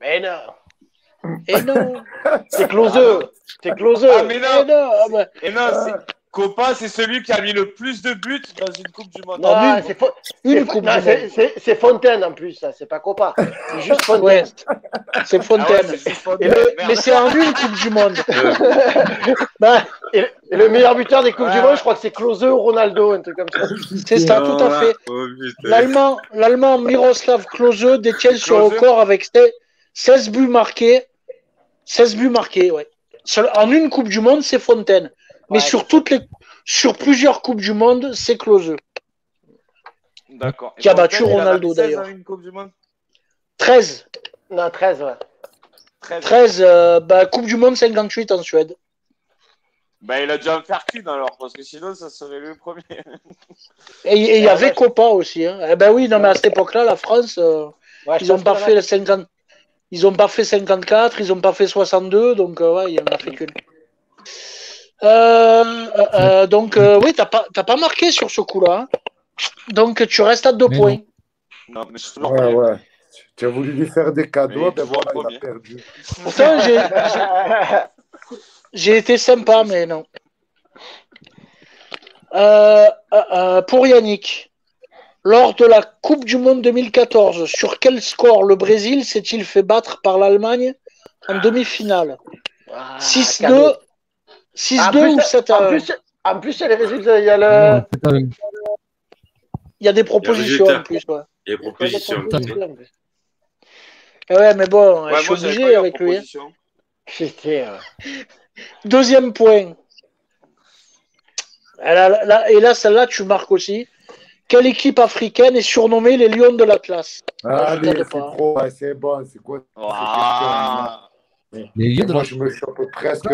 Mais non,
Et non,
c'est closeux. C'est closeux.
Ah, mais non.
et non, ah bah,
Et non, c'est- Copa, c'est celui qui a mis le plus de buts dans une Coupe du Monde.
Non, c'est Fo- c'est-
Coupe
c'est-
Monde.
c'est- Fontaine en plus, ça, c'est pas Copa. C'est juste Fontaine.
Ouais, c'est
Ah ouais,
Fontaine.
juste
le-.
Mais c'est en une Coupe du Monde. Bah,
Et, et le meilleur buteur des Coupes
Ouais,
du Monde, je crois que c'est Klose ou Ronaldo, un truc comme ça.
c'est ça, tout à fait.
Oh.
L'Allemand, l'Allemand Miroslav Klose détient ce
Klose.
record avec 16 buts marqués. 16 buts marqués, ouais. Seul- En une Coupe du Monde, c'est Fontaine. Mais
Ouais,
sur toutes les, sur plusieurs Coupes du Monde, c'est Klose.
D'accord.
Qui a battu Ronaldo,
mis 16
d'ailleurs.
en une Coupe du Monde?
13.
Non, 13, ouais.
13.
13, euh, bah, Coupe du Monde 58 en Suède.
Bah, il a dû en faire qu'une alors, parce que sinon, ça serait le premier.
Et il y avait
ouais.
Copa aussi. Hein. Eh ben oui, non, mais à cette époque-là, la France, euh,
Ouais,
ils ont
pense
pas fait le 50. Ils ont pas fait 54, ils ont pas fait 62, donc euh, ouais, il y en a fait qu'une. Euh, euh, euh, donc euh, oui, t'as pas, t'as pas marqué sur ce coup-là. hein. Donc tu restes à deux
Mais
points.
Non, mais toujours
Ouais, ouais. Tu as voulu lui faire des cadeaux, ben voilà, il a perdu.
Pourtant, j'ai, été sympa, mais non. Euh, euh, euh, pour Yannick, lors de la Coupe du Monde 2014, sur quel score le Brésil s'est-il fait battre par l'Allemagne en demi-finale?
Ah,
6-2,
cadeau.
6-2
En plus,
ou 7
En plus, en plus, il y a les résultats. Il y a le.
Il y des propositions en plus. Ouais.
Il y a
il y a des
proposition.
propositions,
ouais, mais bon,
Ouais,
je suis
moi,
obligé avec lui. hein.
euh,
Deuxième point. Et là, là- et là, celle-là, tu marques aussi. Quelle équipe africaine est surnommée les Lions de l'Atlas?
C'est
pas.
trop, ouais, c'est bon, c'est quoi
Ah.
questions
Les lieux de
Moi,
la
je me chope presque.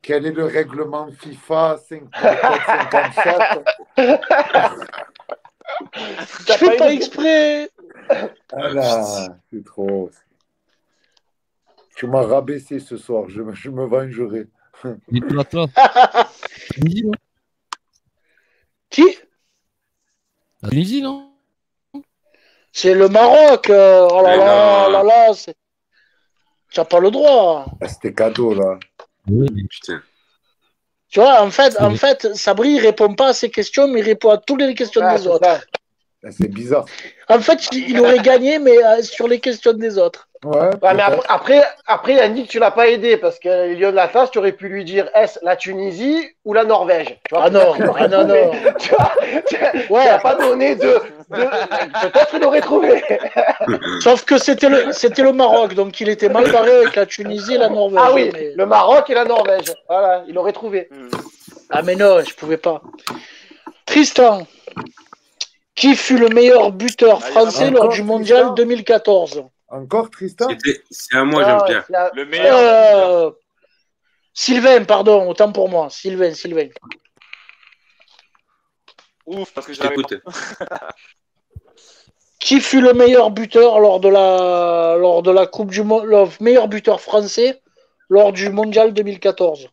Quel est le règlement FIFA 54-57
Je fais pas exprès.
Ah là, c'est trop. Tu m'as rabaissé ce soir, je, me- je me vengerai.
Tunisie, non
Qui?
La Tunisie, non
C'est le Maroc. euh, Oh là là, là là. c'est- Tu n'as pas le droit.
Ah, C'était cadeau là.
Oui.
Putain.
Tu vois, en fait, en fait, Sabri, il répond pas à ces questions, mais il répond à toutes les questions
ah,
des autres.
Ah, C'est bizarre.
En fait, il il aurait gagné, mais euh, sur les questions des autres.
Ouais,
Ouais, mais après, après, après, Yannick, tu l'as pas aidé parce que Lions de l'Atlas, tu aurais pu lui dire est-ce la Tunisie ou la Norvège Tu vois,
Ah non, ah non,
trouvé.
non.
Tu vois, tu tu
Ouais.
pas donné de. de- Peut-être qu'il aurait trouvé.
Sauf que c'était le, c'était le Maroc, donc il était mal barré avec la Tunisie et la Norvège.
Ah oui,
mais-
le Maroc et la Norvège. Voilà, il aurait trouvé.
Ah mais non, je pouvais pas. Tristan, qui fut le meilleur buteur français lors du mondial
Tristan
2014
Encore Tristan
C'est à moi,
Ah,
Jean-Pierre.
la-
Le meilleur.
Euh, Sylvain, pardon, autant pour moi. Sylvain, Sylvain.
Ouf, parce que
Je
j'avais
t'écoute.
Qui fut le meilleur buteur lors de la, lors de la Coupe du Monde, le meilleur buteur français lors du mondial 2014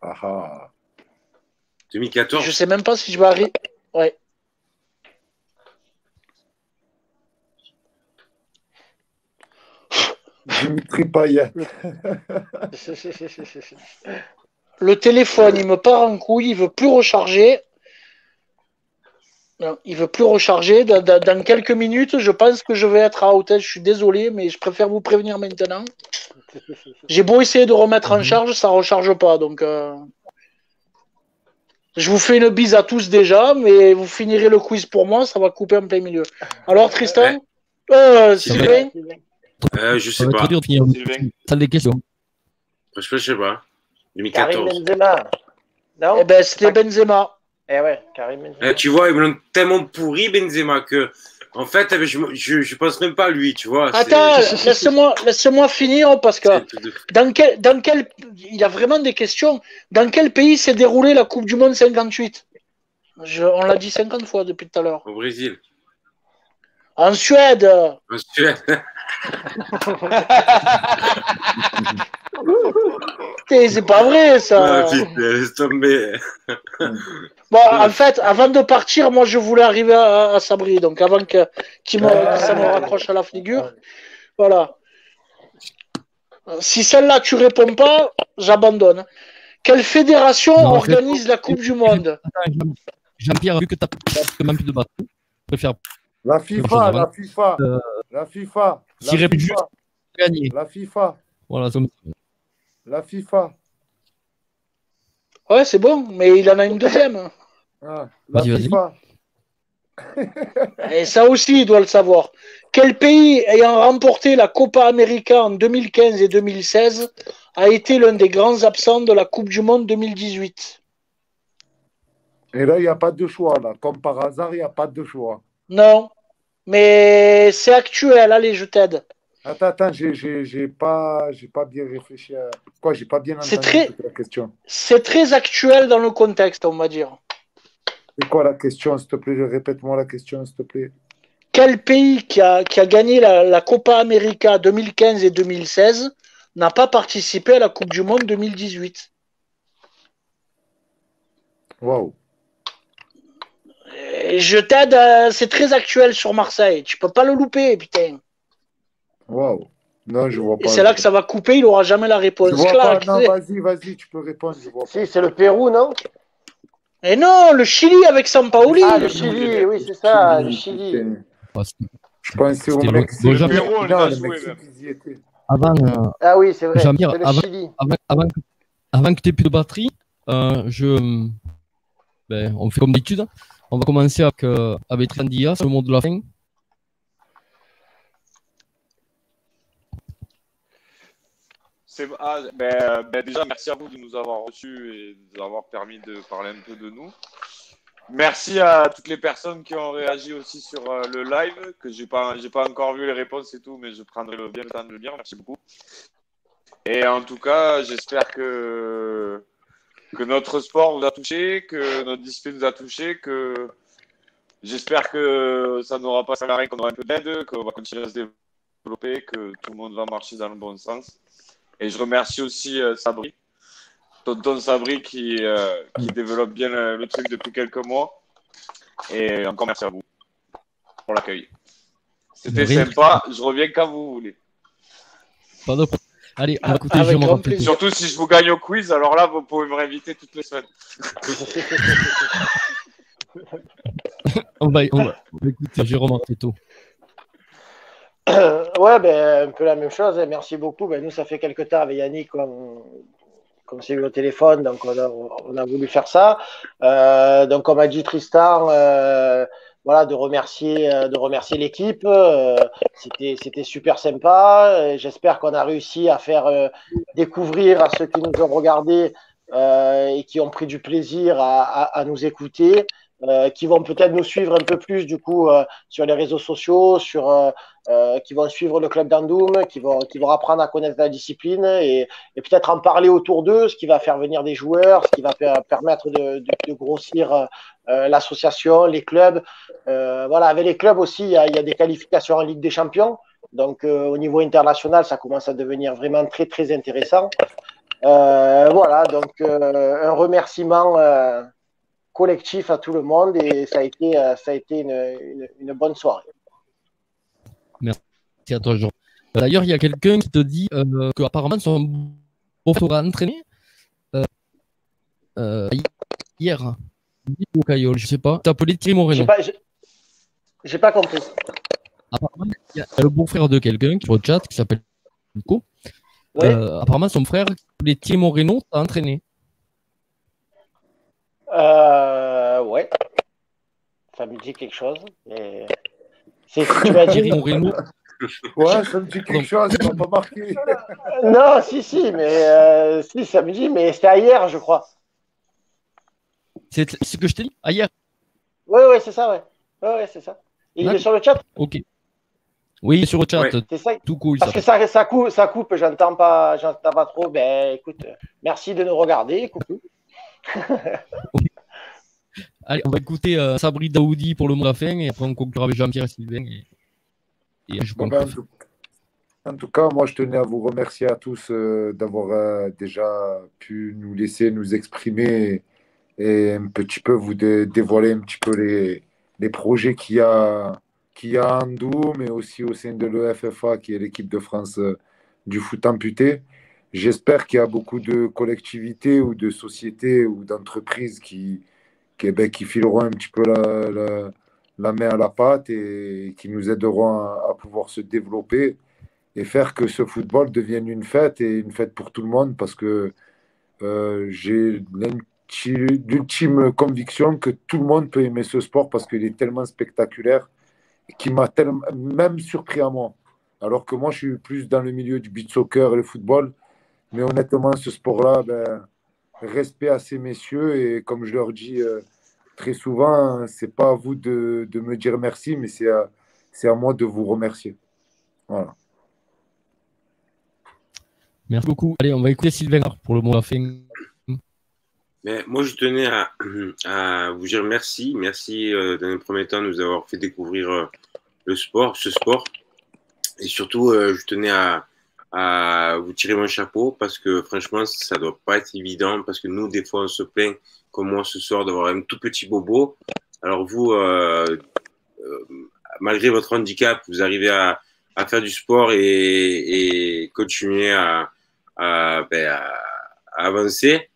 Ah ah.
2014.
Je sais même pas si je vais arriver. Ouais.
Dimitri Payet.
Le téléphone, il me part en couille, il veut plus recharger. Non, il veut plus recharger. Dans, dans- dans quelques minutes, je pense que je vais être à hôtel. Je suis désolé, mais je préfère vous prévenir maintenant. J'ai beau essayer de remettre en charge, ça recharge pas. Donc, euh, je vous fais une bise à tous déjà, mais vous finirez le quiz pour moi, ça va couper en plein milieu. Alors, Tristan, euh, Sylvain,
Euh, je sais pas.
dur salle des questions.
Je sais pas.
Karim
2014.
Benzema. Non
eh ben, c'était Benzema.
Eh ouais, Karim Benzema.
Eh, tu vois, ils me l'ont tellement pourri, Benzema, que. En fait, eh ben, je, je, je pense même pas à lui, tu vois.
Attends, laisse-moi laisse finir parce que dans quel, dans quel, il y a vraiment des questions. Dans quel pays s'est déroulée la Coupe du Monde 58 Je- On l'a dit 50 fois depuis tout à l'heure.
Au Brésil.
En Suède.
En Suède.
C'est pas vrai ça.
Ah, putain, laisse tomber.
Bon, en fait, avant de partir, moi je voulais arriver à, à Sabri, donc avant que, qu'il me, que ça me raccroche à la figure. Voilà. Si celle-là tu réponds pas, j'abandonne. Quelle fédération
Non,
organise la Coupe du Monde?
Jean-Pierre, vu que tu as même plus de bateau, je préfère
La FIFA, la FIFA,
Euh,
la FIFA, la
s'il répète
FIFA,
gagner.
la FIFA,
Voilà, ça me-
la FIFA.
Ouais, c'est bon, mais il en a une deuxième.
Ah, la
Vas-y, vas-y.
FIFA.
Et ça aussi, il doit le savoir. Quel pays ayant remporté la Copa América en 2015 et 2016 a été l'un des grands absents de la Coupe du Monde 2018
Et là, il n'y a pas de choix. Là. Comme par hasard, il n'y a pas de choix.
Non, mais c'est actuel, allez, je t'aide.
Attends, attends, j'ai, j'ai, j'ai pas, j'ai pas bien réfléchi à. Quoi, j'ai pas bien entendu
très-
la question.
C'est très actuel dans le contexte, on va dire.
C'est quoi la question, s'il te plaît? Répète-moi la question, s'il te plaît.
Quel pays qui a, qui a gagné la, la Copa América 2015 et 2016 n'a pas participé à la Coupe du Monde 2018
Waouh.
Et Je t'aide, euh, c'est très actuel sur Marseille. Tu peux pas le louper, putain.
Waouh. Non, je vois pas.
Et c'est là que ça va couper, il aura jamais la
Je
réponse.
vois pas. Non, vas-y, vas-y, tu peux répondre. Je vois.
Si, c'est le Pérou, non
Et non, le Chili avec Sampaoli.
Ah, le Chili, oui, c'est ça, le Chili.
Ah,
Je pensais au Mexique.
le-.
Pérou, on
Non, le
joué,
Mexique,
même.
ils y étaient.
Avant, euh,
Ah oui, c'est vrai, le
avant,
Chili.
avant, avant, que- avant que tu aies plus de batterie, euh, je, ben, on fait comme d'habitude. On va commencer avec, euh, avec le mot de la fin.
Ah, ben, ben déjà, merci à vous de nous avoir reçus et de nous avoir permis de parler un peu de nous. Merci à toutes les personnes qui ont réagi aussi sur euh, le live, que j'ai pas, pas encore vu les réponses et tout, mais je prendrai le, bien le temps de le lire. Merci beaucoup. Et en tout cas, j'espère que, que notre sport vous a touché, que notre discipline vous a touché, que j'espère que ça n'aura pas servi à rien, qu'on aura un peu d'aide, qu'on va continuer à se développer, que tout le monde va marcher dans le bon sens. Et je remercie aussi euh, Sabri, tonton Sabri, qui, euh, qui développe bien le, le truc depuis quelques mois. Et encore merci à vous pour l'accueil. C'était sympa. Je reviens quand vous voulez.
Pas de- Allez, on va écouter
Avec
Jérôme
grand
Rapeto.
plaisir.
Surtout si je vous gagne au quiz, alors là, vous pouvez me réinviter toutes les semaines.
On va, on va- on va écouter Jérôme
ouais, ben, un peu la même chose. hein. Merci beaucoup. Ben, nous, ça fait quelques temps avec Yannick, on, qu'on s'est eu au téléphone, donc on a, on a voulu faire ça. Euh, donc, comme a dit Tristan, euh, voilà, de remercier, euh, de remercier l'équipe. Euh, c'était, c'était super sympa. J'espère qu'on a réussi à faire euh, découvrir à ceux qui nous ont regardés et qui ont pris du plaisir à- à nous écouter, euh, qui vont peut-être nous suivre un peu plus du coup euh, sur les réseaux sociaux, sur euh, euh, qui vont suivre le club d'Andoum, qui vont, qui vont apprendre à connaître la discipline et, et peut-être en parler autour d'eux, ce qui va faire venir des joueurs, ce qui va per- permettre de, de- de grossir l'association, les clubs. Voilà, avec les clubs aussi, il y a, y a des qualifications en Ligue des Champions. Donc au niveau international, ça commence à devenir vraiment très très intéressant. Voilà, donc un remerciement collectif à tout le monde et ça a été, euh, ça a été une, une- une bonne soirée.
C'est à toi, Jérôme. D'ailleurs, il y a quelqu'un qui te dit euh, qu'apparemment son beau-frère a entraîné euh, euh, hier au Caillol, je sais pas. T'as appelé Thierry Moreno.
pas, j'ai- j'ai pas compris.
Apparemment, il y a le beau-frère de quelqu'un qui est au chat qui s'appelle Nico.
Ouais.
Euh, apparemment, son frère, Thierry Moreno, t'a entraîné.
Euh, ouais. Ça me dit quelque chose. mais- C'est tu m'as dit.
Ouais, ça me dit quelque chose, ça m'a pas marqué.
Non, si, si, mais euh, si, ça me dit, mais c'était hier, je crois.
c'est ce que je t'ai dit hier
Ouais, ouais, c'est ça, ouais. Ouais, ouais, c'est ça. Il est sur le chat,
Ok. Oui, sur le chat,
Ouais.
c'est ça.
tout cool.
Parce que ça, ça coupe, ça coupe, j'entends pas, j'entends pas trop. Ben, écoute, merci de nous regarder. Coucou.
Allez, on va écouter euh, Sabri Daoudi pour le mot de la fin et après on conclura avec Jean-Pierre et Sylvain. Et, et je
Bon, ben, en, tout, cas, moi, je tenais à vous remercier à tous euh, d'avoir euh, déjà pu nous laisser nous exprimer et un petit peu vous dé- dévoiler un petit peu les, les projets qu'il y a, qu'il y a en Doum, mais aussi au sein de l'EFFA, qui est l'équipe de France euh, du foot amputé. J'espère qu'il y a beaucoup de collectivités ou de sociétés ou d'entreprises qui, qui, ben, qui, fileront un petit peu la, la, main à la pâte et qui nous aideront à, pouvoir se développer et faire que ce football devienne une fête et une fête pour tout le monde parce que euh, j'ai l'ultime conviction que tout le monde peut aimer ce sport parce qu'il est tellement spectaculaire qui m'a même surpris à moi. Alors que moi, je suis plus dans le milieu du beat soccer et le football. Mais honnêtement, ce sport-là, ben, respect à ces messieurs. Et comme je leur dis euh, très souvent, c'est pas à vous de, de, me dire merci, mais c'est à, à moi de vous remercier. Voilà.
Merci beaucoup. Allez, on va écouter Sylvain pour le mot à fin.
Mais moi, je tenais à, à, vous dire merci. Merci euh, dans un premier temps de nous avoir fait découvrir euh, le sport, ce sport. Et surtout, euh, je tenais à, à, vous tirer mon chapeau parce que franchement, ça doit pas être évident parce que nous, des fois, on se plaint, comme moi ce soir, d'avoir un tout petit bobo. Alors vous, euh, euh, malgré votre handicap, vous arrivez à, à faire du sport et, et continuer à, à, ben, à, avancer.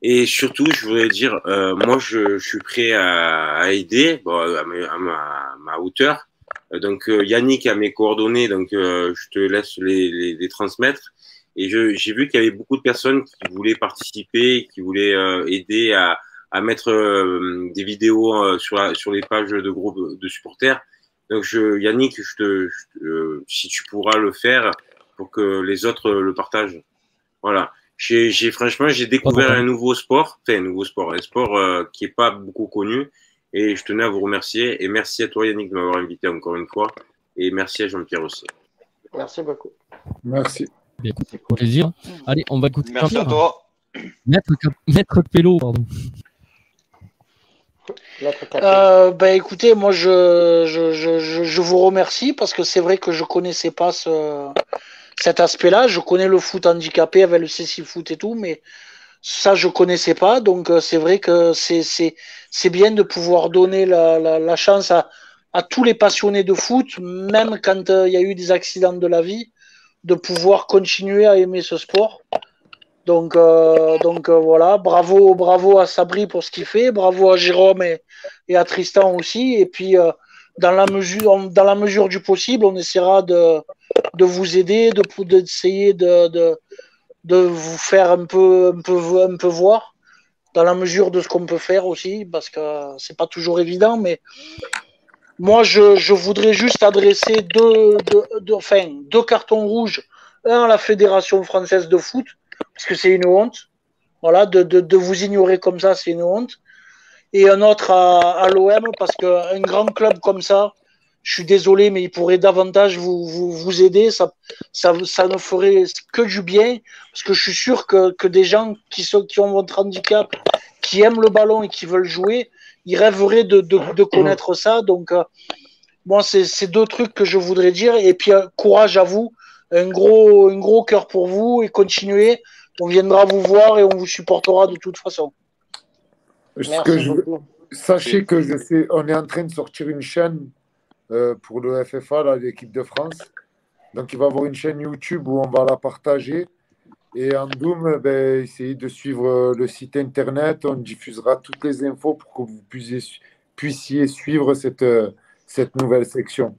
Et surtout, je voudrais dire, euh, moi, je, je, suis prêt à, aider bon, à ma, ma, hauteur. Euh, donc, euh, Yannick a mes coordonnées, donc euh, je te laisse les, les, les transmettre. Et j'ai vu qu'il y avait beaucoup de personnes qui voulaient participer, qui voulaient aider à, à mettre des vidéos sur, la, sur les pages de groupe de supporters. Donc, je, Yannick, je te, je, si tu pourras le faire pour que les autres le partagent. Voilà j'ai franchement j'ai découvert un nouveau sport, enfin un nouveau sport, un sport euh, qui est pas beaucoup connu. Et je tenais à vous remercier. Et merci à toi Yannick de m'avoir invité encore une fois. Et merci à Jean-Pierre aussi.
Merci beaucoup.
Merci.
Bien, plaisir. Allez, on va écouter.
Merci à toi.
Maître, Maître Pélo, pardon.
Euh, bah, écoutez, moi je, je, je, je, vous remercie parce que c'est vrai que je connaissais pas ce, cet aspect-là. Je connais le foot handicapé avec le CC foot et tout, mais ça je connaissais pas. Donc euh, c'est vrai que c'est bien de pouvoir donner la, la, chance à, à, tous les passionnés de foot, même quand euh, il y a eu des accidents de la vie, de pouvoir continuer à aimer ce sport. Donc, euh, donc voilà, bravo, bravo à Sabri pour ce qu'il fait, bravo à Jérôme et, et, à Tristan aussi. Et puis, dans, la mesure, dans la mesure du possible, on essaiera de, de vous aider, de d'essayer de, de, de, vous faire un peu, un, peu, un peu voir, dans la mesure de ce qu'on peut faire aussi, parce que c'est pas toujours évident, mais moi, je, voudrais juste adresser deux, deux, enfin, deux cartons rouges, un à la Fédération française de foot, parce que c'est une honte. Voilà, de, de, de, vous ignorer comme ça, c'est une honte. Et un autre à, à l'OM, parce qu'un grand club comme ça, je suis désolé, mais il pourrait davantage vous, vous, vous aider. Ça, ça, ça, ne ferait que du bien, parce que je suis sûr que, que des gens qui, sont, qui ont votre handicap, qui aiment le ballon et qui veulent jouer, ils rêveraient de, de, de connaître ça. Donc, euh, moi, c'est deux trucs que je voudrais dire. Et puis, euh, courage à vous un gros, un gros cœur pour vous et continuez. On viendra vous voir et on vous supportera de toute façon.
Que je, sachez que je sais, on est en train de sortir une chaîne euh, pour le FFA, l'équipe de France. Donc, il va avoir une chaîne YouTube où on va la partager. Et en Doom, ben, essayez de suivre le site internet. On diffusera toutes les infos pour que vous puissiez, suivre cette, cette nouvelle section.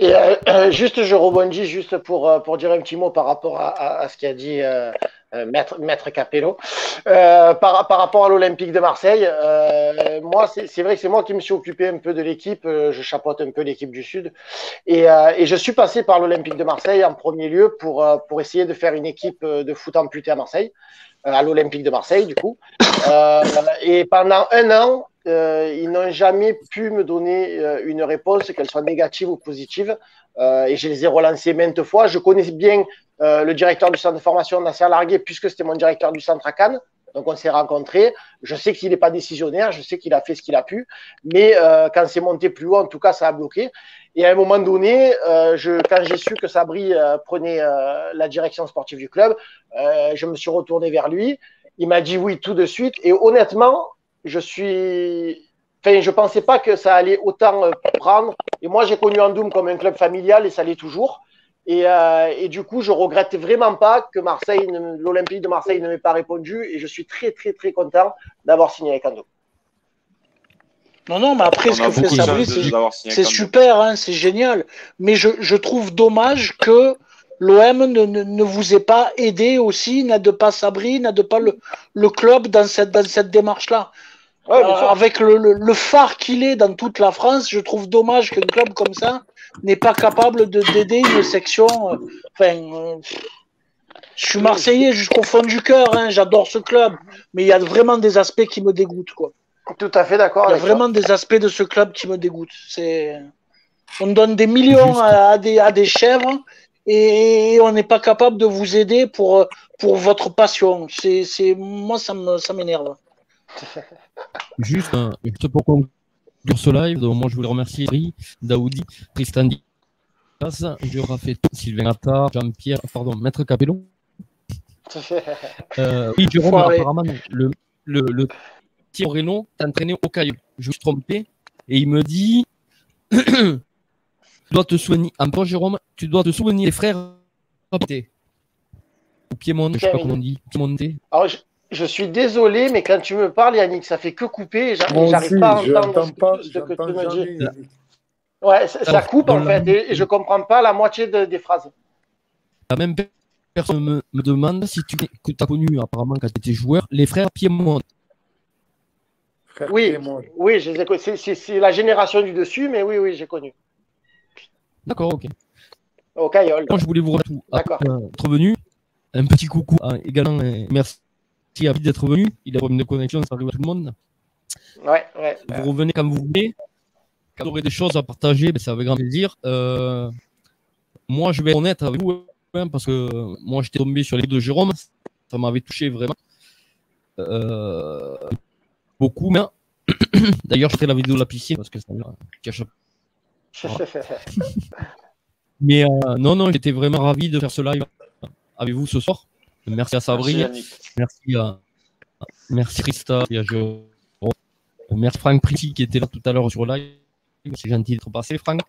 Et euh, juste, je rebondis juste pour, euh, pour dire un petit mot par rapport à, ce qu'a dit euh, Maître, Maître Capello. par, par rapport à l'Olympique de Marseille, moi, c'est vrai que c'est moi qui me suis occupé un peu de l'équipe. je chapeaute un peu l'équipe du Sud. Et, je suis passé par l'Olympique de Marseille en premier lieu pour, pour essayer de faire une équipe de foot amputé à Marseille, à l'Olympique de Marseille, du coup. et pendant un an, euh, ils n'ont jamais pu me donner euh, une réponse, qu'elle soit négative ou positive. Euh, et je les ai relancés maintes fois. Je connais bien euh, le directeur du centre de formation, Nasser Larguet, puisque c'était mon directeur du centre à Cannes. Donc on s'est rencontrés. Je sais qu'il n'est pas décisionnaire, je sais qu'il a fait ce qu'il a pu, mais euh, quand c'est monté plus haut, en tout cas, ça a bloqué. Et à un moment donné, euh, quand j'ai su que Sabri prenait la direction sportive du club, je me suis retourné vers lui. Il m'a dit oui tout de suite. Et honnêtement, je suis. Je pensais pas que ça allait autant prendre. Et moi, j'ai connu Andoum comme un club familial et ça l'est toujours. Et, euh, et, du coup, je regrette vraiment pas que Marseille, l'Olympique de Marseille ne m'ait pas répondu. Et je suis très, très, très content d'avoir signé avec Ando.
Non, non, mais après, ce que fait Sabri, c'est super, hein, c'est génial. Mais je, je, trouve dommage que l'OM ne, ne, ne, vous ait pas aidé aussi, n'a de pas Sabri, n'a de pas le, le club dans cette, dans cette démarche-là. Ouais, euh, avec le, le, le phare qu'il est dans toute la France, je trouve dommage qu'un club comme ça n'est pas capable d'aider une section. Euh, enfin, euh, je suis Marseillais jusqu'au fond du cœur, hein, j'adore ce club, mais il y a vraiment des aspects qui me dégoûtent. Quoi.
Tout à fait d'accord.
Il y a vraiment des aspects de ce club qui me dégoûtent. C'est... On donne des millions à, des, à des chèvres et on n'est pas capable de vous aider pour, pour votre passion. C'est, c'est... Moi, ça, me, ça m'énerve.
Juste, hein, juste pour conclure ce live, donc moi je voulais remercier Ri, Daoudi, Tristan Diaz, Jura Sylvain Attard, Jean-Pierre, pardon, Maître Capello. Euh, oui, Jérôme, apparemment, le, le, le petit t'a entraîné au caillou. Je me suis trompé. Et il me dit Tu dois te souvenir, encore Jérôme, tu dois te souvenir des frères? Au Piémont, je sais pas comment on dit. Piémontais.
Alors, je, je, suis désolé, mais quand tu me parles, Yannick, ça fait que couper. J'arrive pas à entendre ce, pas, ce que tu me dis. Ouais, ça, ça coupe en fait, et, et, je comprends pas la moitié de, des phrases.
La même personne me, me demande si tu que as connu apparemment quand tu étais joueur les frères Piémont.
Oui, oui, c'est la génération du dessus, mais oui, oui, j'ai connu.
D'accord, ok.
Au
je voulais vous remercier d'être venu. Un petit coucou hein, également. Merci à vous d'être venu. Il a problème de connexion, ça arrive à tout le monde.
Ouais, ouais.
Vous revenez comme vous voulez. Quand vous aurez des choses à partager, ben, ça avec grand plaisir. Euh, moi, je vais être honnête avec vous, hein, parce que moi, j'étais tombé sur les de Jérôme. Ça m'avait touché vraiment. Euh, beaucoup, mais d'ailleurs, je ferai la vidéo de la piscine parce que ça me cache. mais euh, non, non, j'étais vraiment ravi de faire ce live avec vous ce soir. Merci à Sabri, merci, à merci Christa, et à merci Franck Priti qui était là tout à l'heure sur live. C'est gentil d'être passé, Franck.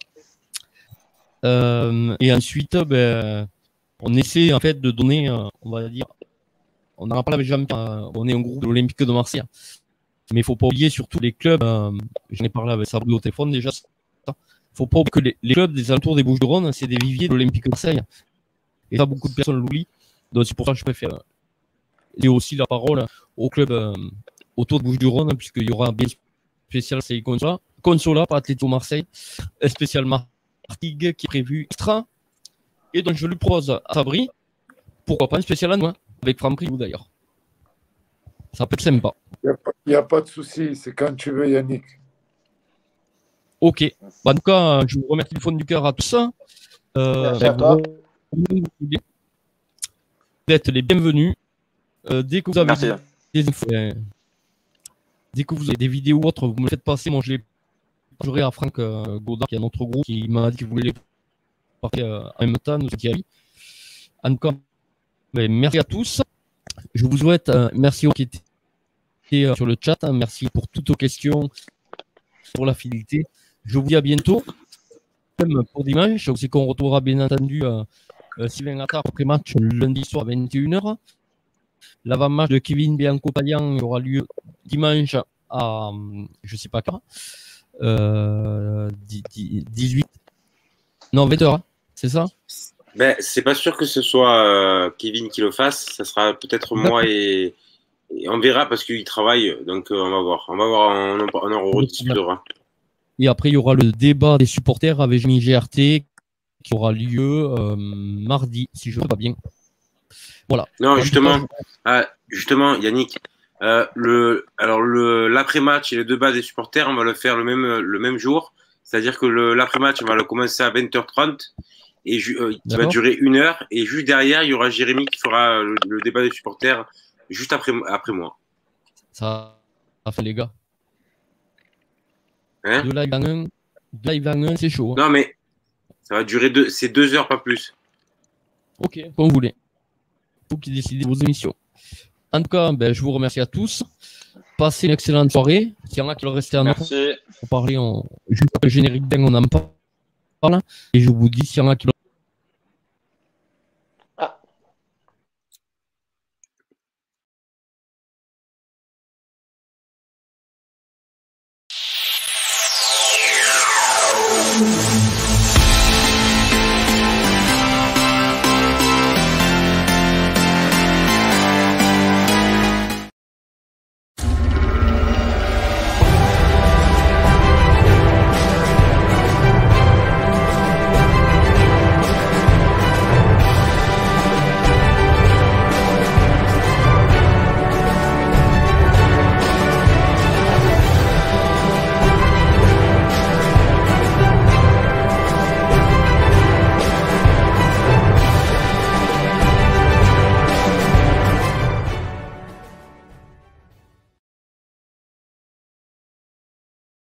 Euh, et ensuite, ben, on essaie en fait de donner, euh, on va dire, on n'en a pas jamais, on est un groupe de l'Olympique de Marseille. Mais il ne faut pas oublier surtout les clubs, euh, j'en ai parlé avec Sabri au téléphone déjà, il ne faut pas oublier que les, clubs des alentours des Bouches-du-Rhône, c'est des viviers de l'Olympique de Marseille. Et ça, beaucoup de personnes l'oublient. Donc c'est pour ça que je préfère et aussi la parole au club euh, autour de Bouches-du-Rhône, puisqu'il y aura bien spécial c'est Consola, Consola par Atlético Marseille, un spécial Martigues qui est prévu extra. Et donc je lui propose à Sabri, pourquoi pas un spécial à nous, avec Franck d'ailleurs. Ça peut être sympa.
Il n'y a, pas de souci, c'est quand tu veux, Yannick.
Ok. Bah, en tout cas, je vous remercie du fond du cœur à tous. Euh, vous êtes les bienvenus. Euh, dès que vous avez des infos, euh, dès que vous avez des vidéos ou autres, vous me faites passer. Moi, je les parlerai à Franck euh, Godard, qui est un autre groupe, qui m'a dit qu'il voulait les parler euh, en même temps. En tout cas, ben, merci à tous. Je vous souhaite, merci aux qui étaient sur le chat, hein, merci pour toutes vos questions, pour la fidélité. Je vous dis à bientôt. Pour dimanche, c'est qu'on retrouvera bien entendu Sylvain Attard après match lundi soir à 21h. L'avant-match de Kevin Bianco-Payan aura lieu dimanche à, je sais pas quand, euh, 18, non 20h, hein, c'est ça?
Ben, c'est pas sûr que ce soit euh, Kevin qui le fasse. Ça sera peut-être moi et, et, on verra parce qu'il travaille. Donc euh, on va voir. On va voir. On, on en rediscutera.
Et après, il y aura le débat des supporters avec Jimmy GRT qui aura lieu euh, mardi, si je ne pas bien. Voilà.
Non, justement, ah, justement, Yannick. Euh, le, alors le l'après-match et le débat des supporters, on va le faire le même le même jour. C'est-à-dire que l'après-match, on va le commencer à 20h30 et euh, qui va durer une heure. Et juste derrière, il y aura Jérémy qui fera le, le débat des supporters juste après, après moi.
Ça, ça fait les gars. Hein? De live en un, c'est chaud.
Hein. Non, mais ça va durer deux, c'est deux heures, pas plus.
Ok, comme vous voulez. Vous qui décidez de vos émissions. En tout cas, ben, je vous remercie à tous. Passez une excellente soirée. S'il y en a qui veulent rester en
Merci.
pour parler, on... juste le générique d'un, on en parle. Et je vous dis, s'il y en a qui